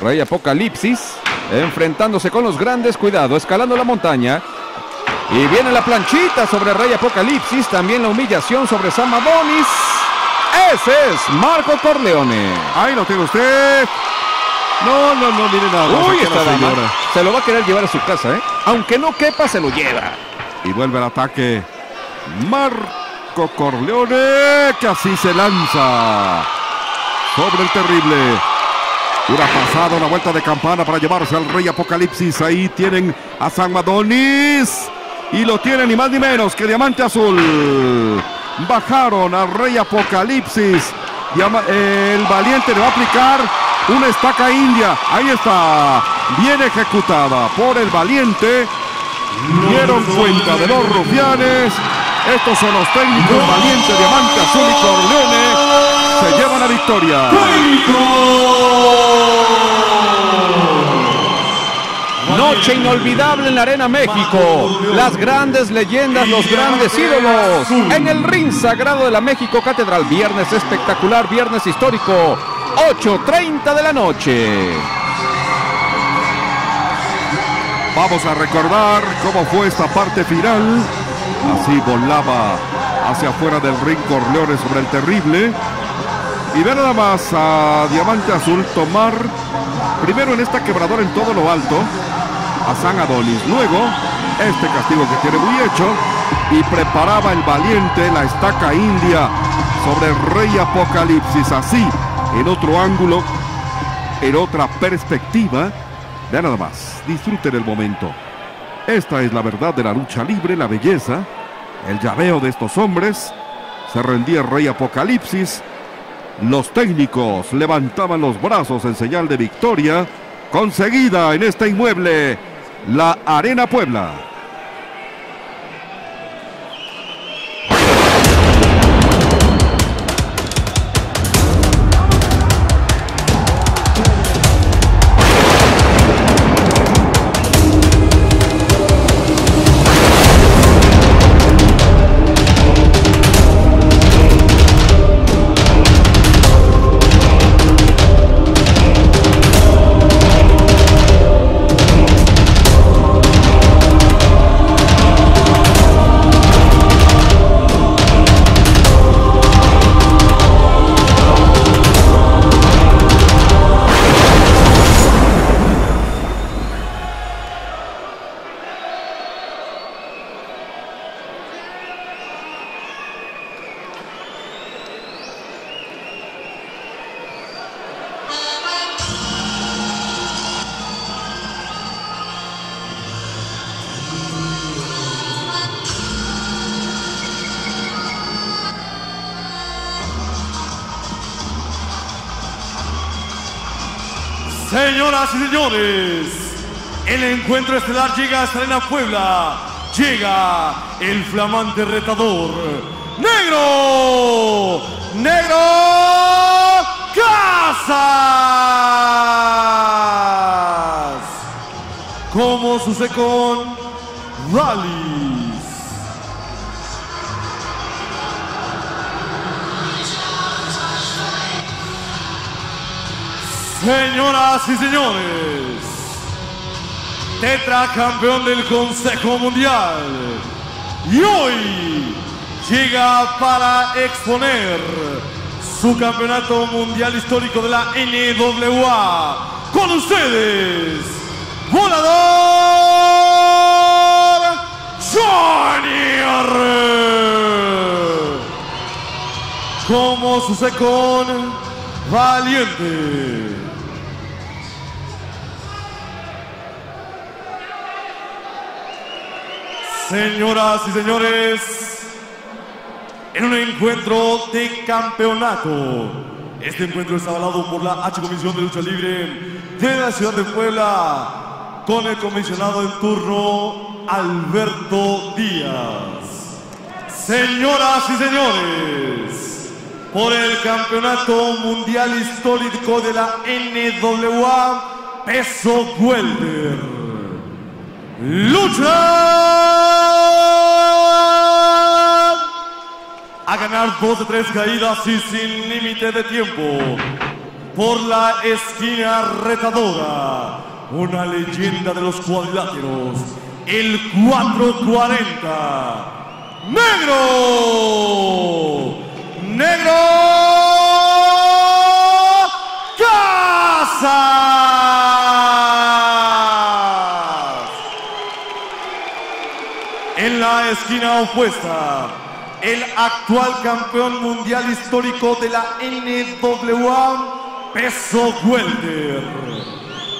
Rey Apocalipsis. Enfrentándose con los grandes. Cuidado, escalando la montaña. Y viene la planchita sobre Rey Apocalipsis. También la humillación sobre Samadonis. Ese es Marco Corleone. Ahí lo tiene usted. No, no, no, mire nada. Uy, esta dama señora. se lo va a querer llevar a su casa, ¿eh? Aunque no quepa, se lo lleva. Y vuelve el ataque. Marco Corleone, que así se lanza sobre el terrible. Una pasada, una vuelta de campana para llevarse al Rey Apocalipsis. Ahí tienen a San Madonis. Y lo tienen ni más ni menos que Diamante Azul. Bajaron al Rey Apocalipsis. El valiente le va a aplicar una estaca india. Ahí está. Bien ejecutada por el valiente. Dieron cuenta de los rufianes. Estos son los técnicos valientes, Diamante Azul y. Se llevan la victoria. Noche inolvidable en la Arena México. Las grandes leyendas, los grandes ídolos. En el ring sagrado de la México Catedral. Viernes espectacular, viernes histórico. 8.30 de la noche. Vamos a recordar cómo fue esta parte final. Así volaba hacia afuera del ring Corleone sobre el terrible. Y ve nada más a Diamante Azul tomar primero en esta quebradora en todo lo alto a San Adonis. Luego este castigo que tiene muy hecho y preparaba el valiente la estaca india sobre el rey Apocalipsis. Así en otro ángulo, en otra perspectiva. Vean nada más, disfruten el momento. Esta es la verdad de la lucha libre, la belleza, el llaveo de estos hombres. Se rendía rey Apocalipsis. Los técnicos levantaban los brazos en señal de victoria conseguida en este inmueble, la Arena Puebla. Encuentro estelar llega a esta Arena Puebla. Llega el flamante retador, Negro, Negro Casas. Como sucede con Rallis. Señoras y señores, tetracampeón del Consejo Mundial. Y hoy llega para exponer su campeonato mundial histórico de la NWA. Con ustedes, volador Johnny R. Como sucede con Valiente. Señoras y señores, en un encuentro de campeonato. Este encuentro está avalado por la H Comisión de Lucha Libre de la Ciudad de Puebla con el comisionado en turno Alberto Díaz. Señoras y señores, por el Campeonato Mundial Histórico de la NWA Peso Welter. Lucha a ganar dos de tres caídas y sin límite de tiempo. Por la esquina retadora, una leyenda de los cuadriláteros, el 440. ¡Negro! ¡Negro! ¡Casas! En esquina opuesta, el actual campeón mundial histórico de la NWA, Peso Welter,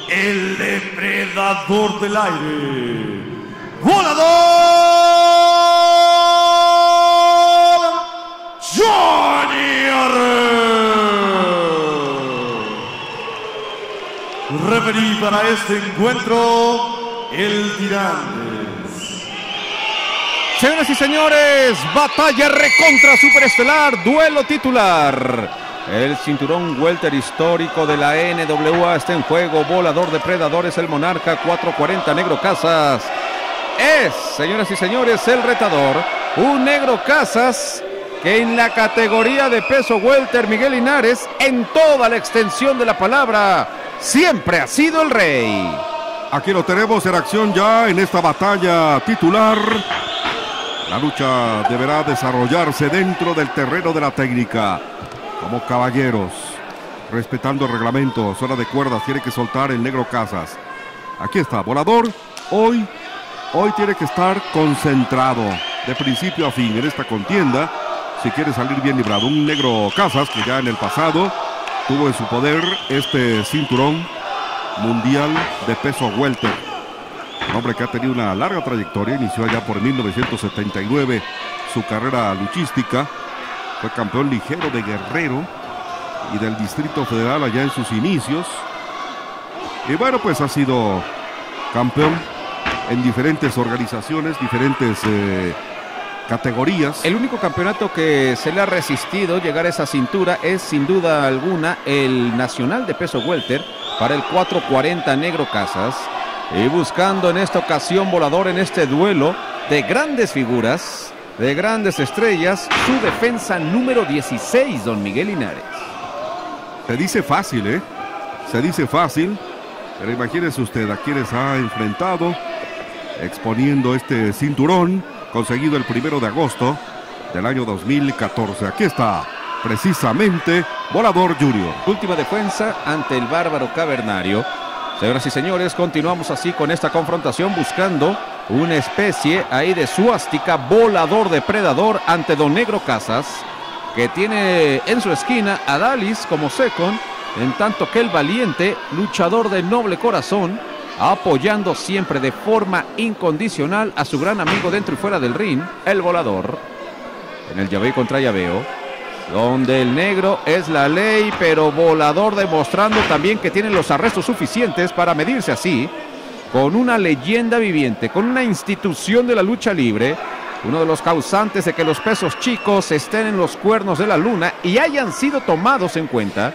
el depredador del aire, volador Johnny R. Referí para este encuentro, el Tirantes. Señoras y señores, batalla recontra superestelar, duelo titular. El cinturón welter histórico de la NWA está en juego. Volador depredadores, el monarca 440 Negro Casas. Es, señoras y señores, el retador. Un Negro Casas que en la categoría de peso welter Miguel Linares, en toda la extensión de la palabra, siempre ha sido el rey. Aquí lo tenemos en acción ya en esta batalla titular. La lucha deberá desarrollarse dentro del terreno de la técnica. Como caballeros, respetando el reglamento, zona de cuerdas, tiene que soltar el negro Casas. Aquí está, volador. Hoy, hoy tiene que estar concentrado de principio a fin en esta contienda. Si quiere salir bien librado, un negro Casas que ya en el pasado tuvo en su poder este cinturón mundial de peso welter. Un hombre que ha tenido una larga trayectoria, inició allá por 1979 su carrera luchística, fue campeón ligero de Guerrero y del Distrito Federal allá en sus inicios. Y bueno, pues ha sido campeón en diferentes organizaciones, diferentes eh, categorías. El único campeonato que se le ha resistido llegar a esa cintura es sin duda alguna el Nacional de Peso Welter para el 440 Negro Casas. Y buscando en esta ocasión volador en este duelo de grandes figuras, de grandes estrellas, su defensa número 16, don Miguel Linares. Se dice fácil, ¿eh? Se dice fácil, pero imagínese usted a quienes ha enfrentado exponiendo este cinturón conseguido el primero de agosto del año 2014. Aquí está, precisamente, Volador Junior. Última defensa ante el bárbaro cavernario. Señoras y señores, continuamos así con esta confrontación buscando una especie ahí de suástica volador depredador ante Don Negro Casas, que tiene en su esquina a Dalis como second, en tanto que el valiente, luchador de noble corazón, apoyando siempre de forma incondicional a su gran amigo dentro y fuera del ring, el volador, en el llaveo contra llaveo, donde el negro es la ley, pero volador demostrando también que tiene los arrestos suficientes para medirse así con una leyenda viviente, con una institución de la lucha libre, uno de los causantes de que los pesos chicos estén en los cuernos de la luna y hayan sido tomados en cuenta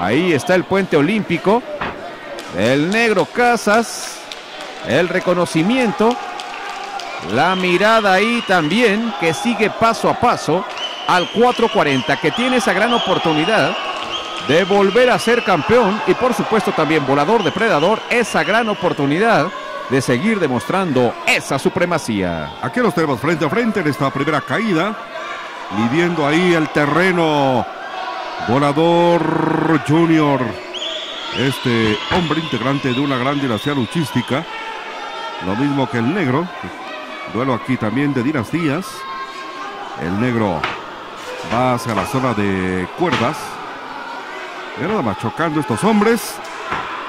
Ahí está el puente olímpico. El negro Casas. El reconocimiento. La mirada ahí también que sigue paso a paso al 440 que tiene esa gran oportunidad de volver a ser campeón y por supuesto también volador depredador esa gran oportunidad de seguir demostrando esa supremacía. Aquí los tenemos frente a frente en esta primera caída. Midiendo ahí el terreno. Volador Junior. Este hombre integrante de una gran dinastía luchística. Lo mismo que el negro. Duelo aquí también de dinastías. El negro va hacia la zona de cuerdas. Y nada más estos hombres.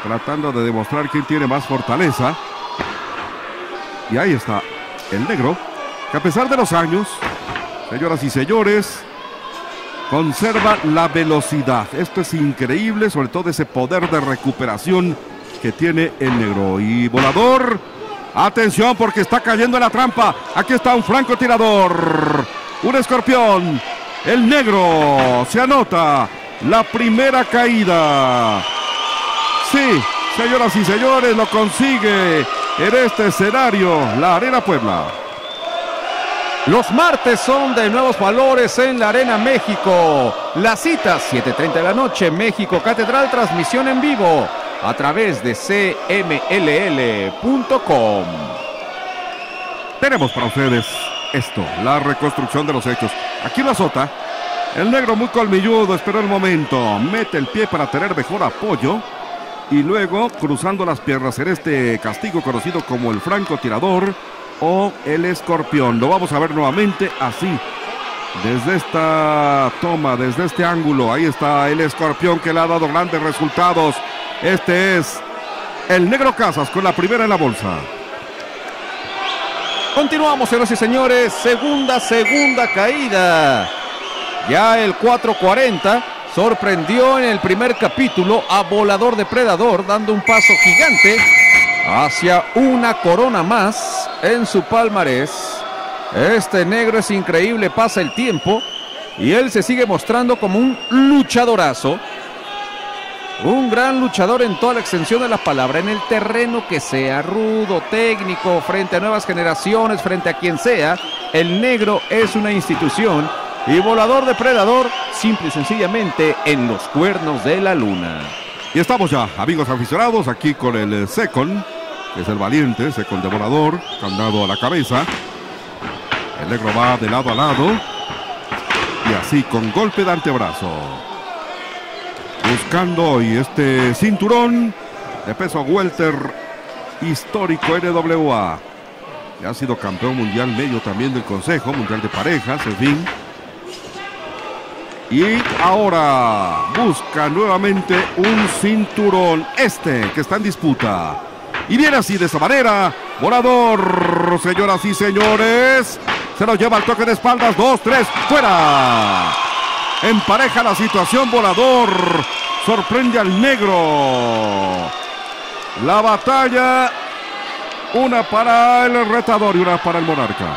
Tratando de demostrar quién tiene más fortaleza. Y ahí está el negro. Que a pesar de los años, señoras y señores, conserva la velocidad. Esto es increíble, sobre todo ese poder de recuperación que tiene el negro. Y volador, atención porque está cayendo en la trampa. Aquí está un francotirador, un escorpión. El negro se anota la primera caída. Sí, señoras y señores, lo consigue en este escenario, la Arena Puebla. Los martes son de nuevos valores en la Arena México. La cita, 7.30 de la noche, México Catedral, transmisión en vivo a través de cmll.com. Tenemos para ustedes esto, la reconstrucción de los hechos. Aquí lo azota. El negro muy colmilludo esperó el momento. Mete el pie para tener mejor apoyo. Y luego cruzando las piernas en este castigo conocido como el francotirador o el escorpión. Lo vamos a ver nuevamente así. Desde esta toma, desde este ángulo, ahí está el escorpión que le ha dado grandes resultados. Este es el negro Casas con la primera en la bolsa. Continuamos, señoras y señores. Segunda, segunda caída. Ya el 440 sorprendió en el primer capítulo a Volador Depredador, dando un paso gigante hacia una corona más en su palmarés. Este negro es increíble, pasa el tiempo y él se sigue mostrando como un luchadorazo. Un gran luchador en toda la extensión de la palabra, en el terreno que sea, rudo, técnico, frente a nuevas generaciones, frente a quien sea. El negro es una institución y volador depredador, simple y sencillamente en los cuernos de la luna. Y estamos ya, amigos aficionados, aquí con el Secon, que es el valiente, Secon de volador, candado a la cabeza. El negro va de lado a lado. Y así con golpe de antebrazo. Buscando hoy este cinturón de peso welter histórico NWA. Ya ha sido campeón mundial medio también del Consejo Mundial de Parejas, en fin. Y ahora busca nuevamente un cinturón, este que está en disputa. Y viene así de esa manera, volador, señoras y señores. Se lo lleva al toque de espaldas, dos, tres, fuera. Empareja la situación, volador. Sorprende al negro. La batalla, una para el retador y una para el monarca.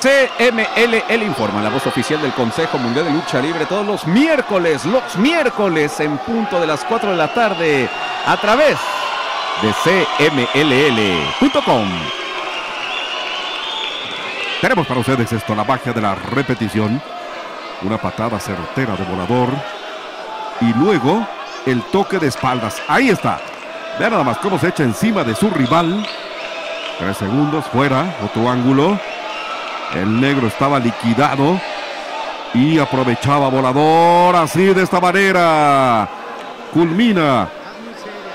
CML, el informa, la voz oficial del Consejo Mundial de Lucha Libre, todos los miércoles, los miércoles en punto de las 4 de la tarde, a través de CMLL.com. Tenemos para ustedes esto, la magia de la repetición. Una patada certera de volador. Y luego el toque de espaldas. Ahí está. Vean nada más cómo se echa encima de su rival. Tres segundos fuera, otro ángulo. El negro estaba liquidado y aprovechaba volador así de esta manera. Culmina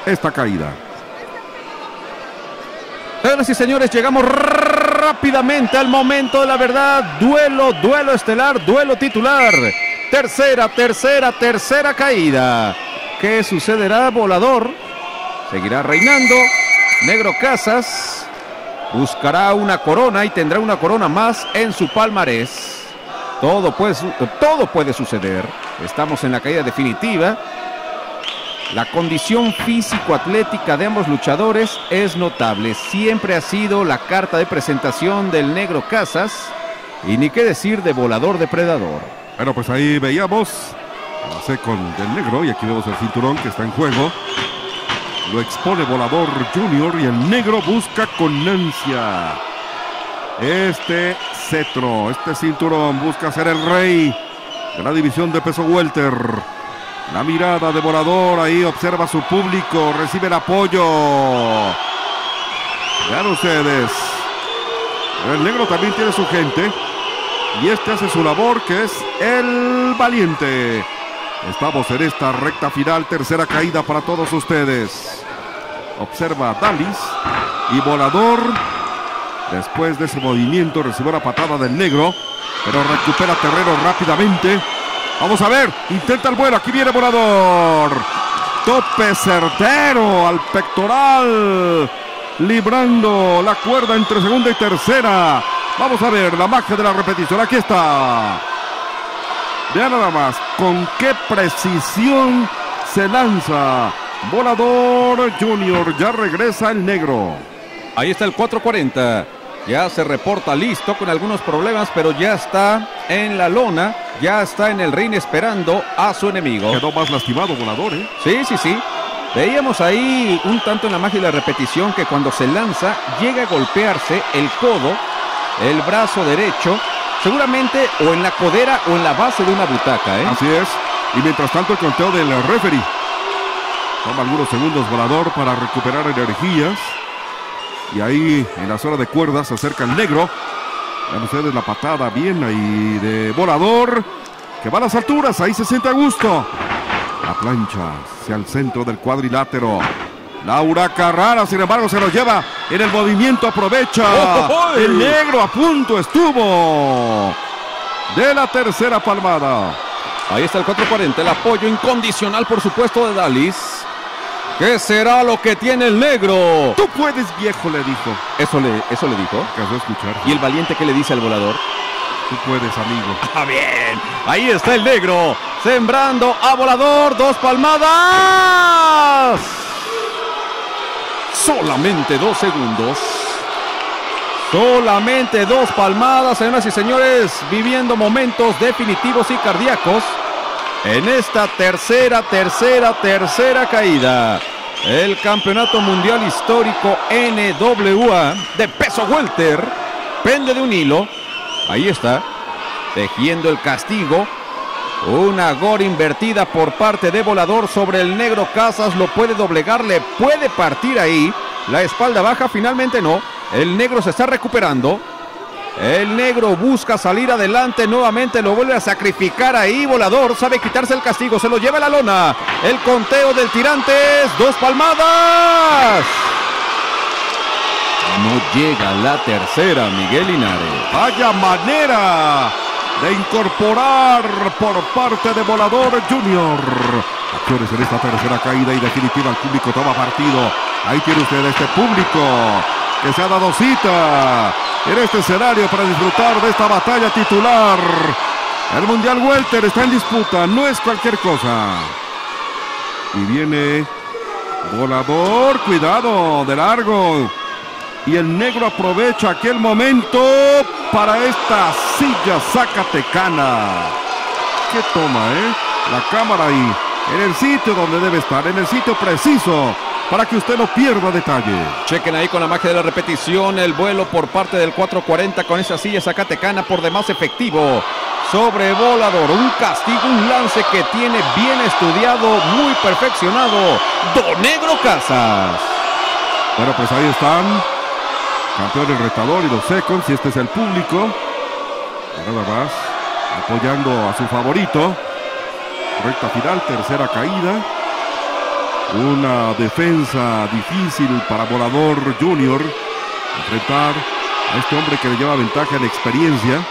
esta caída. Señoras y señores, llegamos rápidamente al momento de la verdad. Duelo, duelo estelar, duelo titular. Tercera, tercera, tercera caída. ¿Qué sucederá? Volador seguirá reinando. Negro Casas buscará una corona y tendrá una corona más en su palmarés. Todo puede, todo puede suceder. Estamos en la caída definitiva. La condición físico-atlética de ambos luchadores es notable. Siempre ha sido la carta de presentación del negro Casas. Y ni qué decir de volador depredador. Bueno, pues ahí veíamos La C con del negro y aquí vemos el cinturón que está en juego. Lo expone Volador Junior y el negro busca con ansia. Este cetro, este cinturón busca ser el rey de la división de peso welter. La mirada de Volador ahí observa su público, recibe el apoyo. Vean ustedes. El negro también tiene su gente. Y este hace su labor que es el valiente. Estamos en esta recta final, tercera caída para todos ustedes. Observa Dalis y Volador. Después de ese movimiento recibió la patada del negro, pero recupera terreno rápidamente. Vamos a ver, intenta el vuelo, aquí viene Volador. Tope certero al pectoral, librando la cuerda entre segunda y tercera. Vamos a ver la magia de la repetición, aquí está. Vean nada más con qué precisión se lanza. Volador Junior, ya regresa el negro. Ahí está el 440. Ya se reporta listo con algunos problemas, pero ya está en la lona. Ya está en el ring esperando a su enemigo. Quedó más lastimado Volador, ¿eh? Sí, sí, sí. Veíamos ahí un tanto en la magia de la repetición que cuando se lanza llega a golpearse el codo, el brazo derecho, seguramente o en la codera o en la base de una butaca, ¿eh? Así es. Y mientras tanto el conteo del referee. Toma algunos segundos volador para recuperar energías. Y ahí en la zona de cuerdas se acerca el negro. Vean ustedes la patada bien ahí de volador. Que va a las alturas, ahí se siente a gusto. La plancha hacia el centro del cuadrilátero. Laura Carrara, sin embargo, se lo lleva en el movimiento, aprovecha. ¡Oh, oh, oh! El negro a punto estuvo de la tercera palmada. Ahí está el 440, el apoyo incondicional, por supuesto, de Dalis. ¿Qué será lo que tiene el negro? Tú puedes, viejo, le dijo. Eso le, eso le dijo. A escuchar. ¿Y el valiente qué le dice al volador? Tú puedes, amigo. *laughs* Ah, bien. Ahí está el negro. Sembrando a volador. Dos palmadas. Solamente dos segundos. Solamente dos palmadas, señoras y señores, viviendo momentos definitivos y cardíacos en esta tercera, tercera, tercera caída. El campeonato mundial histórico NWA de peso welter pende de un hilo. Ahí está, tejiendo el castigo. Una gore invertida por parte de Volador sobre el negro Casas. Lo puede doblegar, le puede partir ahí. La espalda baja, finalmente no. El negro se está recuperando. El negro busca salir adelante nuevamente, lo vuelve a sacrificar ahí. Volador sabe quitarse el castigo, se lo lleva a la lona. El conteo del tirantes, dos palmadas. No llega la tercera, Miguel Linares. Vaya manera de incorporar por parte de Volador Junior. Acciones en esta tercera caída y definitiva el público toma partido. Ahí tiene usted este público que se ha dado cita en este escenario para disfrutar de esta batalla titular. El Mundial Welter está en disputa, no es cualquier cosa. Y viene Volador, cuidado, de largo. Y el negro aprovecha aquel momento para esta silla zacatecana. ¿Qué toma, eh? La cámara ahí, en el sitio donde debe estar, en el sitio preciso, para que usted no pierda detalle. Chequen ahí con la magia de la repetición el vuelo por parte del 440 con esa silla zacatecana por demás efectivo. Sobre volador, un castigo, un lance que tiene bien estudiado, muy perfeccionado. Don Negro Casas. Bueno, pues ahí están. Campeón el retador y los seconds. Y este es el público. Nada más. Apoyando a su favorito. Recta final, tercera caída. Una defensa difícil para Volador Junior. Enfrentar a este hombre que le lleva ventaja en experiencia.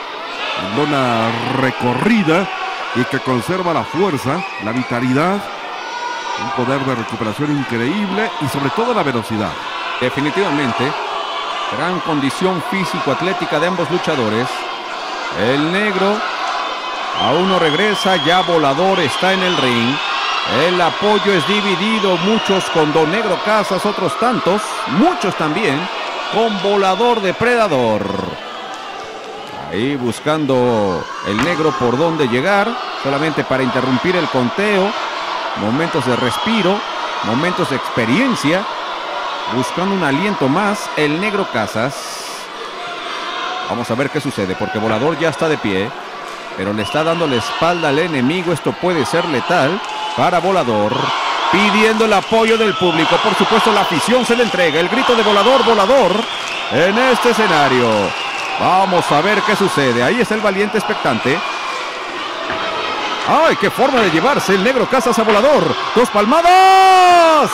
En lona recorrida. Y que conserva la fuerza, la vitalidad. Un poder de recuperación increíble. Y sobre todo la velocidad. Definitivamente, gran condición físico-atlética de ambos luchadores. El negro aún no regresa, ya volador está en el ring. El apoyo es dividido, muchos con Don Negro Casas, otros tantos, muchos también con Volador Depredador. Ahí buscando el negro por dónde llegar, solamente para interrumpir el conteo. Momentos de respiro, momentos de experiencia, buscando un aliento más, el negro Casas. Vamos a ver qué sucede, porque Volador ya está de pie, pero le está dando la espalda al enemigo. Esto puede ser letal para Volador. Pidiendo el apoyo del público, por supuesto la afición se le entrega. El grito de Volador, Volador en este escenario. Vamos a ver qué sucede. Ahí está el valiente expectante. ¡Ay, qué forma de llevarse el negro Casas a volador! ¡Dos palmadas!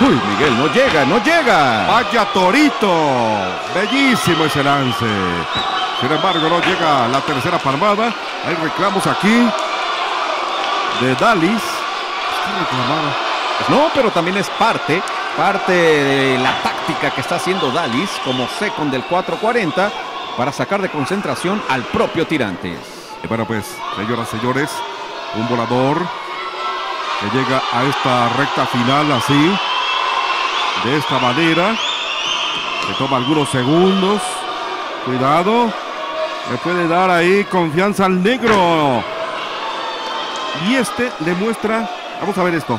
Uy, Miguel, no llega, no llega. Vaya Torito. Bellísimo ese lance. Sin embargo, no llega la tercera palmada. Hay reclamos aquí de Dalis. No, pero también es parte, parte de la táctica que está haciendo Dalis como second del 440 para sacar de concentración al propio Tirantes. Y bueno, pues, señoras y señores, un volador que llega a esta recta final así, de esta manera. Que toma algunos segundos. Cuidado. Le puede dar ahí confianza al negro. Y este le muestra, vamos a ver esto.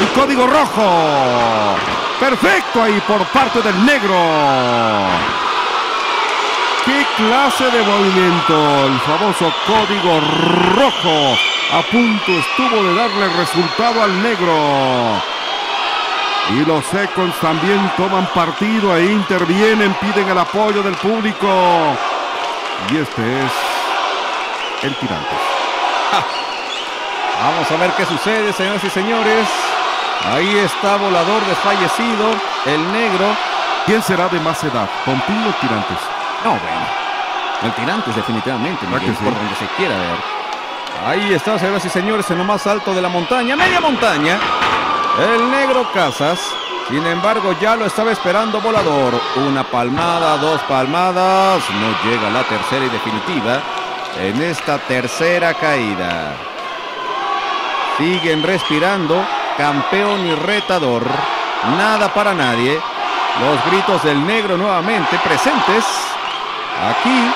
Un código rojo. Perfecto ahí por parte del negro. ¿Qué clase de movimiento? El famoso código rojo. A punto estuvo de darle resultado al negro. Y los Seconds también toman partido e intervienen, piden el apoyo del público. Y este es el tirante. Vamos a ver qué sucede, señoras y señores. Ahí está Volador desfallecido, el negro. ¿Quién será de más edad? ¿Pompín o Tirantes? No, bueno. El Tirantes definitivamente, ¿Verdad Miguel, que sí? por donde se quiera ver. Ahí está, señoras y señores, en lo más alto de la montaña, media montaña. El negro Casas. Sin embargo, ya lo estaba esperando Volador. Una palmada, dos palmadas. No llega la tercera y definitiva en esta tercera caída. Siguen respirando. Campeón y retador. Nada para nadie. Los gritos del negro nuevamente presentes. Aquí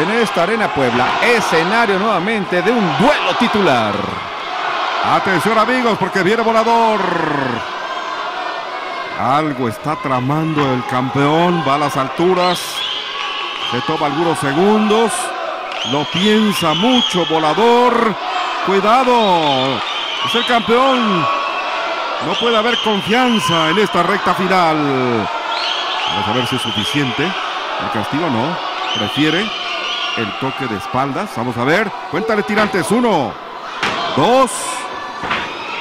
en esta Arena Puebla. Escenario nuevamente de un duelo titular. Atención amigos, porque viene volador. Algo está tramando el campeón, va a las alturas. Se toma algunos segundos. Lo piensa mucho, volador. Cuidado. Es el campeón. No puede haber confianza en esta recta final. Vamos a ver si es suficiente. El castigo no. Prefiere el toque de espaldas. Vamos a ver. Cuéntale tirantes. Uno. Dos.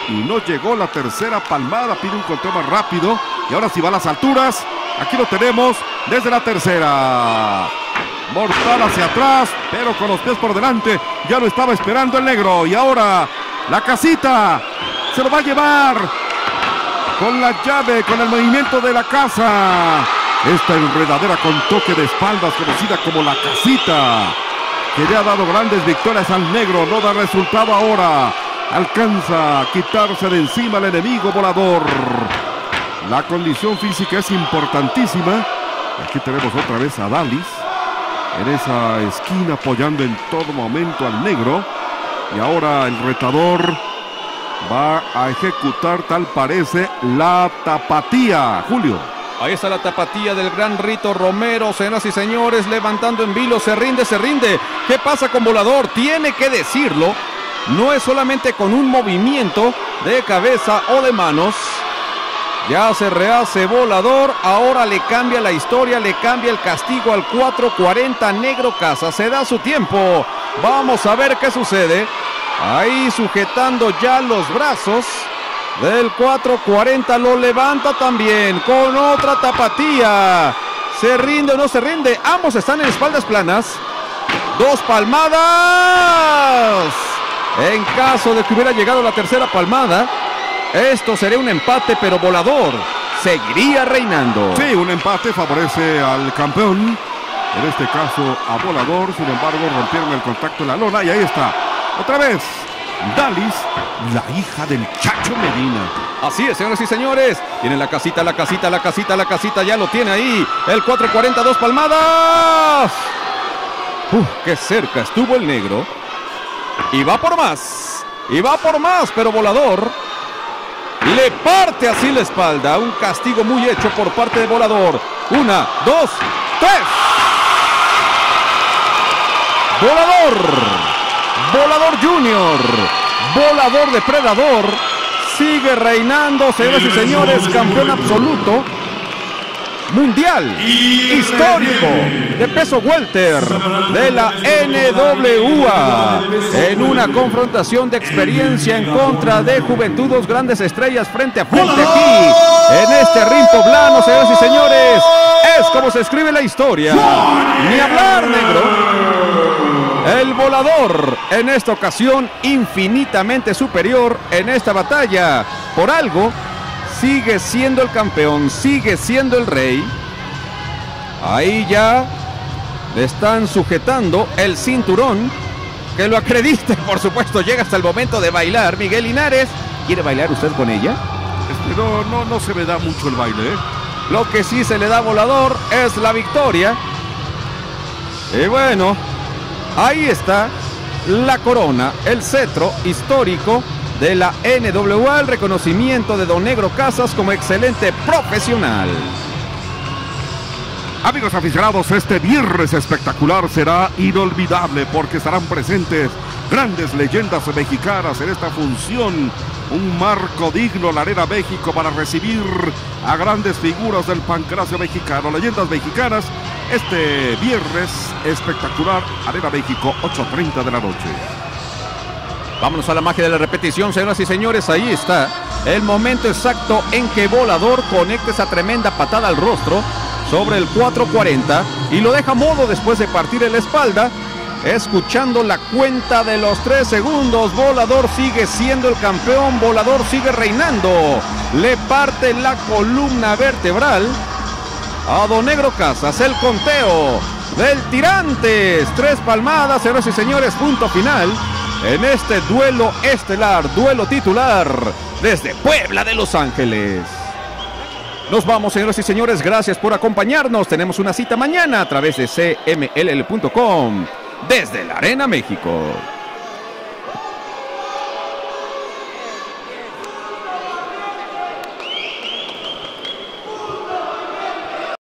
Y no llegó la tercera palmada. Pide un conteo más rápido. Y ahora sí va a las alturas. Aquí lo tenemos desde la tercera. Mortal hacia atrás, pero con los pies por delante. Ya lo estaba esperando el negro. Y ahora la casita se lo va a llevar con la llave, con el movimiento de la casa. Esta enredadera con toque de espaldas, conocida como la casita, que le ha dado grandes victorias al negro, no da resultado ahora. Alcanza a quitarse de encima al enemigo volador. La condición física es importantísima. Aquí tenemos otra vez a Dalis en esa esquina apoyando en todo momento al negro. Y ahora el retador va a ejecutar, tal parece, la tapatía. Julio. Ahí está la tapatía del gran Rito Romero, señoras y señores, levantando en vilo, se rinde, se rinde. ¿Qué pasa con Volador? Tiene que decirlo. No es solamente con un movimiento de cabeza o de manos. Ya se rehace Volador, ahora le cambia la historia, le cambia el castigo al 440 Negro Casa. Se da su tiempo. Vamos a ver qué sucede. Ahí sujetando ya los brazos del 440 lo levanta también con otra tapatía. Se rinde o no se rinde. Ambos están en espaldas planas. Dos palmadas. En caso de que hubiera llegado la tercera palmada, esto sería un empate, pero volador seguiría reinando. Sí, un empate favorece al campeón. En este caso a Volador. Sin embargo, rompieron el contacto en la lona. Y ahí está. Otra vez. Dalis, la hija del Chacho Medina. Así es, señoras y señores. Tiene la casita, la casita, la casita, la casita. Ya lo tiene ahí. El 440, dos palmadas. Uf, qué cerca estuvo el negro. Y va por más. Y va por más, pero volador. Le parte así la espalda. Un castigo muy hecho por parte de volador. Una, dos, tres. Volador. Volador Junior. Volador depredador. Sigue reinando, señoras y señores, campeón absoluto. Mundial histórico de peso welter de la NWA en una confrontación de experiencia en contra de Juventud dos grandes estrellas frente a frente aquí en este ring poblano, señoras y señores. Es como se escribe la historia. Ni hablar, negro. El volador, en esta ocasión infinitamente superior en esta batalla. Por algo, sigue siendo el campeón, sigue siendo el rey. Ahí ya le están sujetando el cinturón que lo acredite, *laughs* por supuesto. Llega hasta el momento de bailar. Miguel Linares, ¿quiere bailar usted con ella? Este, no, no, no se me da mucho el baile, ¿eh? Lo que sí se le da volador es la victoria. Y bueno, ahí está la corona, el cetro histórico de la NWA, el reconocimiento de Don Negro Casas como excelente profesional. Amigos aficionados, este viernes espectacular será inolvidable porque estarán presentes grandes leyendas mexicanas en esta función. Un marco digno la Arena México para recibir a grandes figuras del pancracio mexicano, leyendas mexicanas. Este viernes espectacular, Arena México, 8.30 de la noche. Vámonos a la magia de la repetición, señoras y señores. Ahí está el momento exacto en que Volador conecta esa tremenda patada al rostro sobre el 440 y lo deja modo después de partir en la espalda. Escuchando la cuenta de los tres segundos, Volador sigue siendo el campeón, Volador sigue reinando. Le parte la columna vertebral a Don Negro Casas, el conteo del Tirantes. Tres palmadas, señoras y señores, punto final en este duelo estelar, duelo titular desde Puebla de Los Ángeles. Nos vamos, señoras y señores, gracias por acompañarnos. Tenemos una cita mañana a través de cmll.com desde la Arena México.